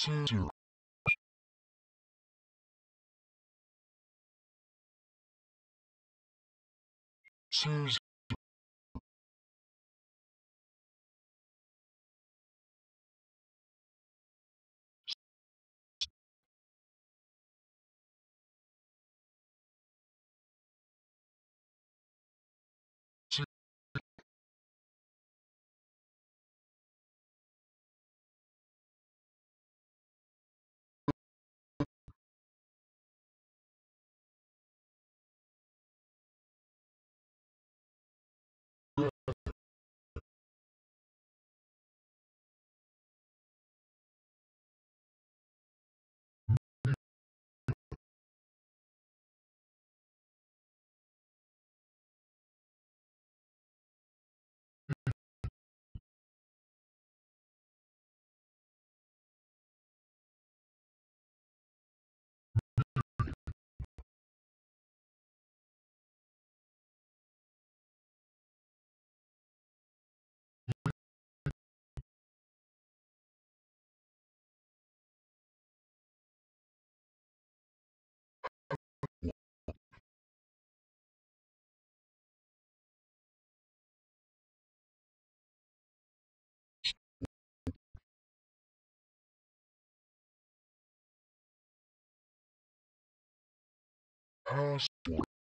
scissor, scissor, passport,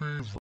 Fever.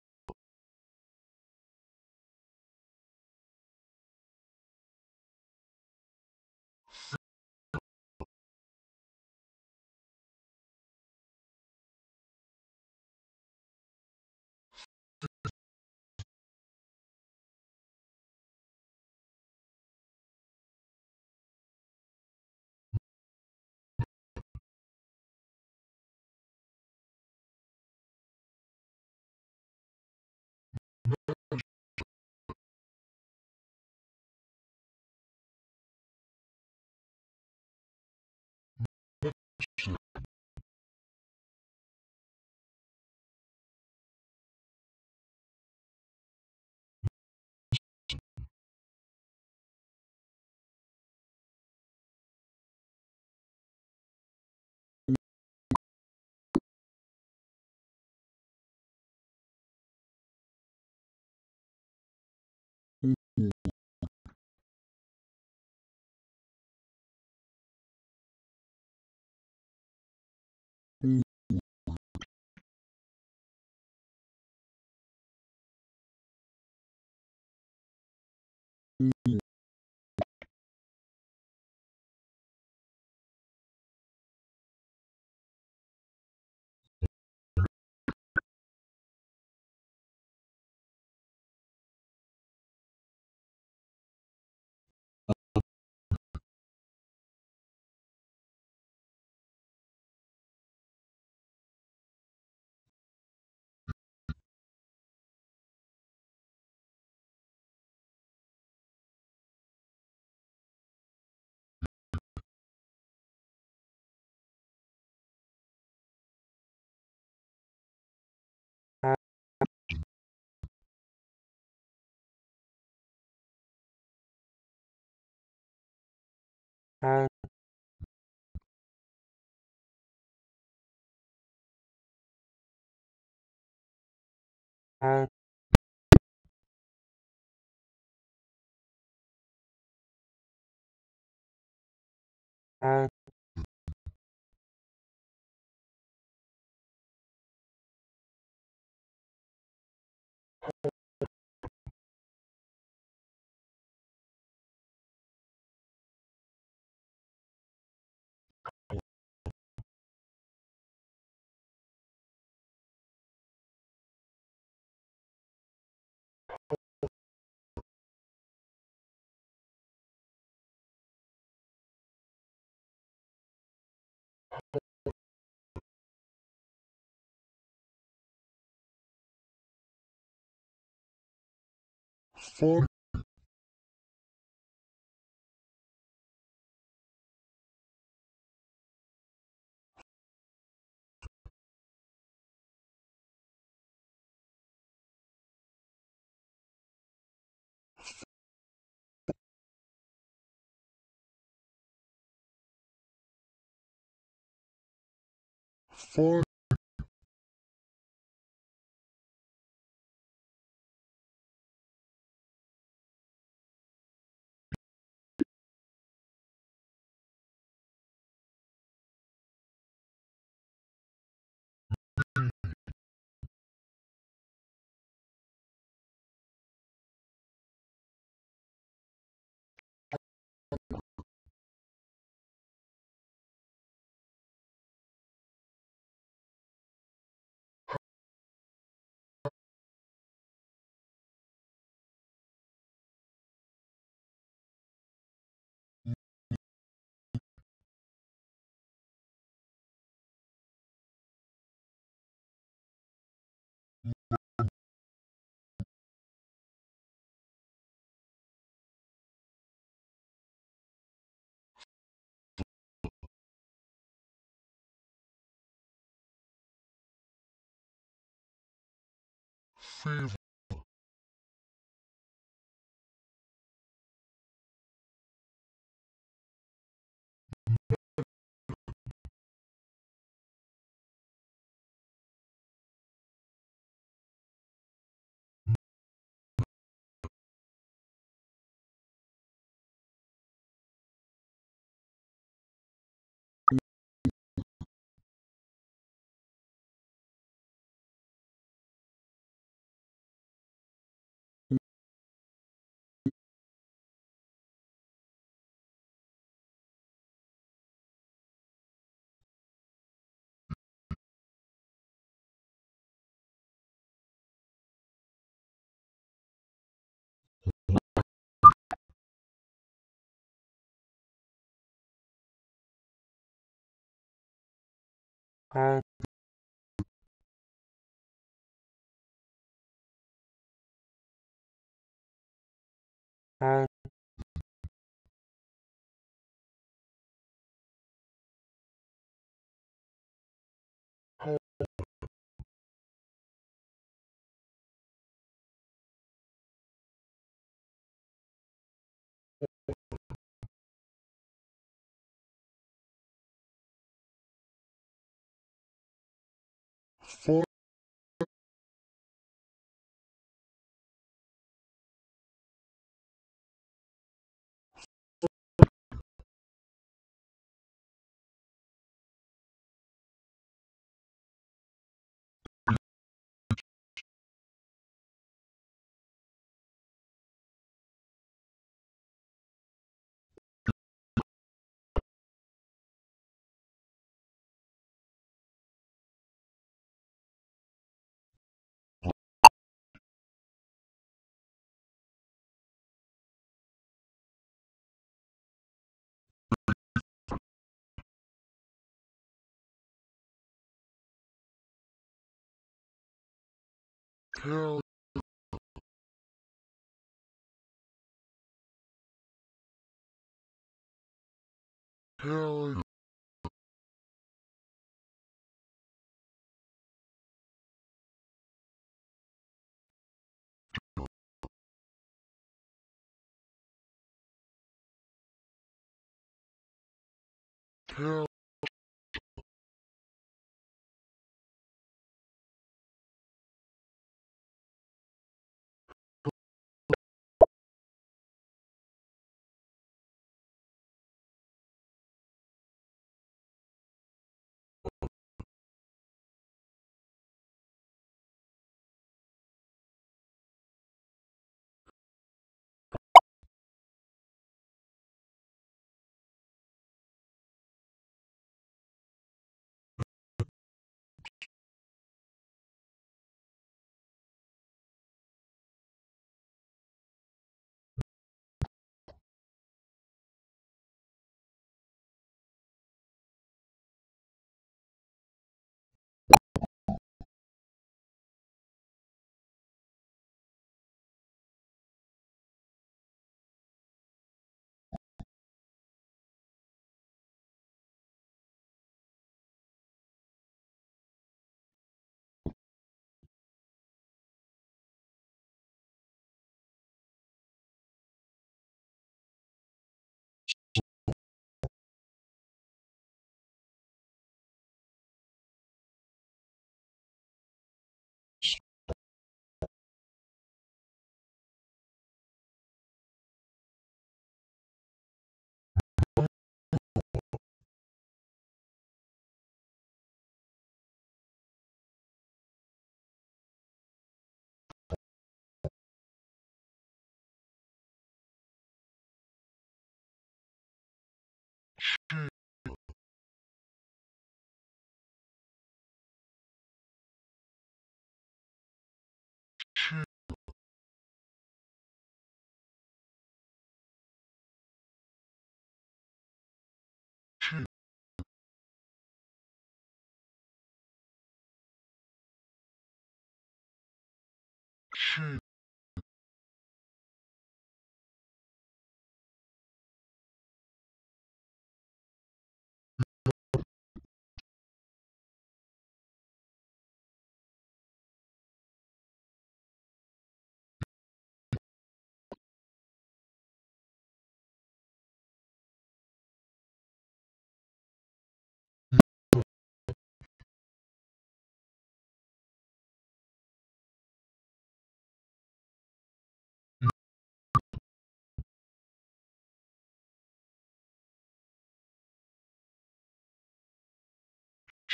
mm and and and Fun. Fun. Fever. hai hai fun, Kelly, Kelly, Kelly, she,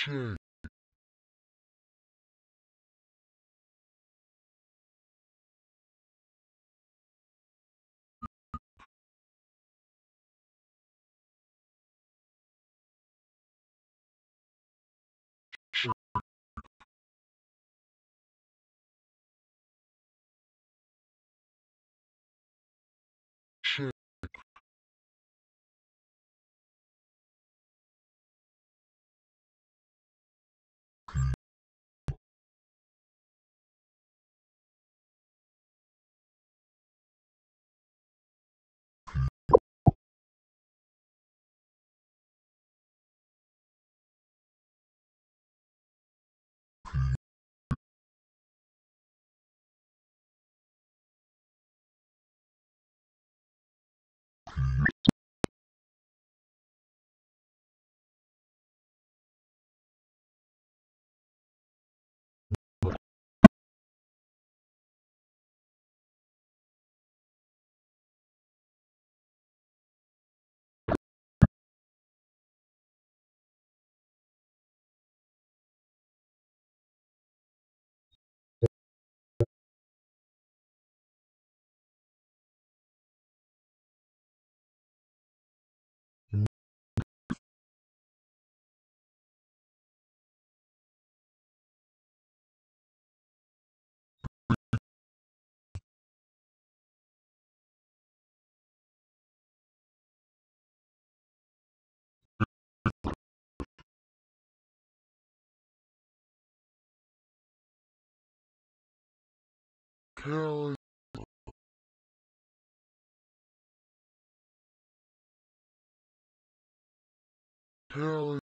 she. Kelly, Kelly,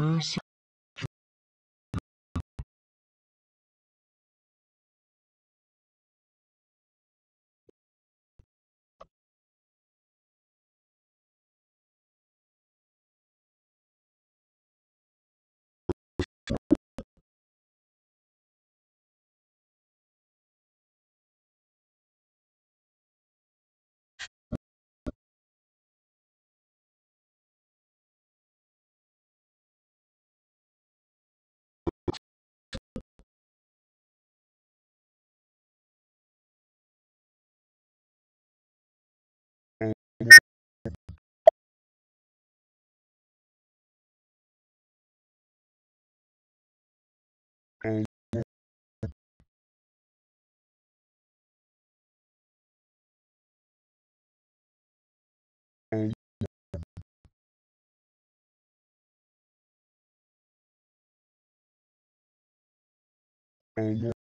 どう。Oh,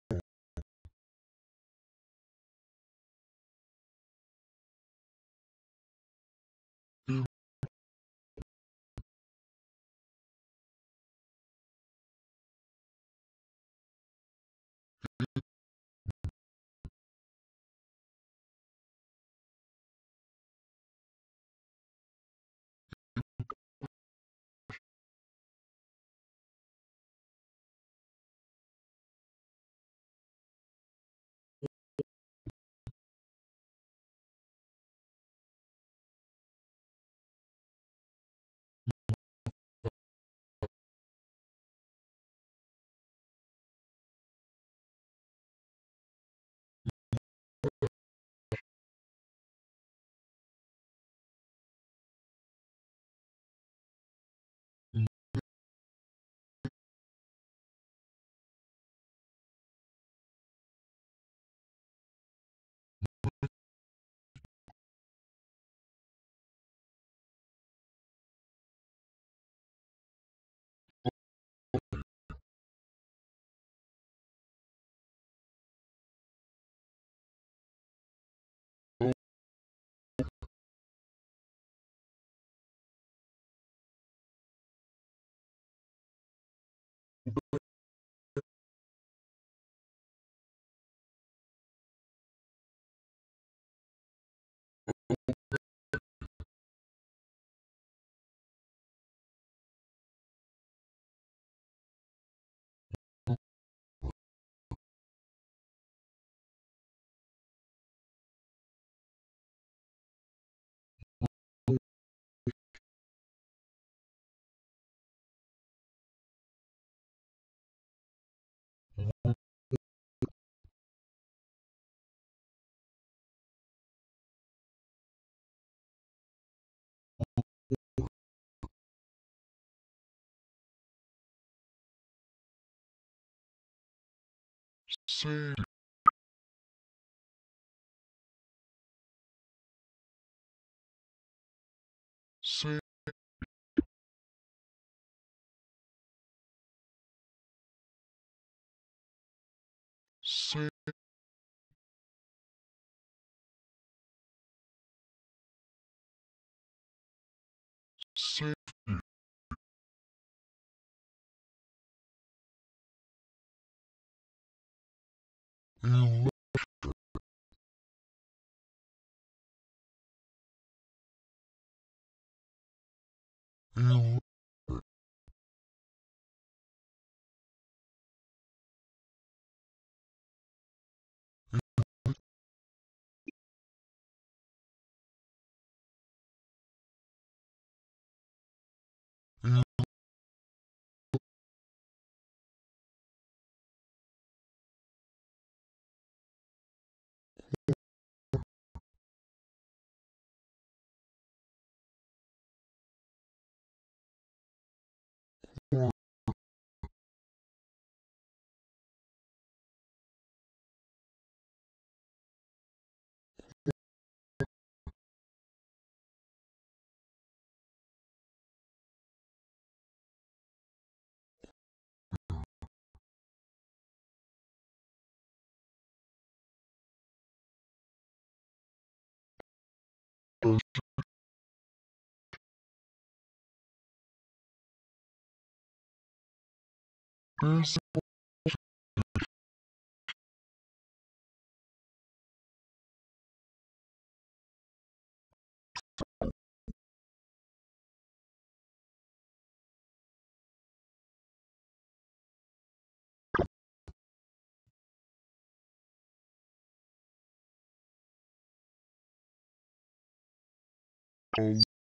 say, say, busy um um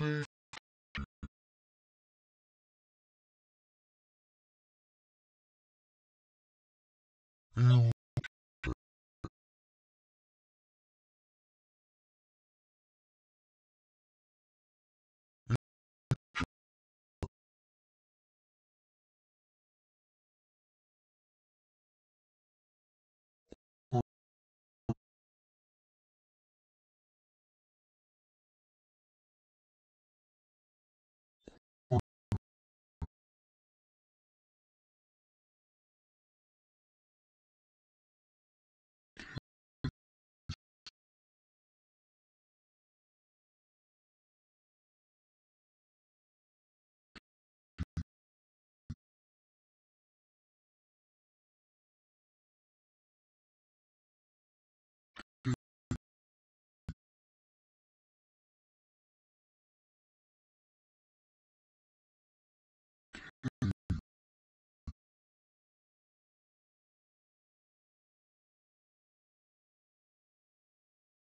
you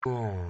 God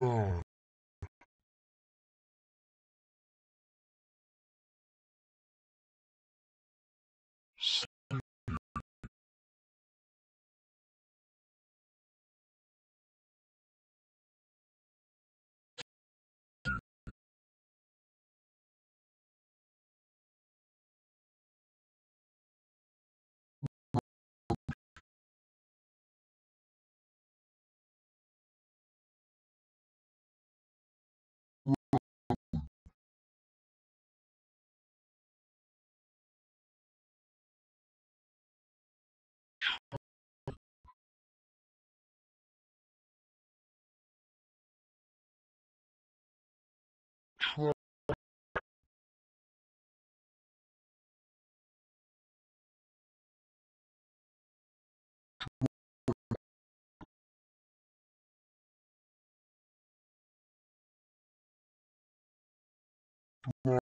glad, glad, try,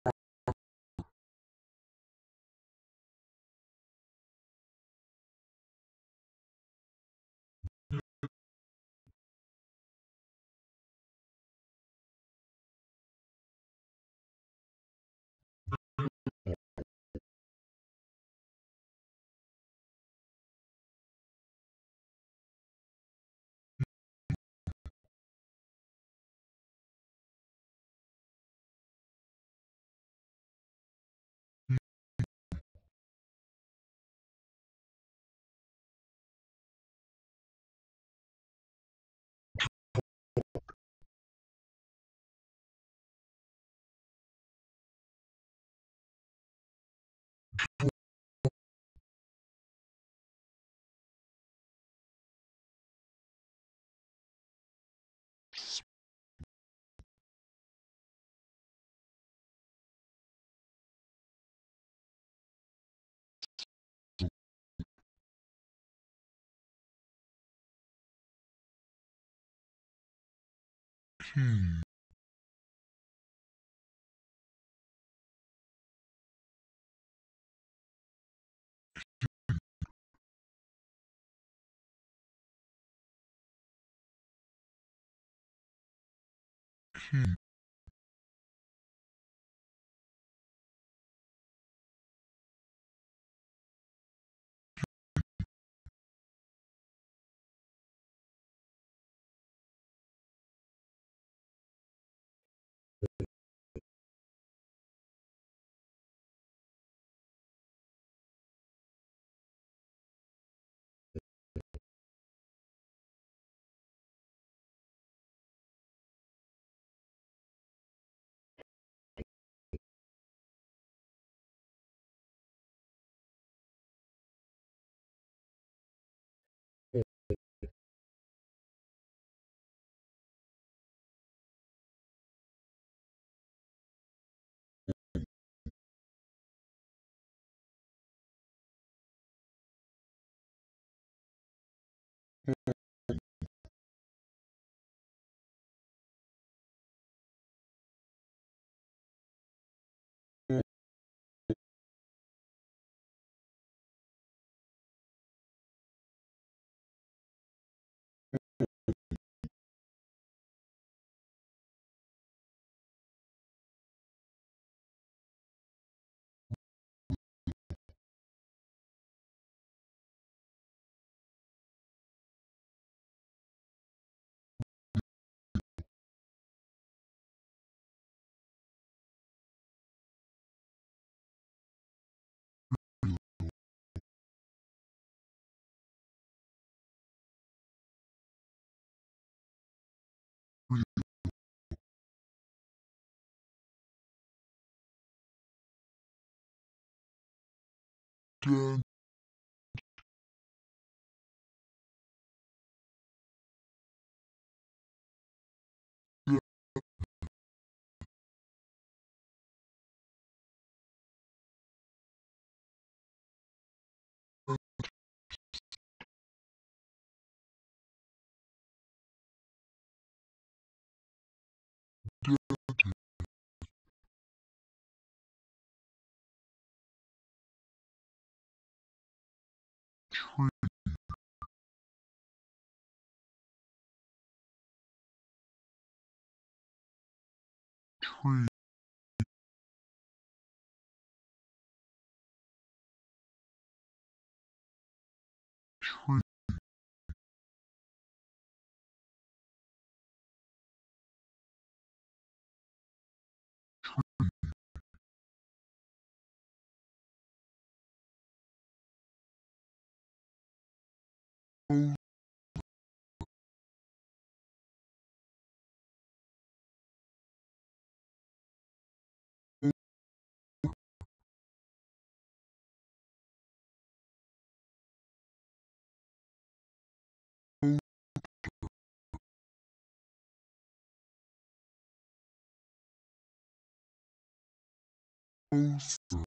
hmm, hmm, Mm-hmm. Dad, tree. Oh. Here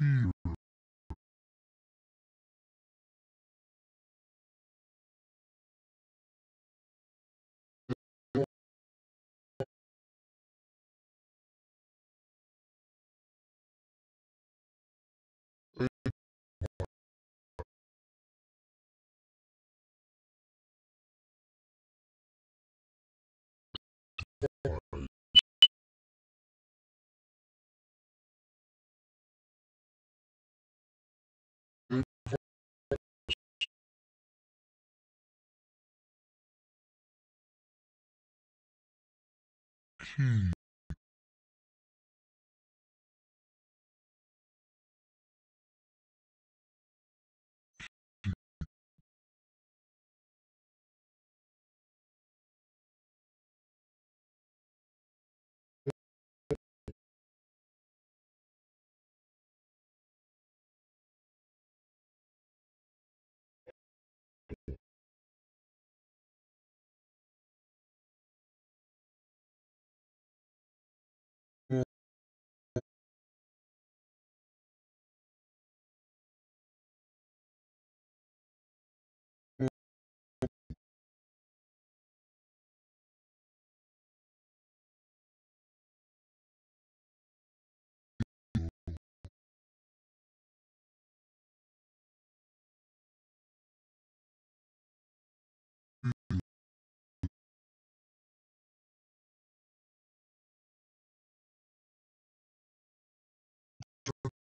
here here tree tree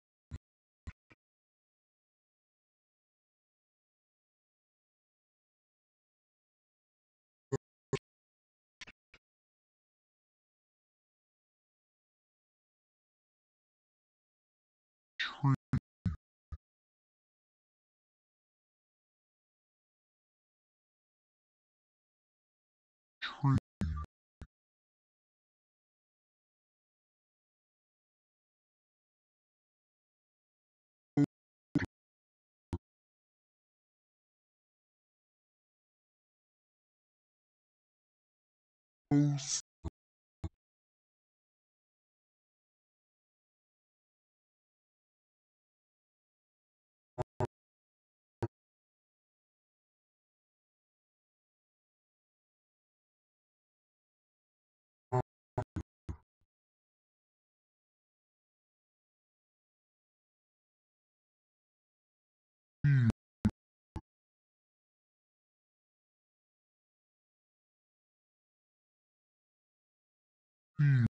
also here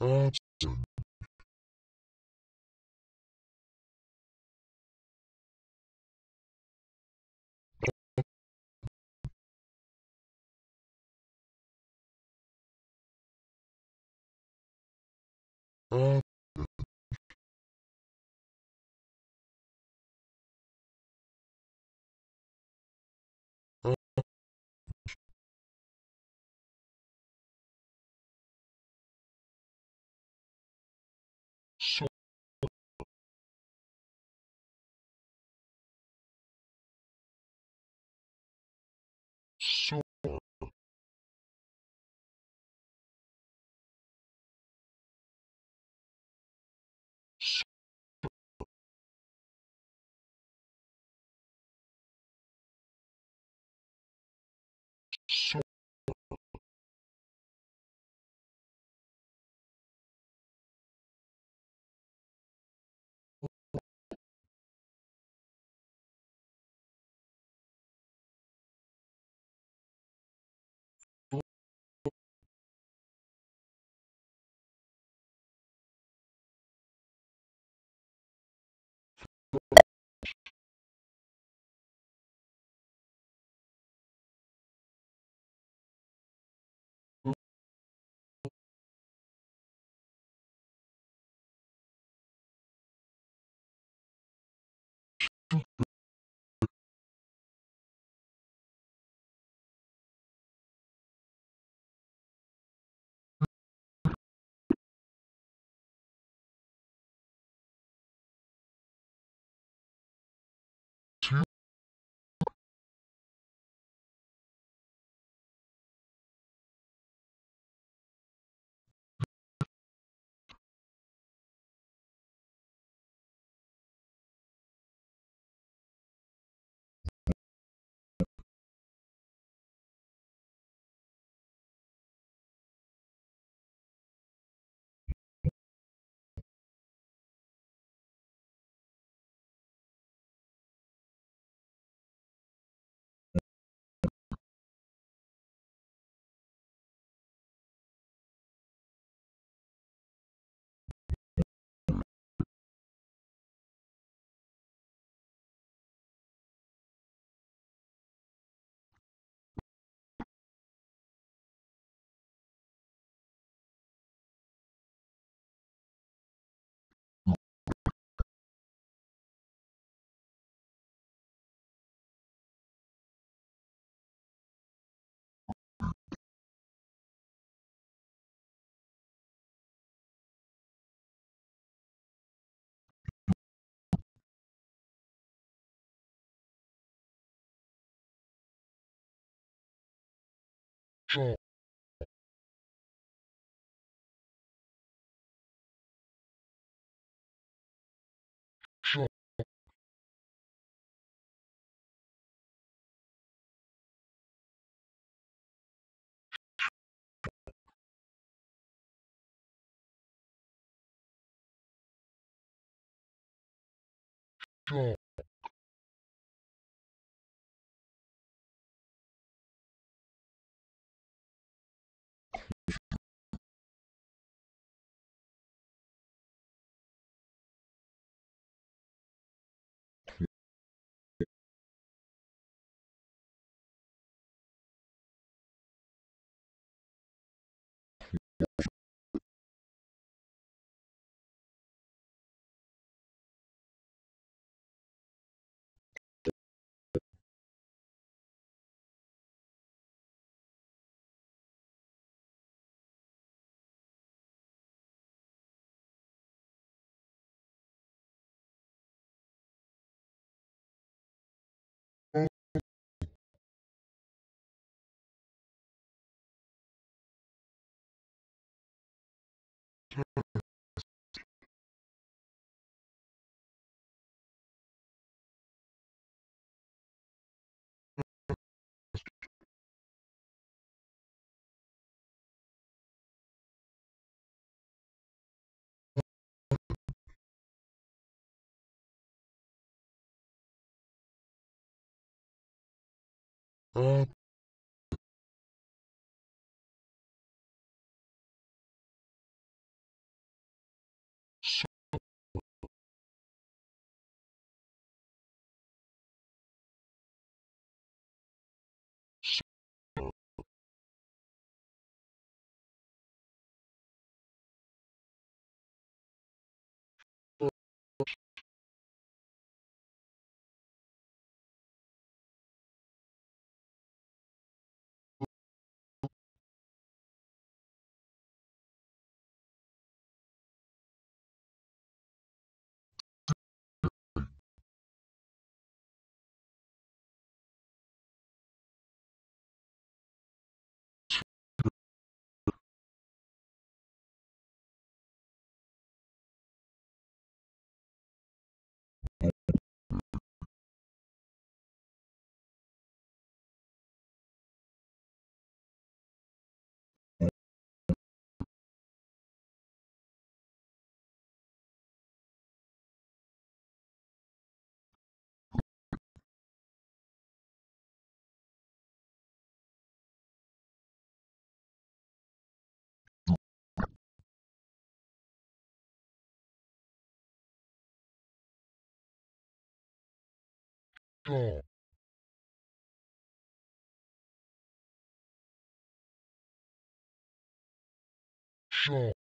Option. Option. 对。Oh. Shop